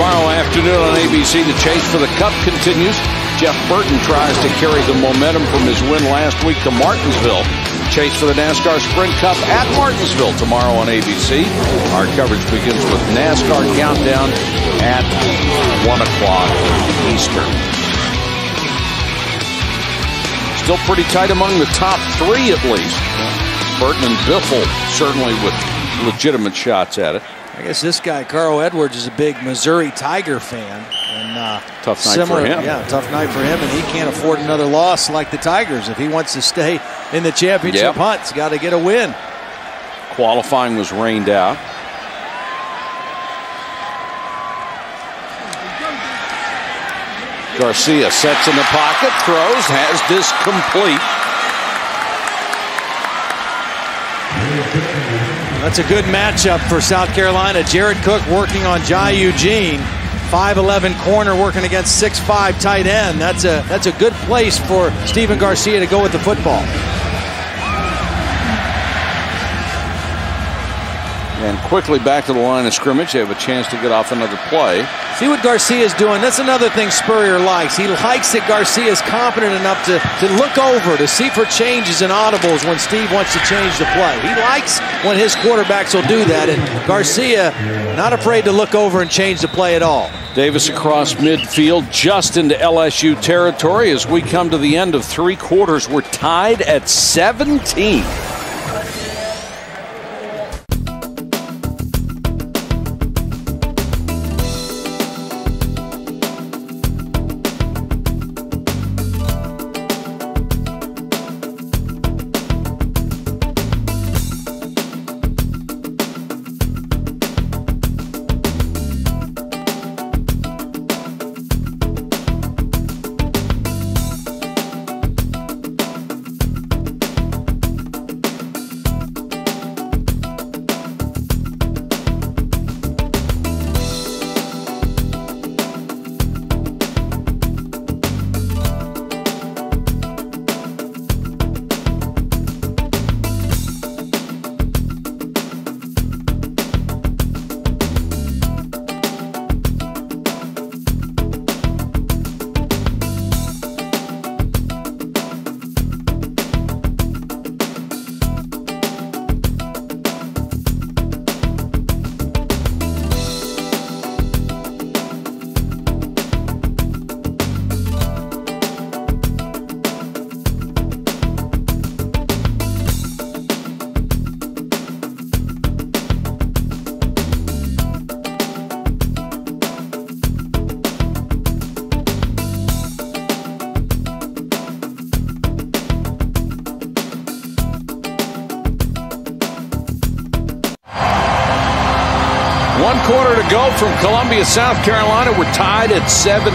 Tomorrow afternoon on ABC, the chase for the Cup continues. Jeff Burton tries to carry the momentum from his win last week to Martinsville. Chase for the NASCAR Sprint Cup at Martinsville tomorrow on ABC. Our coverage begins with NASCAR Countdown at 1 o'clock Eastern. Still pretty tight among the top three at least. Burton and Biffle certainly with legitimate shots at it. I guess this guy, Carl Edwards, is a big Missouri Tiger fan. And uh, tough night similar, for him. Yeah, tough night for him, and he can't afford another loss like the Tigers. If he wants to stay in the championship yep. hunt, he's got to get a win. Qualifying was rained out. Garcia sets in the pocket, throws, has this complete. That's a good matchup for South Carolina. Jared Cook working on Jai Eugene. 5'11 corner working against 6'5 tight end. That's a that's a good place for Stephen Garcia to go with the football. And quickly back to the line of scrimmage. They have a chance to get off another play. See what Garcia's doing. That's another thing Spurrier likes. He likes that Garcia is confident enough to, to look over, to see for changes and audibles when Steve wants to change the play. He likes when his quarterbacks will do that. And Garcia, not afraid to look over and change the play at all. Davis across midfield, just into LSU territory as we come to the end of three quarters. We're tied at 17. From Columbia, South Carolina. We're tied at 17.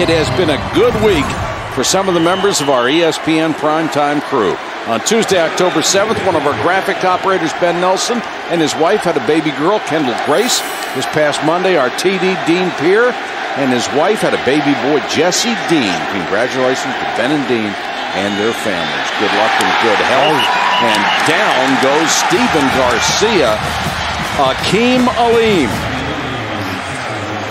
It has been a good week for some of the members of our ESPN primetime crew. On Tuesday, October 7th, one of our graphic operators, Ben Nelson, and his wife had a baby girl, Kendall Grace. This past Monday, our TD, Dean Peer, and his wife had a baby boy, Jesse Dean. Congratulations to Ben and Dean and their families. Good luck and good health. And down goes Stephen Garcia. Rahim Alem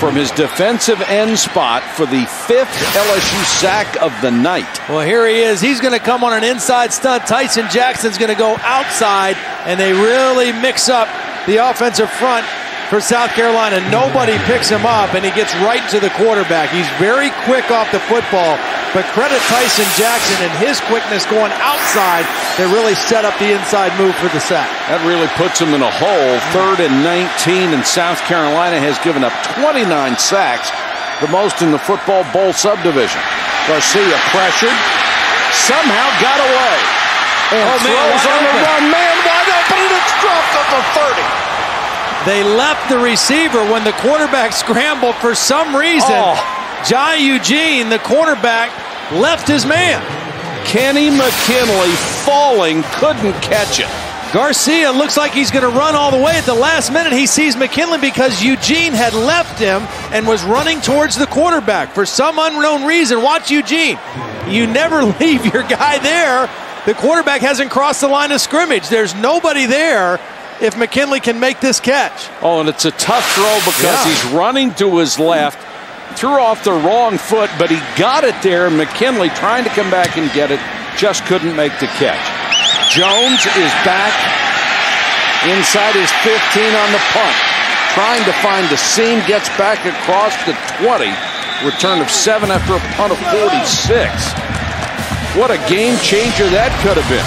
from his defensive end spot for the fifth LSU sack of the night. Well, here he is. He's going to come on an inside stunt. Tyson Jackson's going to go outside, and they really mix up the offensive front for South Carolina. Nobody picks him up, and he gets right to the quarterback. He's very quick off the football, but credit Tyson Jackson and his quickness going outside that really set up the inside move for the sack. That really puts him in a hole. Third and 19, and South Carolina has given up 29 sacks, the most in the football bowl subdivision. Garcia pressured, somehow got away, and Oh, man, throws wide on the open. run. Man, wide open, and it's dropped at the 30. They left the receiver when the quarterback scrambled for some reason. Oh. Jai Eugene, the quarterback, left his man. Kenny McKinley falling, couldn't catch it. Garcia looks like he's going to run all the way at the last minute. He sees McKinley because Eugene had left him and was running towards the quarterback for some unknown reason. Watch Eugene. You never (laughs) leave your guy there. The quarterback hasn't crossed the line of scrimmage. There's nobody there if McKinley can make this catch. Oh, and it's a tough throw because Yeah. he's running to his left, threw off the wrong foot, but he got it there. McKinley trying to come back and get it, just couldn't make the catch. Jones is back inside his 15 on the punt, trying to find the seam, gets back across the 20. Return of seven after a punt of 46. What a game changer that could have been.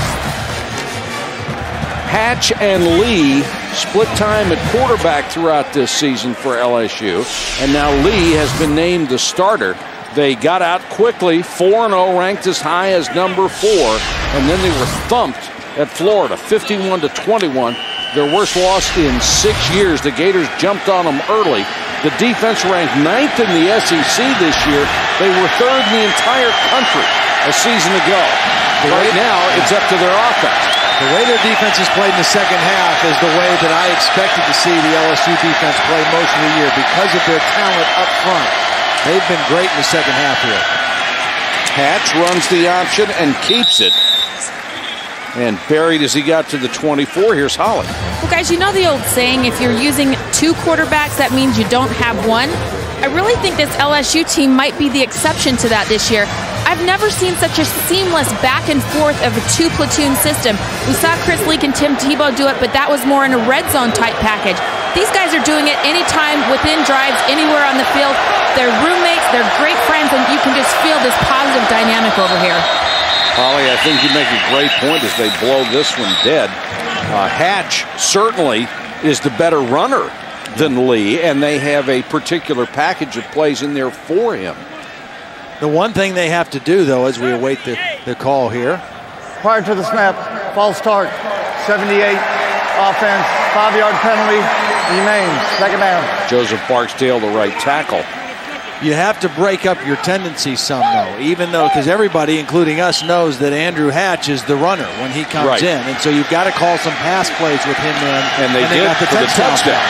Hatch and Lee split time at quarterback throughout this season for LSU, and now Lee has been named the starter. They got out quickly, 4 0, ranked as high as number four, and then they were thumped at Florida, 51 to 21. Their worst loss in six years. The Gators jumped on them early. The defense ranked ninth in the SEC this year. They were third in the entire country a season ago. Right now, it's up to their offense. The way their defense has played in the second half is the way that I expected to see the LSU defense play most of the year because of their talent up front. They've been great in the second half here. Hatch runs the option and keeps it. And buried as he got to the 24. Here's Holly. Well, guys, you know the old saying if you're using two quarterbacks, that means you don't have one? I really think this LSU team might be the exception to that this year. I've never seen such a seamless back and forth of a two platoon system. We saw Chris Leak and Tim Tebow do it, but that was more in a red zone type package. These guys are doing it anytime, within drives, anywhere on the field. They're roommates, they're great friends, and you can just feel this positive dynamic over here. Holly, I think you make a great point as they blow this one dead. Uh, Hatch certainly is the better runner than Lee, and they have a particular package of plays in there for him. The one thing they have to do, though, as we await the, the call here, Prior to the snap, false start, 78, offense, five-yard penalty, remains, second down. Joseph Barksdale, the right tackle. you have to break up your tendency some, though, even though, because everybody, including us, knows that Andrew Hatch is the runner when he comes Right. in. And so you've got to call some pass plays with him in. And they did got the for the touchdown.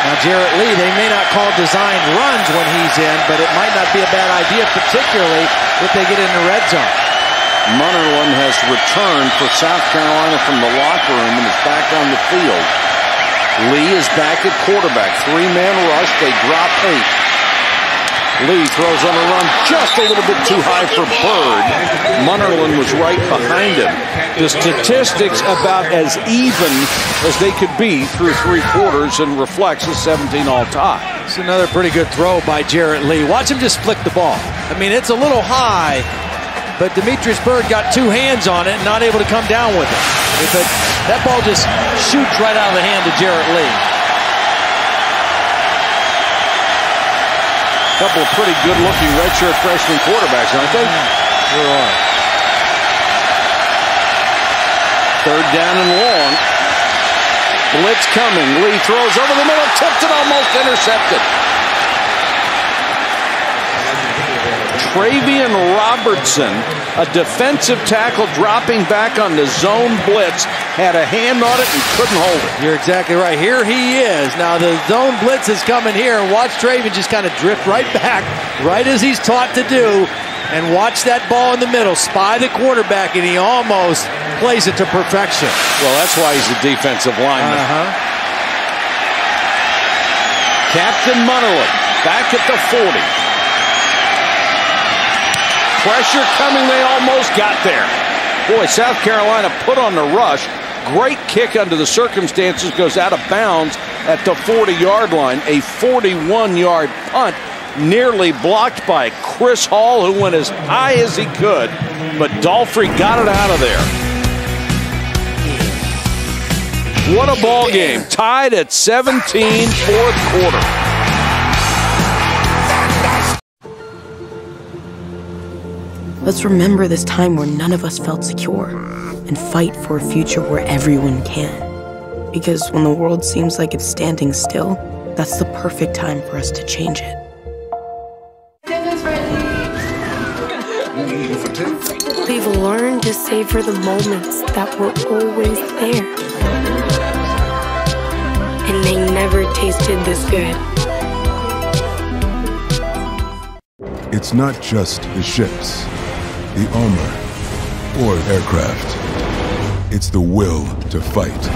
Now, Jarrett Lee, they may not call designed runs when he's in, but it might not be a bad idea, particularly if they get in the red zone. Munnerlyn has returned for South Carolina from the locker room and is back on the field. Lee is back at quarterback. Three-man rush. They drop eight. Lee throws on a run just a little bit too high for Byrd. Munnerlyn was right behind him. The statistics about as even as they could be through three quarters and reflects a 17 all tie. It's another pretty good throw by Jarrett Lee. Watch him just flick the ball. I mean, it's a little high, but Demetrius Byrd got two hands on it and not able to come down with it. But that ball just shoots right out of the hand of Jarrett Lee. Couple of pretty good-looking redshirt freshman quarterbacks, aren't they? Sure are. Third down and long. Blitz coming. Lee throws over the middle, tipped it, almost intercepted. Travian Robertson, a defensive tackle dropping back on the zone blitz, had a hand on it and couldn't hold it. You're exactly right. Here he is. Now the zone blitz is coming here. Watch Travian just kind of drift right back, right as he's taught to do. And watch that ball in the middle, spy the quarterback, and he almost plays it to perfection. Well, that's why he's a defensive lineman. Uh-huh. Captain Munnerlyn back at the 40. Pressure coming, they almost got there. Boy, South Carolina put on the rush. Great kick under the circumstances, goes out of bounds at the 40 yard line. A 41 yard punt, nearly blocked by Chris Hall, who went as high as he could, but Dalfrey got it out of there. What a ball game. Tied at 17, fourth quarter. Let's remember this time where none of us felt secure and fight for a future where everyone can. Because when the world seems like it's standing still, that's the perfect time for us to change it. We've learned to savor the moments that were always there. And they never tasted this good. It's not just the ships, the armor, or aircraft. It's the will to fight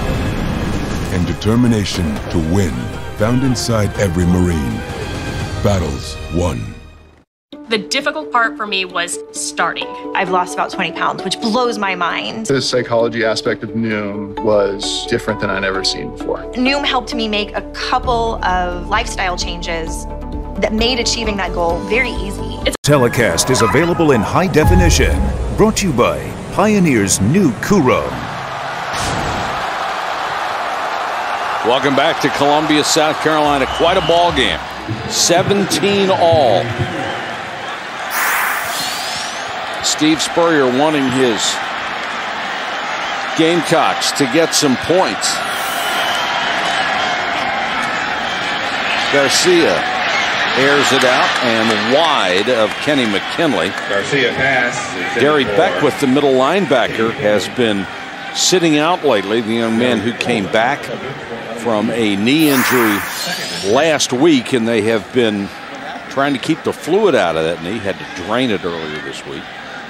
and determination to win found inside every Marine. Battles won. The difficult part for me was starting. I've lost about 20 pounds, which blows my mind. The psychology aspect of Noom was different than I'd ever seen before. Noom helped me make a couple of lifestyle changes that made achieving that goal very easy. It's Telecast is available in high definition. Brought to you by Pioneer's new Kuro. Welcome back to Columbia, South Carolina. Quite a ball game. 17 all. Steve Spurrier wanting his Gamecocks to get some points. Garcia airs it out and wide of Kenny McKinley. Garcia pass. Darry Beckwith, the middle linebacker, has been sitting out lately. The young man who came back from a knee injury last week, and they have been trying to keep the fluid out of that knee. Had to drain it earlier this week.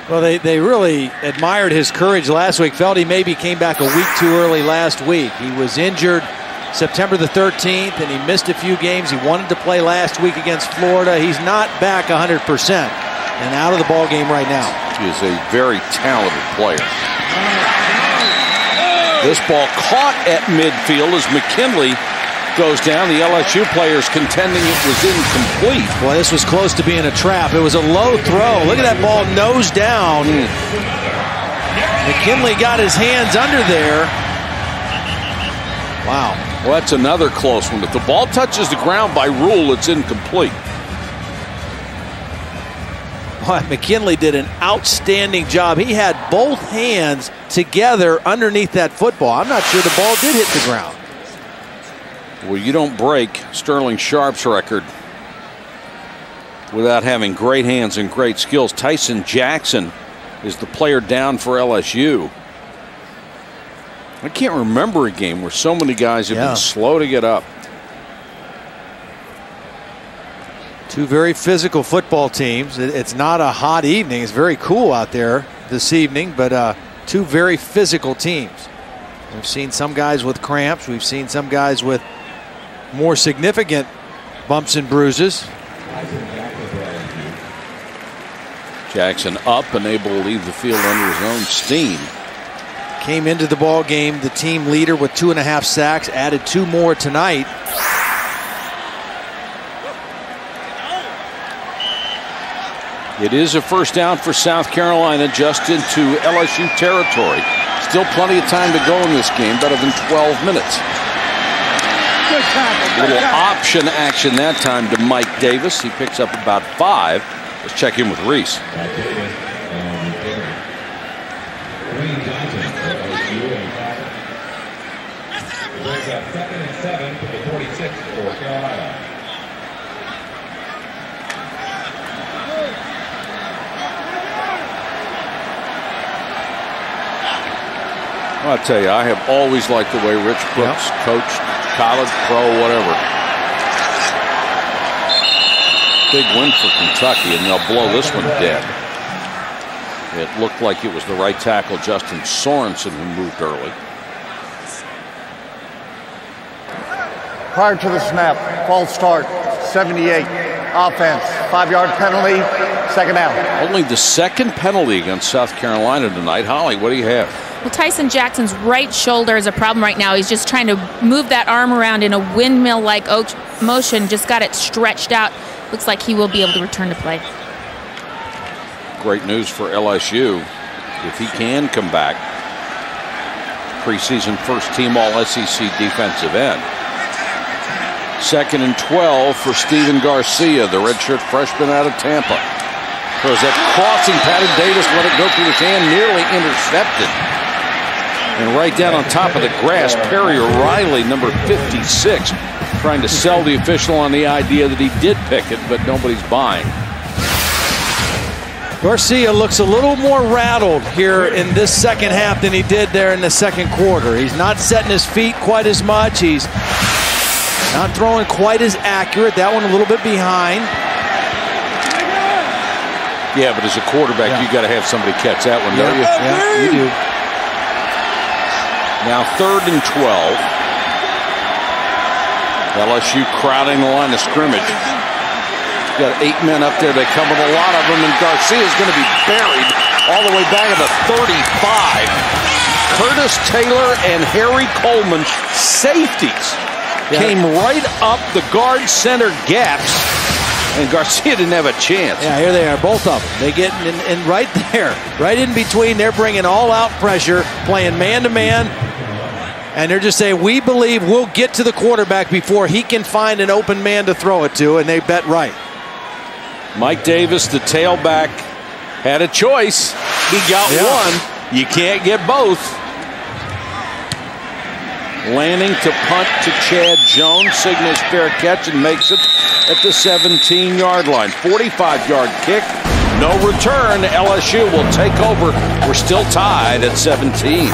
Well, they, they really admired his courage last week. Felt he maybe came back a week too early last week. He was injured September the 13th, and he missed a few games. He wanted to play last week against Florida. He's not back 100% and out of the ball game right now. He is a very talented player. This ball caught at midfield as McKinley goes down. The LSU players contending it was incomplete. Well, this was close to being a trap. It was a low throw. Look at that ball nose down. Mm. McKinley got his hands under there. Wow. Well, that's another close one. If the ball touches the ground by rule, it's incomplete. Well, McKinley did an outstanding job. He had both hands together underneath that football. I'm not sure the ball did hit the ground. Well, you don't break Sterling Sharpe's record without having great hands and great skills. Tyson Jackson is the player down for LSU. I can't remember a game where so many guys have Yeah. been slow to get up. Two very physical football teams. It's not a hot evening. It's very cool out there this evening, but uh, two very physical teams. We've seen some guys with cramps. We've seen some guys with more significant bumps and bruises. Jackson up and able to leave the field under his own steam. Came into the ball game the team leader with two and a half sacks, added two more tonight. It is a first down for South Carolina just into LSU territory. Still plenty of time to go in this game, better than 12 minutes. Little option action that time to Mike Davis. He picks up about five. Let's check in with Rece. Well, I tell you, I have always liked the way Rich Brooks yep. coached college, pro, whatever. Big win for Kentucky, and they'll blow this one dead. It looked like it was the right tackle, Justin Sorensen, who moved early. Prior to the snap, false start, 78. Offense, five yard penalty, second down. Only the second penalty against South Carolina tonight. Holly, what do you have? Well, Tyson Jackson's right shoulder is a problem right now. He's just trying to move that arm around in a windmill like motion, just got it stretched out. Looks like he will be able to return to play. Great news for LSU if he can come back. Preseason first team All SEC defensive end. Second and 12 for Stephen Garcia, the redshirt freshman out of Tampa. Throws that crossing, Patty Davis let it go through his hand, nearly intercepted. And right down on top of the grass, Perry Riley, number 56, trying to sell the official on the idea that he did pick it, but nobody's buying. Garcia looks a little more rattled here in this second half than he did there in the second quarter. He's not setting his feet quite as much. He's not throwing quite as accurate. That one a little bit behind. Yeah, but as a quarterback, yeah. you got to have somebody catch that one, yeah. don't you? Yeah, you do. Now third and 12. LSU crowding the line of scrimmage. Got eight men up there. They with a lot of them, and Garcia is going to be buried all the way back at the 35. Curtis Taylor and Harry Coleman, safeties, yeah. came right up the guard center gaps and Garcia didn't have a chance. Yeah, here they are, both of them. They get in, in right there, right in between. They're bringing all out pressure, playing man to man. And they're just saying, we believe we'll get to the quarterback before he can find an open man to throw it to, and they bet right. Mike Davis, the tailback, had a choice. He got yeah. one. You can't get both. Landing to punt to Chad Jones, signals fair catch and makes it at the 17 yard line. 45 yard kick, no return. LSU will take over. We're still tied at 17.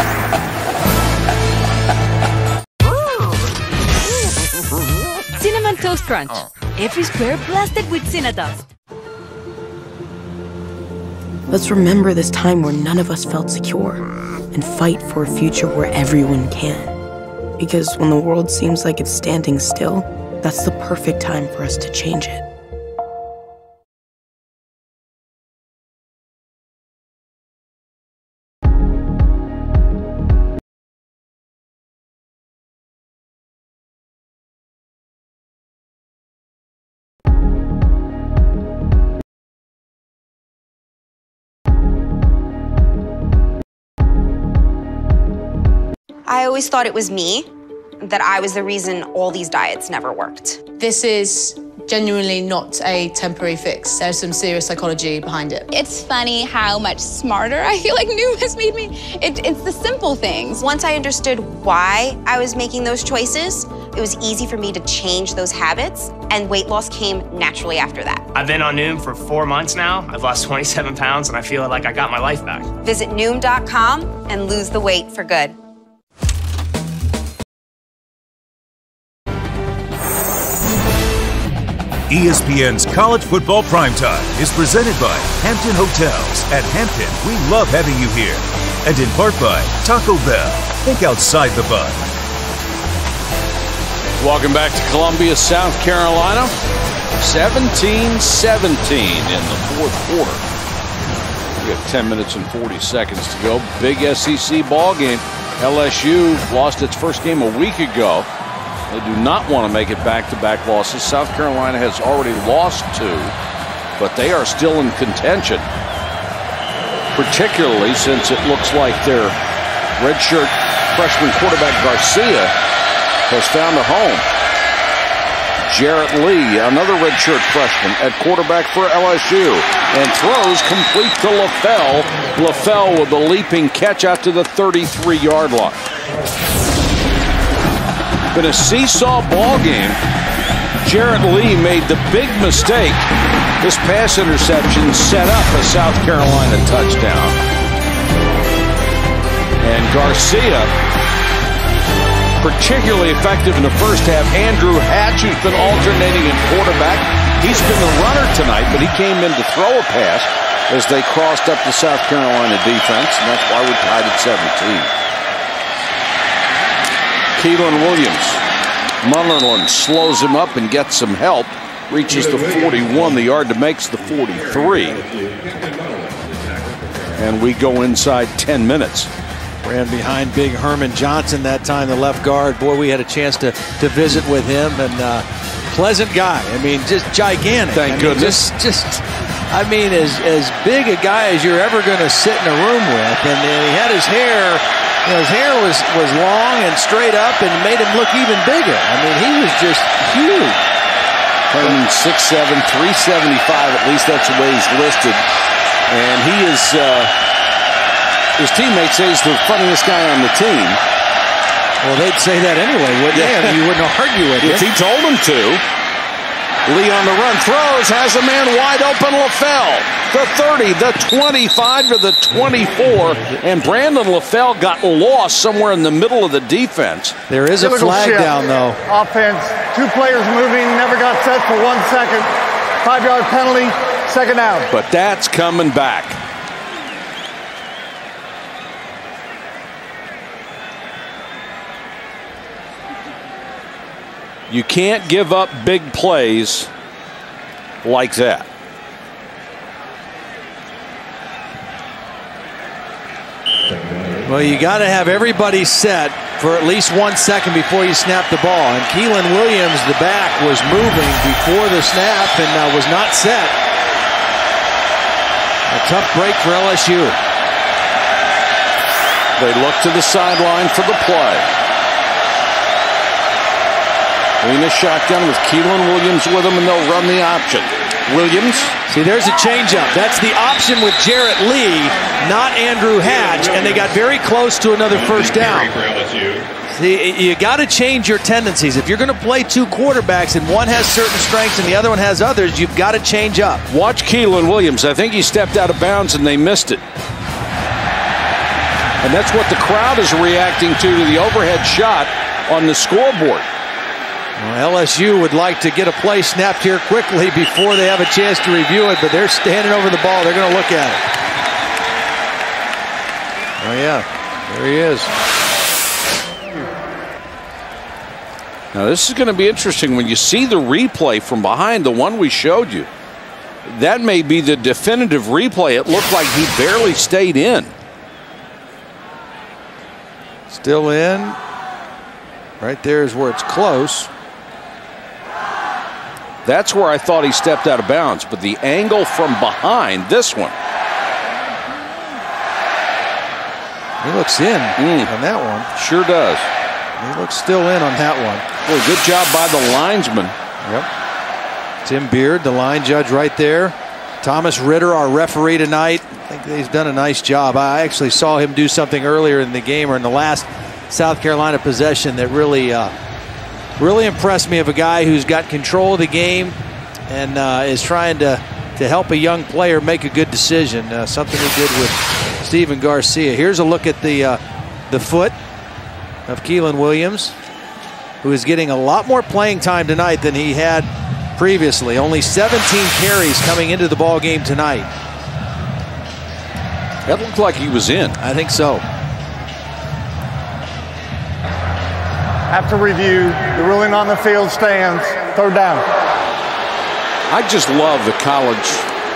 Crunch. Every square blasted with Cinnadust. Let's remember this time where none of us felt secure and fight for a future where everyone can. Because when the world seems like it's standing still, that's the perfect time for us to change it. I always thought it was me, that I was the reason all these diets never worked. This is genuinely not a temporary fix. There's some serious psychology behind it. It's funny how much smarter I feel like Noom has made me. It, it's the simple things. Once I understood why I was making those choices, it was easy for me to change those habits, and weight loss came naturally after that. I've been on Noom for four months now. I've lost 27 pounds, and I feel like I got my life back. Visit Noom.com and lose the weight for good. ESPN's College Football Primetime is presented by Hampton Hotels. At Hampton, we love having you here. And in part by Taco Bell. Think outside the bun. Welcome back to Columbia, South Carolina. 17-17 in the fourth quarter. We have 10 minutes and 40 seconds to go. Big SEC ball game. LSU lost its first game a week ago. They do not want to make it back-to-back losses. South Carolina has already lost two, but they are still in contention, particularly since it looks like their redshirt freshman quarterback Garcia has found a home. Jarrett Lee, another redshirt freshman at quarterback for LSU, and throws complete to LaFell. LaFell with a leaping catch out to the 33-yard line. Been a seesaw ball game. Jarrett Lee made the big mistake. This pass interception set up a South Carolina touchdown. And Garcia, particularly effective in the first half. Andrew Hatch, who's been alternating in quarterback. He's been the runner tonight, but he came in to throw a pass as they crossed up the South Carolina defense, and that's why we're tied at 17. Keiland Williams. Munnerlyn slows him up and gets some help. Reaches the 41. The yard to makes the 43. And we go inside 10 minutes. Ran behind big Herman Johnson that time, the left guard. Boy, we had a chance to, to visit with him. And uh, pleasant guy. I mean, just gigantic. Thank I mean, goodness. Just, just, I mean, as, as big a guy as you're ever going to sit in a room with. And, and he had his hair you know, his hair was, was long and straight up and made him look even bigger. I mean, he was just huge. Herman 6'7", 375, at least that's the way he's listed. And he is, uh, his teammates say he's the funniest guy on the team. Well, they'd say that anyway, wouldn't yeah. they? You wouldn't argue with it If he told them to. Lee on the run, throws, has a man wide open, LaFell. The 30, the 25 to the 24, and Brandon LaFell got lost somewhere in the middle of the defense. There is a flag down, though. Offense, two players moving, never got set for one second. Five-yard penalty, second down. But that's coming back. You can't give up big plays like that. Well, you got to have everybody set for at least one second before you snap the ball. And Keiland Williams, the back, was moving before the snap and uh, was not set. A tough break for LSU. They look to the sideline for the play. Lena shotgun with Keiland Williams with him, and they'll run the option. Williams. See, there's a changeup. That's the option with Jarrett Lee, not Andrew Hatch, and they got very close to another first down. See, you got to change your tendencies. If you're going to play two quarterbacks and one has certain strengths and the other one has others, you've got to change up. Watch Keiland Williams. I think he stepped out of bounds and they missed it. And that's what the crowd is reacting to, to the overhead shot on the scoreboard. Well, LSU would like to get a play snapped here quickly before they have a chance to review it, but they're standing over the ball. They're going to look at it. Oh, yeah. There he is. Now, this is going to be interesting when you see the replay from behind, the one we showed you. That may be the definitive replay. It looked like he barely stayed in. Still in. Right there is where it's close. That's where I thought he stepped out of bounds, but the angle from behind this one. He looks in mm. on that one. Sure does. He looks still in on that one. Well, good job by the linesman. Yep. Tim Beard, the line judge right there. Thomas Ritter, our referee tonight. I think he's done a nice job. I actually saw him do something earlier in the game or in the last South Carolina possession that really uh, really impressed me of a guy who's got control of the game and uh, is trying to, to help a young player make a good decision. Uh, something he did with Stephen Garcia. Here's a look at the, uh, the foot of Keiland Williams, who is getting a lot more playing time tonight than he had previously. Only 17 carries coming into the ball game tonight. That looked like he was in. I think so. After review, the ruling on the field stands. Third down. I just love the college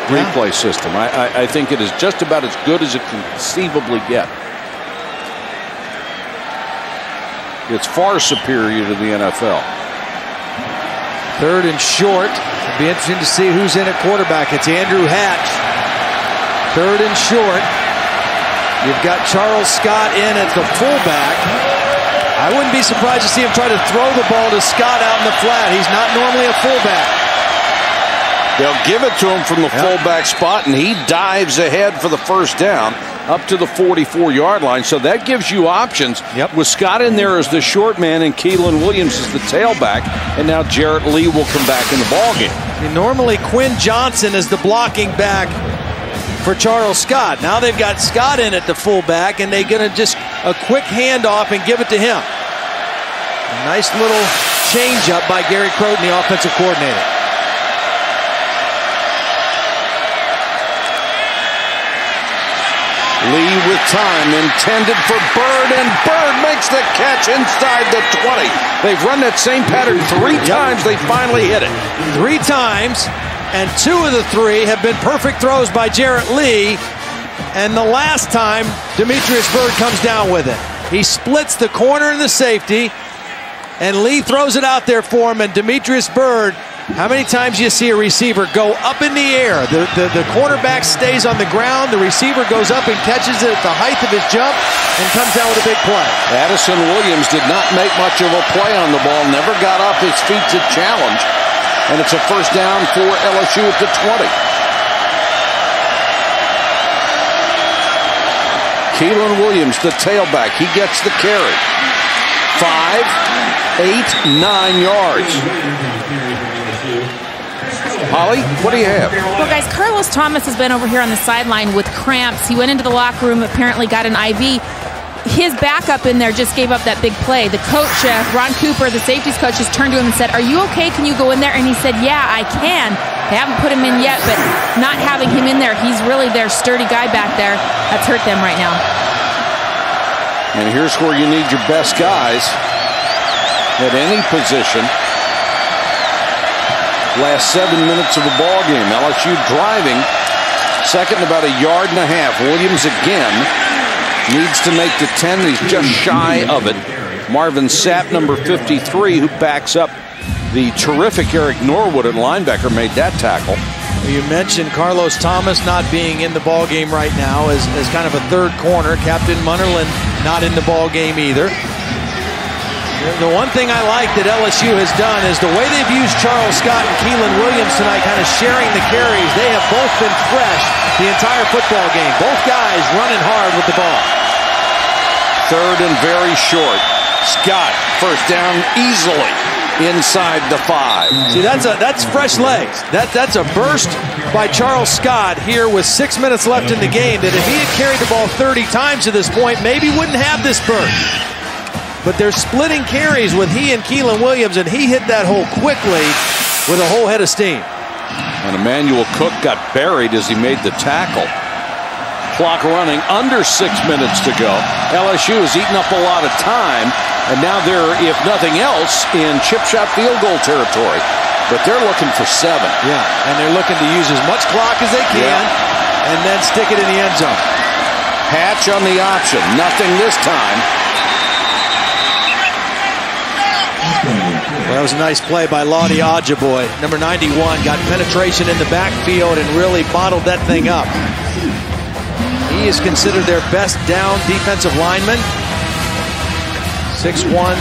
yeah. replay system. I, I, I think it is just about as good as it can conceivably get. It's far superior to the NFL. Third and short. It'll be interesting to see who's in at quarterback. It's Andrew Hatch. Third and short. You've got Charles Scott in at the fullback. I wouldn't be surprised to see him try to throw the ball to Scott out in the flat. He's not normally a fullback. They'll give it to him from the yep. fullback spot, and he dives ahead for the first down. up to the 44 yard line. So that gives you options. Yep. With Scott in there as the short man and Keiland Williams as the tailback, and now Jarrett Lee will come back in the ballgame. And normally Quinn Johnson is the blocking back for Charles Scott. Now they've got Scott in at the fullback, and they're going to just a quick handoff and give it to him. Nice little change up by Gary Crowton, the offensive coordinator. Lee with time intended for Byrd, and Byrd makes the catch inside the 20. They've run that same pattern three times. They finally hit it. Three times, and two of the three have been perfect throws by Jarrett Lee. And the last time, Demetrius Byrd comes down with it. He splits the corner and the safety, and Lee throws it out there for him, and Demetrius Byrd. how many times you see a receiver go up in the air? The, the, the cornerback stays on the ground, the receiver goes up and catches it at the height of his jump and comes down with a big play. Addison Williams did not make much of a play on the ball, never got off his feet to challenge. And it's a first down for LSU at the 20. Keiland Williams, the tailback, he gets the carry. Five, eight, nine yards. Holly, what do you have? Well, guys, Carlos Thomas has been over here on the sideline with cramps. He went into the locker room, apparently got an IV. His backup in there just gave up that big play. The coach, uh, Ron Cooper, the safeties coach, just turned to him and said, Are you okay? Can you go in there? And he said, Yeah, I can. They haven't put him in yet, but not having him in there, he's really their sturdy guy back there. That's hurt them right now. And here's where you need your best guys at any position last seven minutes of the ball game. LSU driving, second about a yard and a half. Williams again needs to make the 10. He's just shy of it. Marvin Sapp, number 53, who backs up the terrific Eric Norwood at linebacker, made that tackle. You mentioned Carlos Thomas not being in the ball game right now as, as kind of a third corner. Captain Munnerlyn not in the ball game either. The one thing I like that LSU has done is the way they've used Charles Scott and Keiland Williams tonight, kind of sharing the carries. They have both been fresh the entire football game. Both guys running hard with the ball. Third and very short. Scott, first down easily inside the five. See, that's a that's fresh legs. That that's a burst by Charles Scott here with six minutes left in the game. That if he had carried the ball 30 times to this point, maybe wouldn't have this burst. But they're splitting carries with he and Keiland Williams, and he hit that hole quickly with a whole head of steam. And Emanuel Cook got buried as he made the tackle. Clock running under six minutes to go. LSU has eaten up a lot of time, and now they're, if nothing else, in chip shot field goal territory. But they're looking for seven. Yeah, and they're looking to use as much clock as they can yeah. and then stick it in the end zone. Hatch on the option. Nothing this time. That was a nice play by Ladi Ajiboye. Number 91 got penetration in the backfield and really bottled that thing up. He is considered their best down defensive lineman. 6'1",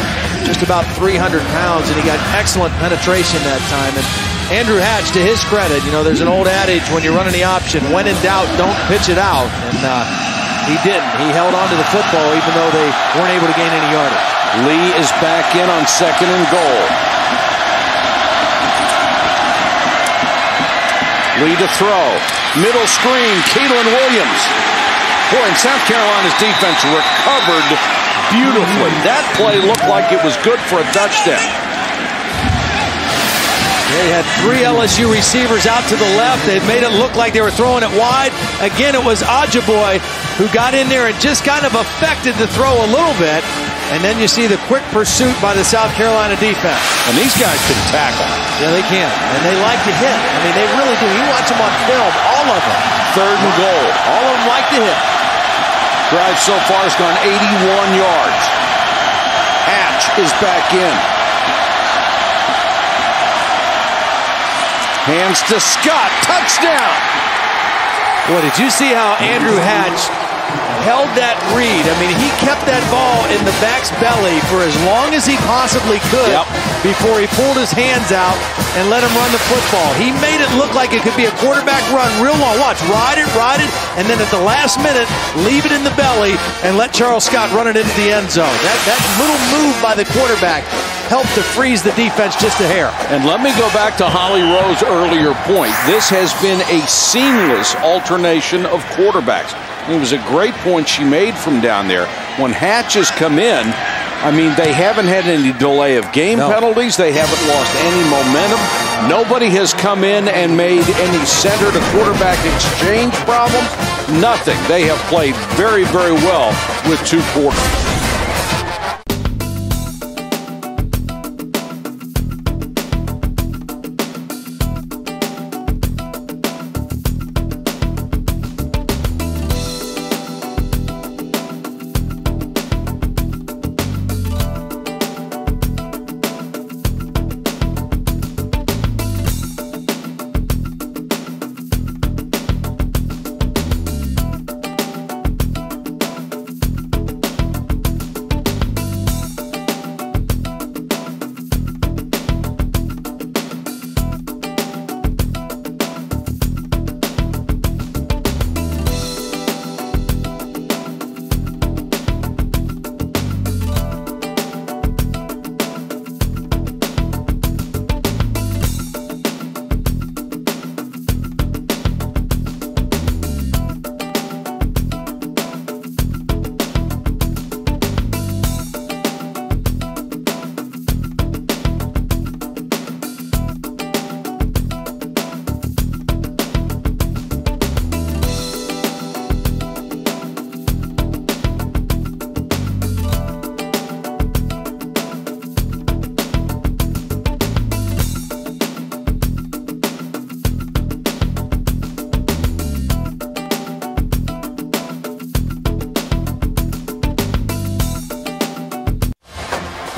just about 300 pounds, and he got excellent penetration that time. And Andrew Hatch, to his credit, you know, there's an old adage when you're running the option, when in doubt, don't pitch it out. And uh, he didn't. He held on to the football even though they weren't able to gain any yardage. Lee is back in on second and goal. Lee to throw. Middle screen, Keiland Williams. Boy, and South Carolina's defense recovered beautifully. That play looked like it was good for a touchdown. They had three LSU receivers out to the left. They made it look like they were throwing it wide. Again, it was Ajiboye who got in there and just kind of affected the throw a little bit. And then you see the quick pursuit by the South Carolina defense. And these guys can tackle. Yeah, they can. And they like to hit. I mean, they really do. You watch them on film, all of them. Third and goal. All of them like to hit. Drive so far has gone 81 yards. Hatch is back in. Hands to Scott. Touchdown. Boy, did you see how Andrew Hatch held that read. I mean, he kept that ball in the back's belly for as long as he possibly could Yep. before he pulled his hands out and let him run the football. He made it look like it could be a quarterback run real long. Watch, ride it, ride it, and then at the last minute, leave it in the belly and let Charles Scott run it into the end zone. That, that little move by the quarterback helped to freeze the defense just a hair. And let me go back to Holly Rowe's earlier point. This has been a seamless alternation of quarterbacks. It was a great point she made from down there. When hatches come in, I mean, they haven't had any delay of game No. penalties. They haven't lost any momentum. Nobody has come in and made any center to quarterback exchange problems. Nothing. They have played very, very well with two quarters.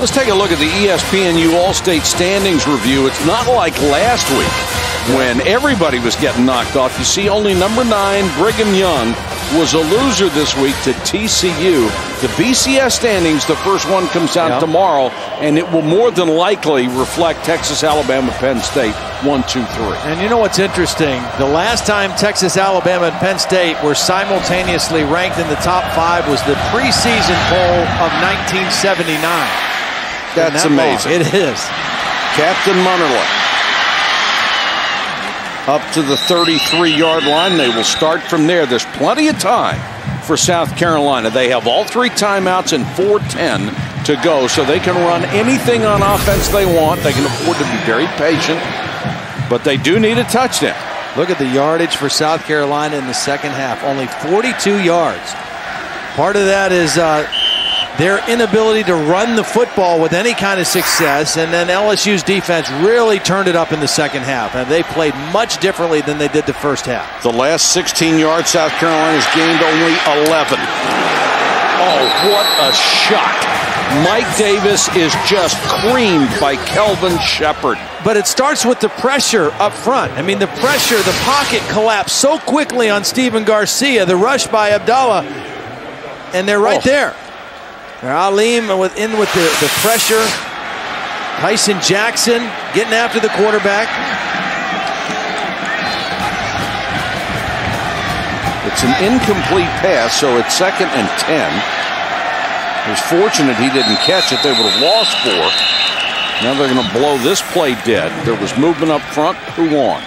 Let's take a look at the ESPNU All-State Standings review. It's not like last week when everybody was getting knocked off. You see, only number nine, Brigham Young, was a loser this week to TCU. The BCS standings, the first one comes out Yeah. tomorrow, and it will more than likely reflect Texas, Alabama, Penn State, one, two, three. And you know what's interesting? The last time Texas, Alabama, and Penn State were simultaneously ranked in the top five was the preseason poll of 1979. That's that long? amazing. It is. Captain Munnerlyn. Up to the 33 yard line. They will start from there. There's plenty of time for South Carolina. They have all three timeouts and 410 to go, so they can run anything on offense they want. They can afford to be very patient, but they do need a touchdown. Look at the yardage for South Carolina in the second half. Only 42 yards. Part of that is uh, their inability to run the football with any kind of success, and then LSU's defense really turned it up in the second half. And they played much differently than they did the first half. The last 16 yards, South Carolina's gained only 11. Oh, what a shot. Mike Davis is just creamed by Kelvin Sheppard. But it starts with the pressure up front. I mean, the pressure, the pocket collapsed so quickly on Stephen Garcia, the rush by Abdallah, and they're right Oh. there. Alem with, in with the, the pressure. Tyson Jackson getting after the quarterback. It's an incomplete pass, so it's second and 10. It was fortunate he didn't catch it. They would have lost four. Now they're going to blow this play dead. There was movement up front. Who won?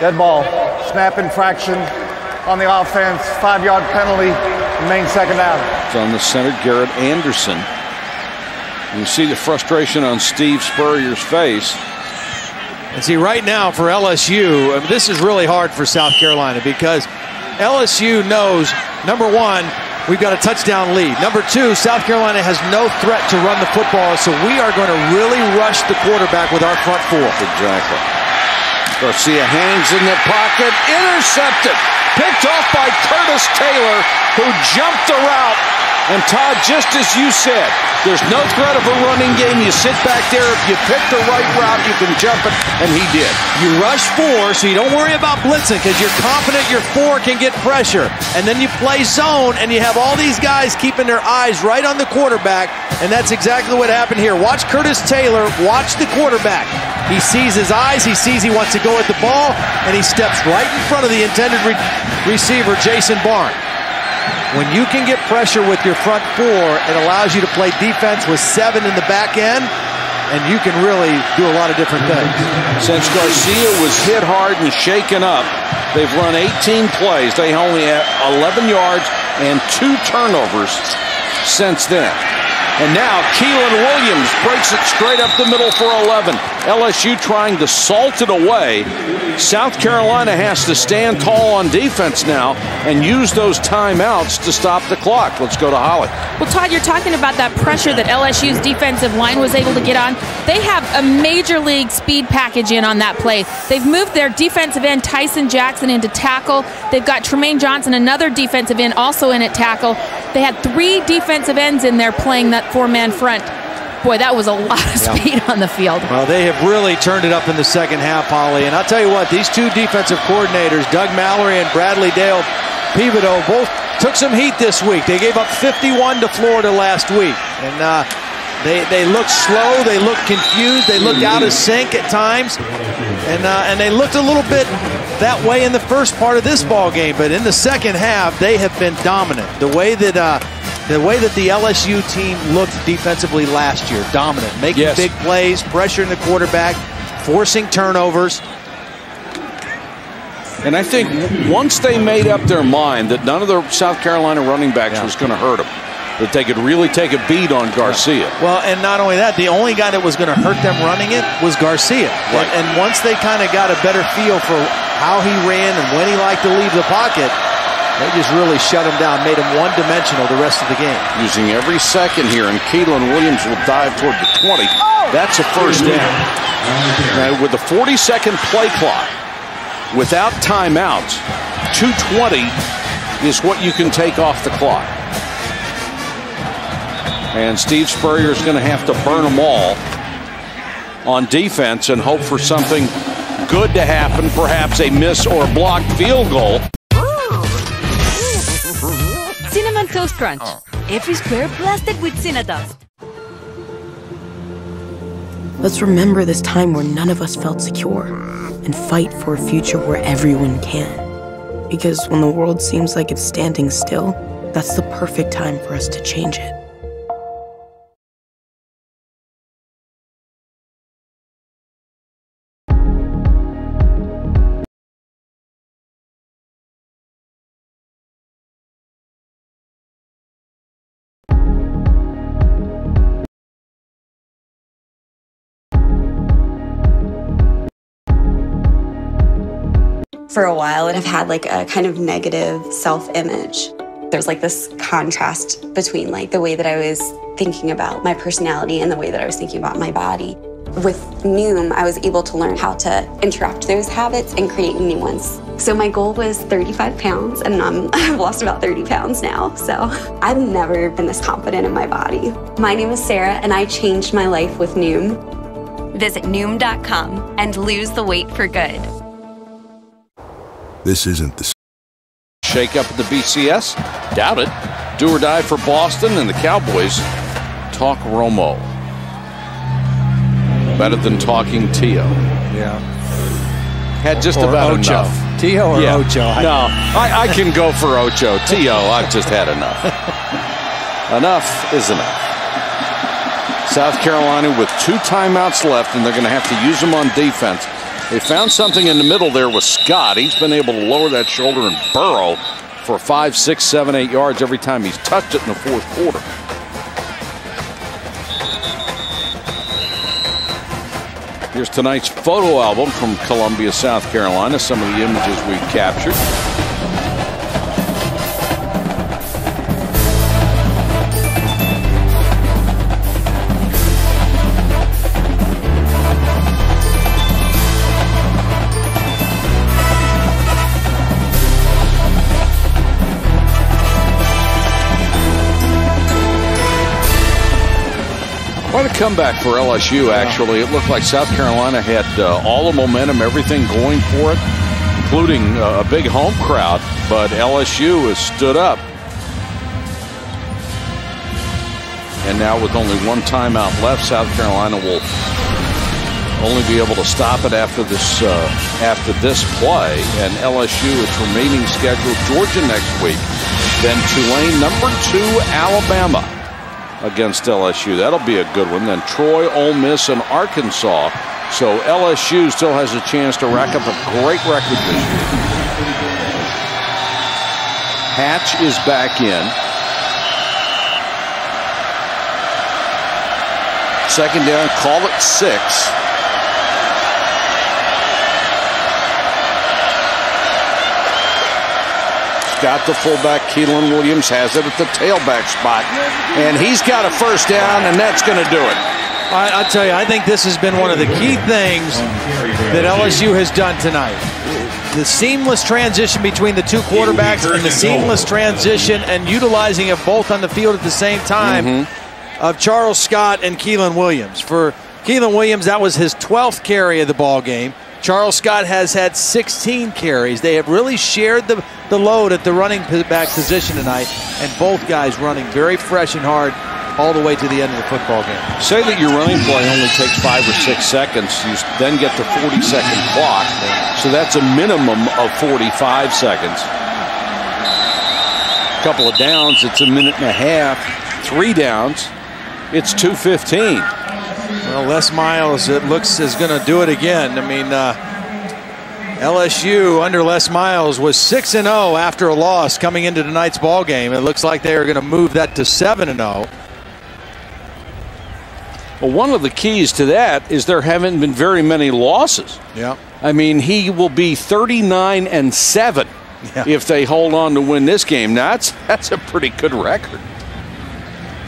Dead ball. Snap infraction on the offense. Five yard penalty. main second down. It's on the center, Garrett Anderson. You see the frustration on Steve Spurrier's face. And see, right now for LSU, I mean, this is really hard for South Carolina because LSU knows, number one, we've got a touchdown lead. Number two, South Carolina has no threat to run the football, so we are going to really rush the quarterback with our front four. Exactly. Garcia hangs in the pocket, intercepted, picked off by Curtis Taylor, who jumped the route And Todd, just as you said, there's no threat of a running game. You sit back there. If you pick the right route, you can jump it, and he did. You rush four, so you don't worry about blitzing because you're confident your four can get pressure. And then you play zone, and you have all these guys keeping their eyes right on the quarterback, and that's exactly what happened here. Watch Curtis Taylor, watch the quarterback. He sees his eyes, he sees he wants to go at the ball, and he steps right in front of the intended re receiver, Jason Barn. When you can get pressure with your front four, it allows you to play defense with seven in the back end, and you can really do a lot of different things. Since Garcia was hit hard and shaken up, they've run 18 plays. They only have 11 yards and two turnovers since then. And now Keiland Williams breaks it straight up the middle for 11. LSU trying to salt it away. South Carolina has to stand tall on defense now and use those timeouts to stop the clock. Let's go to Holly. Well, Todd, you're talking about that pressure that LSU's defensive line was able to get on. They have a major league speed package in on that play. They've moved their defensive end, Tyson Jackson, into tackle. They've got Tremaine Johnson, another defensive end, also in at tackle. They had three defensive ends in there playing that four man front. Boy, that was a lot of speed yeah. on the field. Well, they have really turned it up in the second half, Holly. And I'll tell you what, these two defensive coordinators, Doug Mallory and Bradley Dale Peveto, both took some heat this week. They gave up 51 to Florida last week. And uh, they, they looked slow. They looked confused. They looked out of sync at times. And, uh, and they looked a little bit that way in the first part of this ball game. But in the second half, they have been dominant. The way that... Uh, the way that the LSU team looked defensively last year, dominant, making yes. big plays, pressuring the quarterback, forcing turnovers. And I think once they made up their mind that none of the South Carolina running backs yeah. was going to hurt them, that they could really take a beat on Garcia. Yeah. Well, and not only that, the only guy that was going to hurt them running it was Garcia. Right. And, and once they kind of got a better feel for how he ran and when he liked to leave the pocket, they just really shut him down, made him one-dimensional the rest of the game. Using every second here, and Keiland Williams will dive toward the 20. That's a first down. Now, with the 40-second play clock, without timeouts, 220 is what you can take off the clock. And Steve Spurrier is going to have to burn them all on defense and hope for something good to happen, perhaps a miss or blocked field goal. Toast Crunch. Oh. Every square blasted with Cinnadust. Let's remember this time where none of us felt secure and fight for a future where everyone can. Because when the world seems like it's standing still, that's the perfect time for us to change it. For a while and have had like a kind of negative self-image. There's like this contrast between like the way that I was thinking about my personality and the way that I was thinking about my body. With Noom, I was able to learn how to interrupt those habits and create new ones. So my goal was 35 pounds, and I'm, (laughs) I've lost about 30 pounds now. So I've never been this confident in my body. My name is Sarah, and I changed my life with Noom. Visit Noom.com and lose the weight for good. This isn't the shake up at the BCS. Doubt it. Do or die for Boston and the Cowboys. Talk Romo. Better than talking Tio. Yeah. Had just or about Ocho. enough. Tio or yeah. Ocho? No, I, I can go for Ocho. Tio, I've just had enough. (laughs) enough is enough. South Carolina with two timeouts left, and they're going to have to use them on defense. They found something in the middle there with Scott. He's been able to lower that shoulder and burrow for five, six, seven, eight yards every time he's touched it in the fourth quarter. Here's tonight's photo album from Columbia, South Carolina. Some of the images we captured. Quite a comeback for LSU, actually. It looked like South Carolina had uh, all the momentum, everything going for it, including uh, a big home crowd, but LSU has stood up. And now, with only one timeout left, South Carolina will only be able to stop it after this uh, after this play. And LSU, its remaining schedule: Georgia next week, then Tulane, number two, Alabama against LSU. That'll be a good one. Then Troy, Ole Miss, and Arkansas. So LSU still has a chance to rack up a great record this year. Hatch is back in. Second down, call it six. Got the fullback. Keiland Williams has it at the tailback spot. And he's got a first down, and that's going to do it. I, I tell you, I think this has been one of the key things that LSU has done tonight. The seamless transition between the two quarterbacks and the seamless transition and utilizing of both on the field at the same time mm-hmm. of Charles Scott and Keiland Williams. For Keiland Williams, that was his 12th carry of the ball game. Charles Scott has had 16 carries. They have really shared the, the load at the running back position tonight, and both guys running very fresh and hard all the way to the end of the football game. Say that your running play only takes five or six seconds. You then get the 40 second clock. So that's a minimum of 45 seconds. A couple of downs, it's a minute and a half. Three downs, it's 215. Well, Les Miles, it looks, is going to do it again. I mean, uh, LSU under Les Miles was 6 0 after a loss coming into tonight's ball game. It looks like they are going to move that to 7 0. Well, one of the keys to that is there haven't been very many losses. Yeah. I mean, he will be 39 and 7 yeah. if they hold on to win this game. Now, that's, (laughs) that's a pretty good record.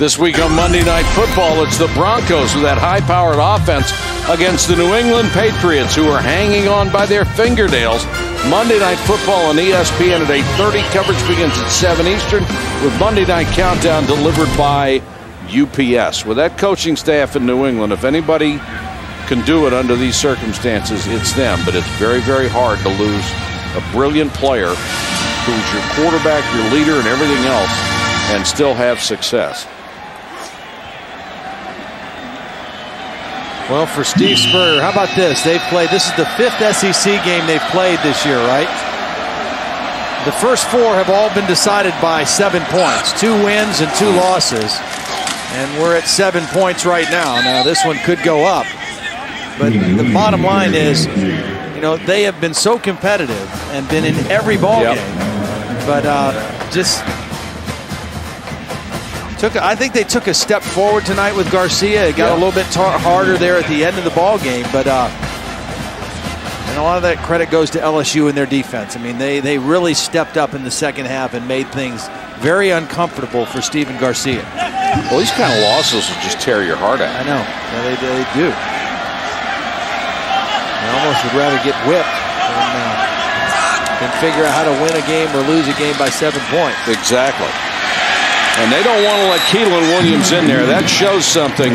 This week on Monday Night Football, it's the Broncos with that high powered offense against the New England Patriots, who are hanging on by their fingernails. Monday Night Football on ESPN at 8.30. Coverage begins at 7 Eastern with Monday Night Countdown delivered by UPS. With that coaching staff in New England, if anybody can do it under these circumstances, it's them. But it's very, very hard to lose a brilliant player who's your quarterback, your leader, and everything else, and still have success. Well, for Steve Spurrier, how about this? They've played, this is the fifth SEC game they've played this year, right? The first four have all been decided by seven points, two wins and two losses. And we're at seven points right now. Now, this one could go up. But the bottom line is, you know, they have been so competitive and been in every ball yep. game. But uh, just Took, I think they took a step forward tonight with Garcia. It got yeah. a little bit tar- harder there at the end of the ball game, but uh, and a lot of that credit goes to LSU and their defense. I mean, they they really stepped up in the second half and made things very uncomfortable for Stephen Garcia. Well, these kind of losses will just tear your heart out. I know. Yeah, they, they do. I almost would rather get whipped than, uh, than figure out how to win a game or lose a game by seven points. Exactly. And they don't want to let Keiland Williams in there. That shows something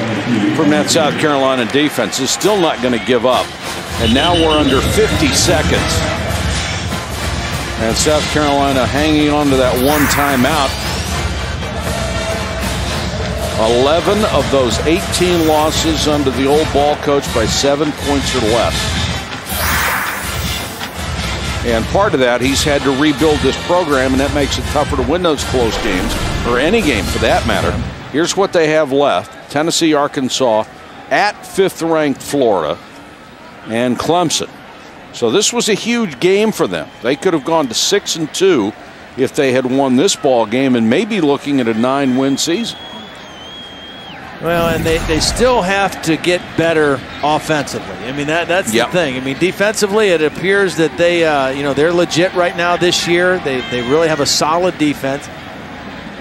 from that South Carolina defense. Is still not going to give up. And now we're under 50 seconds. And South Carolina hanging on to that one timeout. 11 of those 18 losses under the old ball coach by seven points or less. And part of that, he's had to rebuild this program, and that makes it tougher to win those close games, or any game for that matter. Here's what they have left Tennessee, Arkansas, at fifth ranked Florida, and Clemson. So this was a huge game for them. They could have gone to six and two if they had won this ball game and maybe looking at a nine win season. Well, and they, they still have to get better offensively. I mean that that's yep. the thing. I mean defensively, it appears that they uh, you know they're legit right now this year. They they really have a solid defense.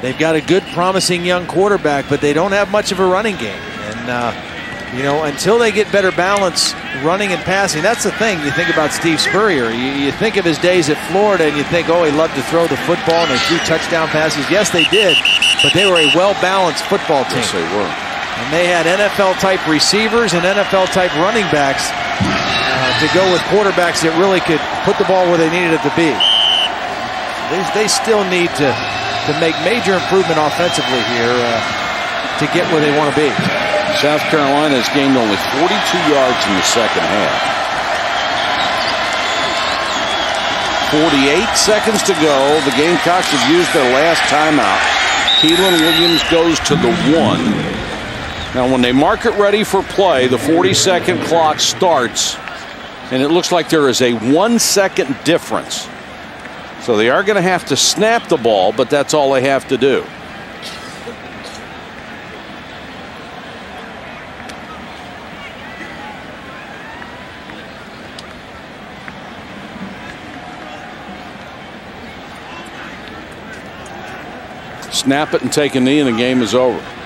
They've got a good, promising young quarterback, but they don't have much of a running game. And uh, you know until they get better balance running and passing, that's the thing. You think about Steve Spurrier. You, you think of his days at Florida, and you think, oh, he loved to throw the football and they threw touchdown passes. Yes, they did, but they were a well balanced football team. Yes, they were. And they had NFL type receivers and NFL type running backs uh, to go with quarterbacks that really could put the ball where they needed it to be. They, they still need to, to make major improvement offensively here uh, to get where they want to be. South Carolina has gained only 42 yards in the second half. 48 seconds to go. The Gamecocks have used their last timeout. Keiland Williams goes to the one. Now, when they mark it ready for play, the 40 second clock starts, and it looks like there is a one second difference. So they are going to have to snap the ball, but that's all they have to do. Snap it and take a knee, and the game is over.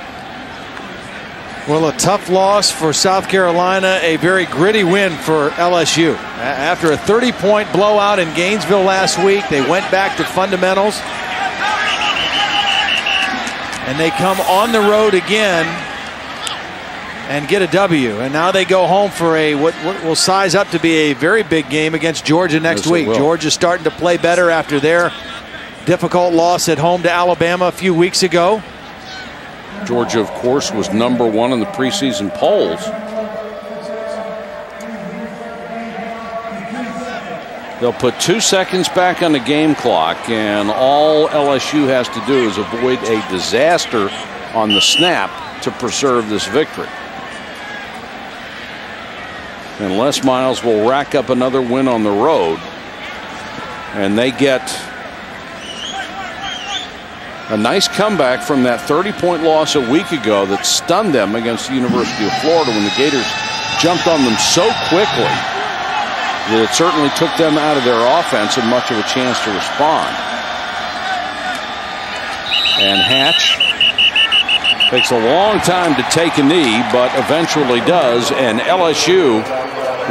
Well, a tough loss for South Carolina, a very gritty win for LSU. After a 30 point blowout in Gainesville last week, they went back to fundamentals. And they come on the road again and get a W. And now they go home for a what, what will size up to be a very big game against Georgia next Yes, week. Georgia's starting to play better after their difficult loss at home to Alabama a few weeks ago. Georgia, of course, was number one in the preseason polls. They'll put two seconds back on the game clock, and all LSU has to do is avoid a disaster on the snap to preserve this victory. And Les Miles will rack up another win on the road, and they get a nice comeback from that 30 point loss a week ago that stunned them against the University of Florida when the Gators jumped on them so quickly that it certainly took them out of their offense and much of a chance to respond. And Hatch takes a long time to take a knee, but eventually does, and LSU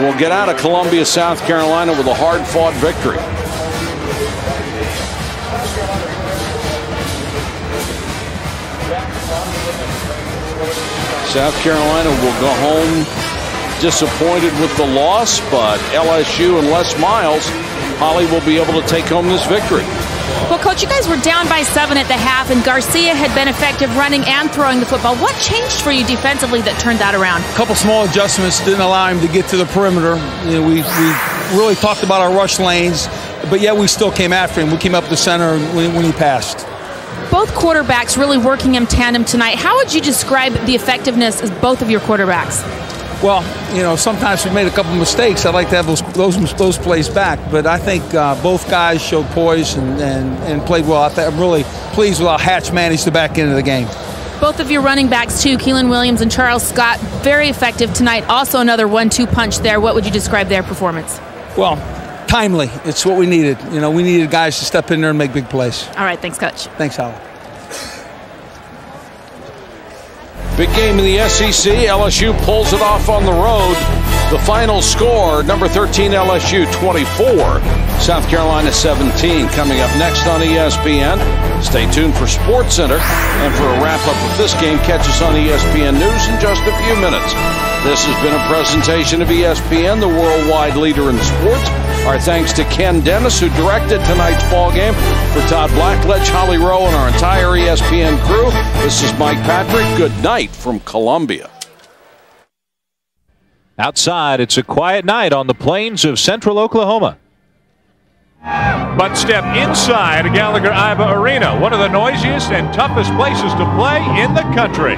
will get out of Columbia, South Carolina with a hard fought victory. South Carolina will go home disappointed with the loss, but LSU and Les Miles, Holly will be able to take home this victory. Well, Coach, you guys were down by seven at the half, and Garcia had been effective running and throwing the football. What changed for you defensively that turned that around? A couple small adjustments didn't allow him to get to the perimeter. You know, we, we really talked about our rush lanes, but yet we still came after him. We came up the center when, when he passed. Both quarterbacks really working in tandem tonight. How would you describe the effectiveness of both of your quarterbacks? Well, you know, sometimes we made a couple mistakes. I'd like to have those those, those plays back, but I think uh, both guys showed poise and, and, and played well. I I'm really pleased with how Hatch managed the back end of the game. Both of your running backs, too, Keiland Williams and Charles Scott, very effective tonight. Also, another one-two punch there. What would you describe their performance? Well, timely. It's what we needed. You know, we needed guys to step in there and make big plays. All right, thanks, Coach. Thanks, Holly. Big game in the SEC. LSU pulls it off on the road. The final score number 13 LSU 24, South Carolina 17. Coming up next on ESPN. Stay tuned for Sports Center. And for a wrap up of this game, catch us on ESPN News in just a few minutes. This has been a presentation of ESPN, the worldwide leader in sports. Our thanks to Ken Dennis, who directed tonight's ball game. For Todd Blackledge, Holly Rowe, and our entire ESPN crew, this is Mike Patrick. Good night from Columbia. Outside, it's a quiet night on the plains of central Oklahoma. But step inside Gallagher Iba Arena, one of the noisiest and toughest places to play in the country.